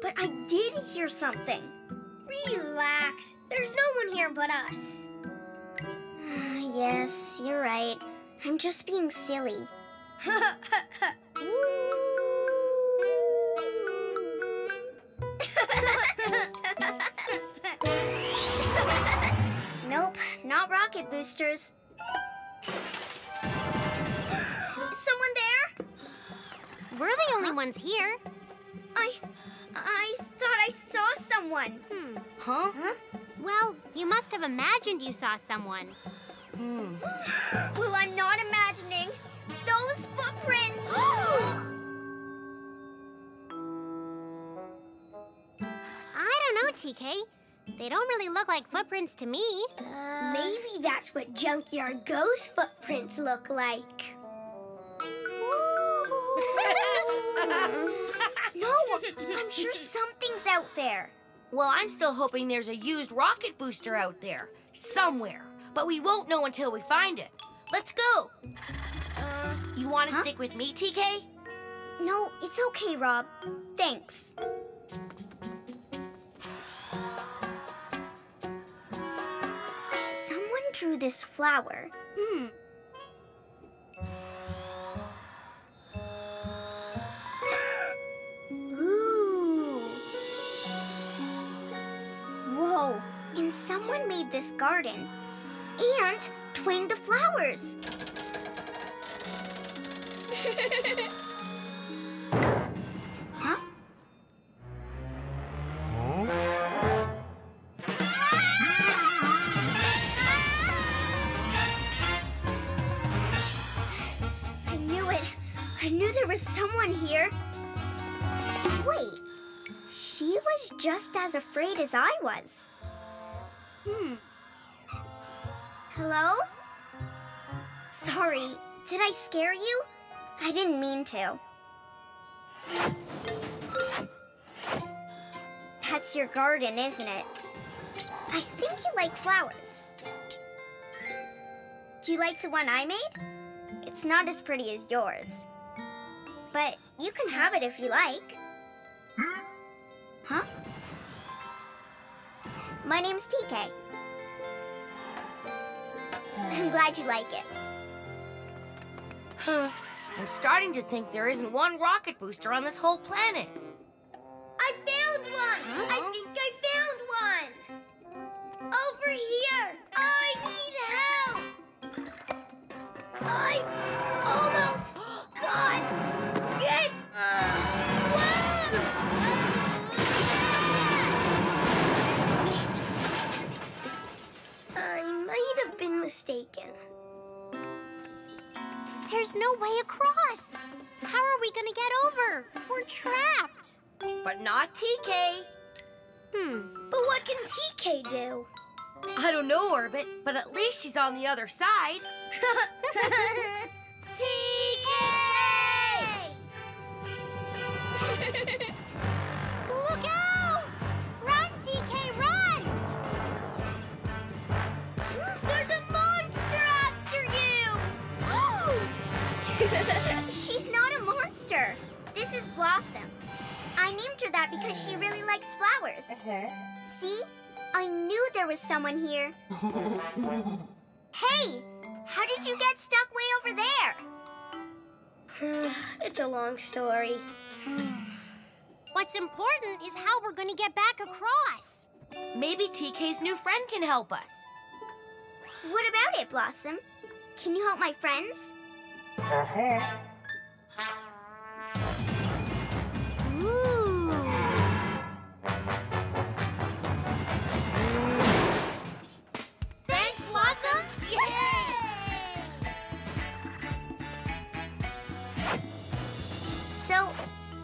But I did hear something. Relax. There's no one here but us. yes, you're right. I'm just being silly. Nope, not rocket boosters. Someone there? We're the only ones here. I I thought I saw someone. Hmm. Huh? Well, you must have imagined you saw someone. Hmm. Well, I'm not imagining. Those footprints. I don't know, TK. They don't really look like footprints to me. Uh, maybe that's what junkyard ghost footprints look like. no, I'm sure something's out there. Well, I'm still hoping there's a used rocket booster out there, somewhere. But we won't know until we find it. Let's go. You want to Huh? stick with me, TK? no, it's okay, Rob. Thanks. Someone drew this flower. Hmm. Ooh. Whoa. And someone made this garden and twined the flowers. Huh? I knew it. I knew there was someone here. Wait. She was just as afraid as I was. Hmm. Hello? Sorry, did I scare you? I didn't mean to. That's your garden, isn't it? I think you like flowers. Do you like the one I made? It's not as pretty as yours. But you can have it if you like. Huh? My name's TK. I'm glad you like it. Huh. I'm starting to think there isn't one rocket booster on this whole planet. I found one! I think I found one! Over here! I need help! I almost got it! I might have been mistaken. There's no way across. How are we gonna get over? We're trapped. But not TK. Hmm. But what can TK do? I don't know, Orbit, but at least she's on the other side. Look you! She's not a monster. This is Blossom. I I named her that because she really likes flowers. Uh-huh. See? I knew there was someone here. hey! How did you get stuck way over there? it's a long story. What's important is how we're going to get back across. Maybe TK's new friend can help us. What about it, Blossom? Can you help my friends? Uh-huh.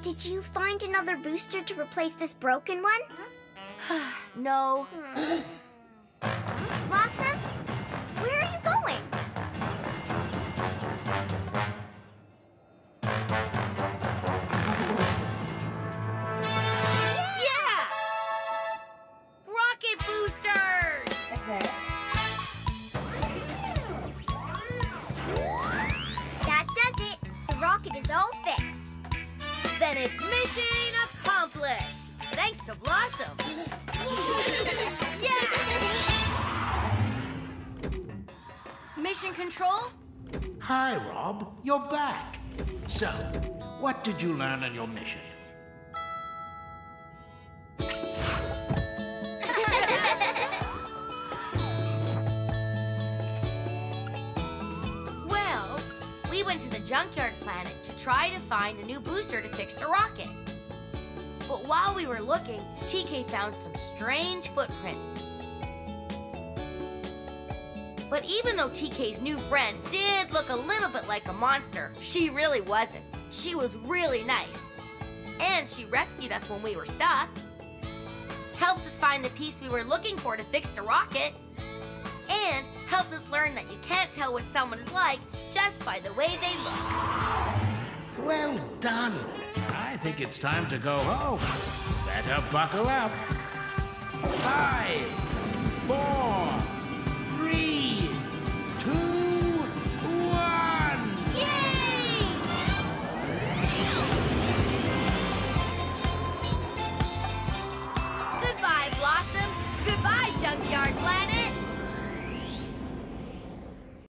Did you find another booster to replace this broken one? No. Hmm. Blossom? On your mission? Well, we went to the junkyard planet to try to find a new booster to fix the rocket. But while we were looking, TK found some strange footprints. But even though TK's new friend did look a little bit like a monster, she really wasn't. She was really nice. And she rescued us when we were stuck. Helped us find the piece we were looking for to fix the rocket. And helped us learn that you can't tell what someone is like just by the way they look. Well done. I think it's time to go home. Better buckle up. Five, four, three,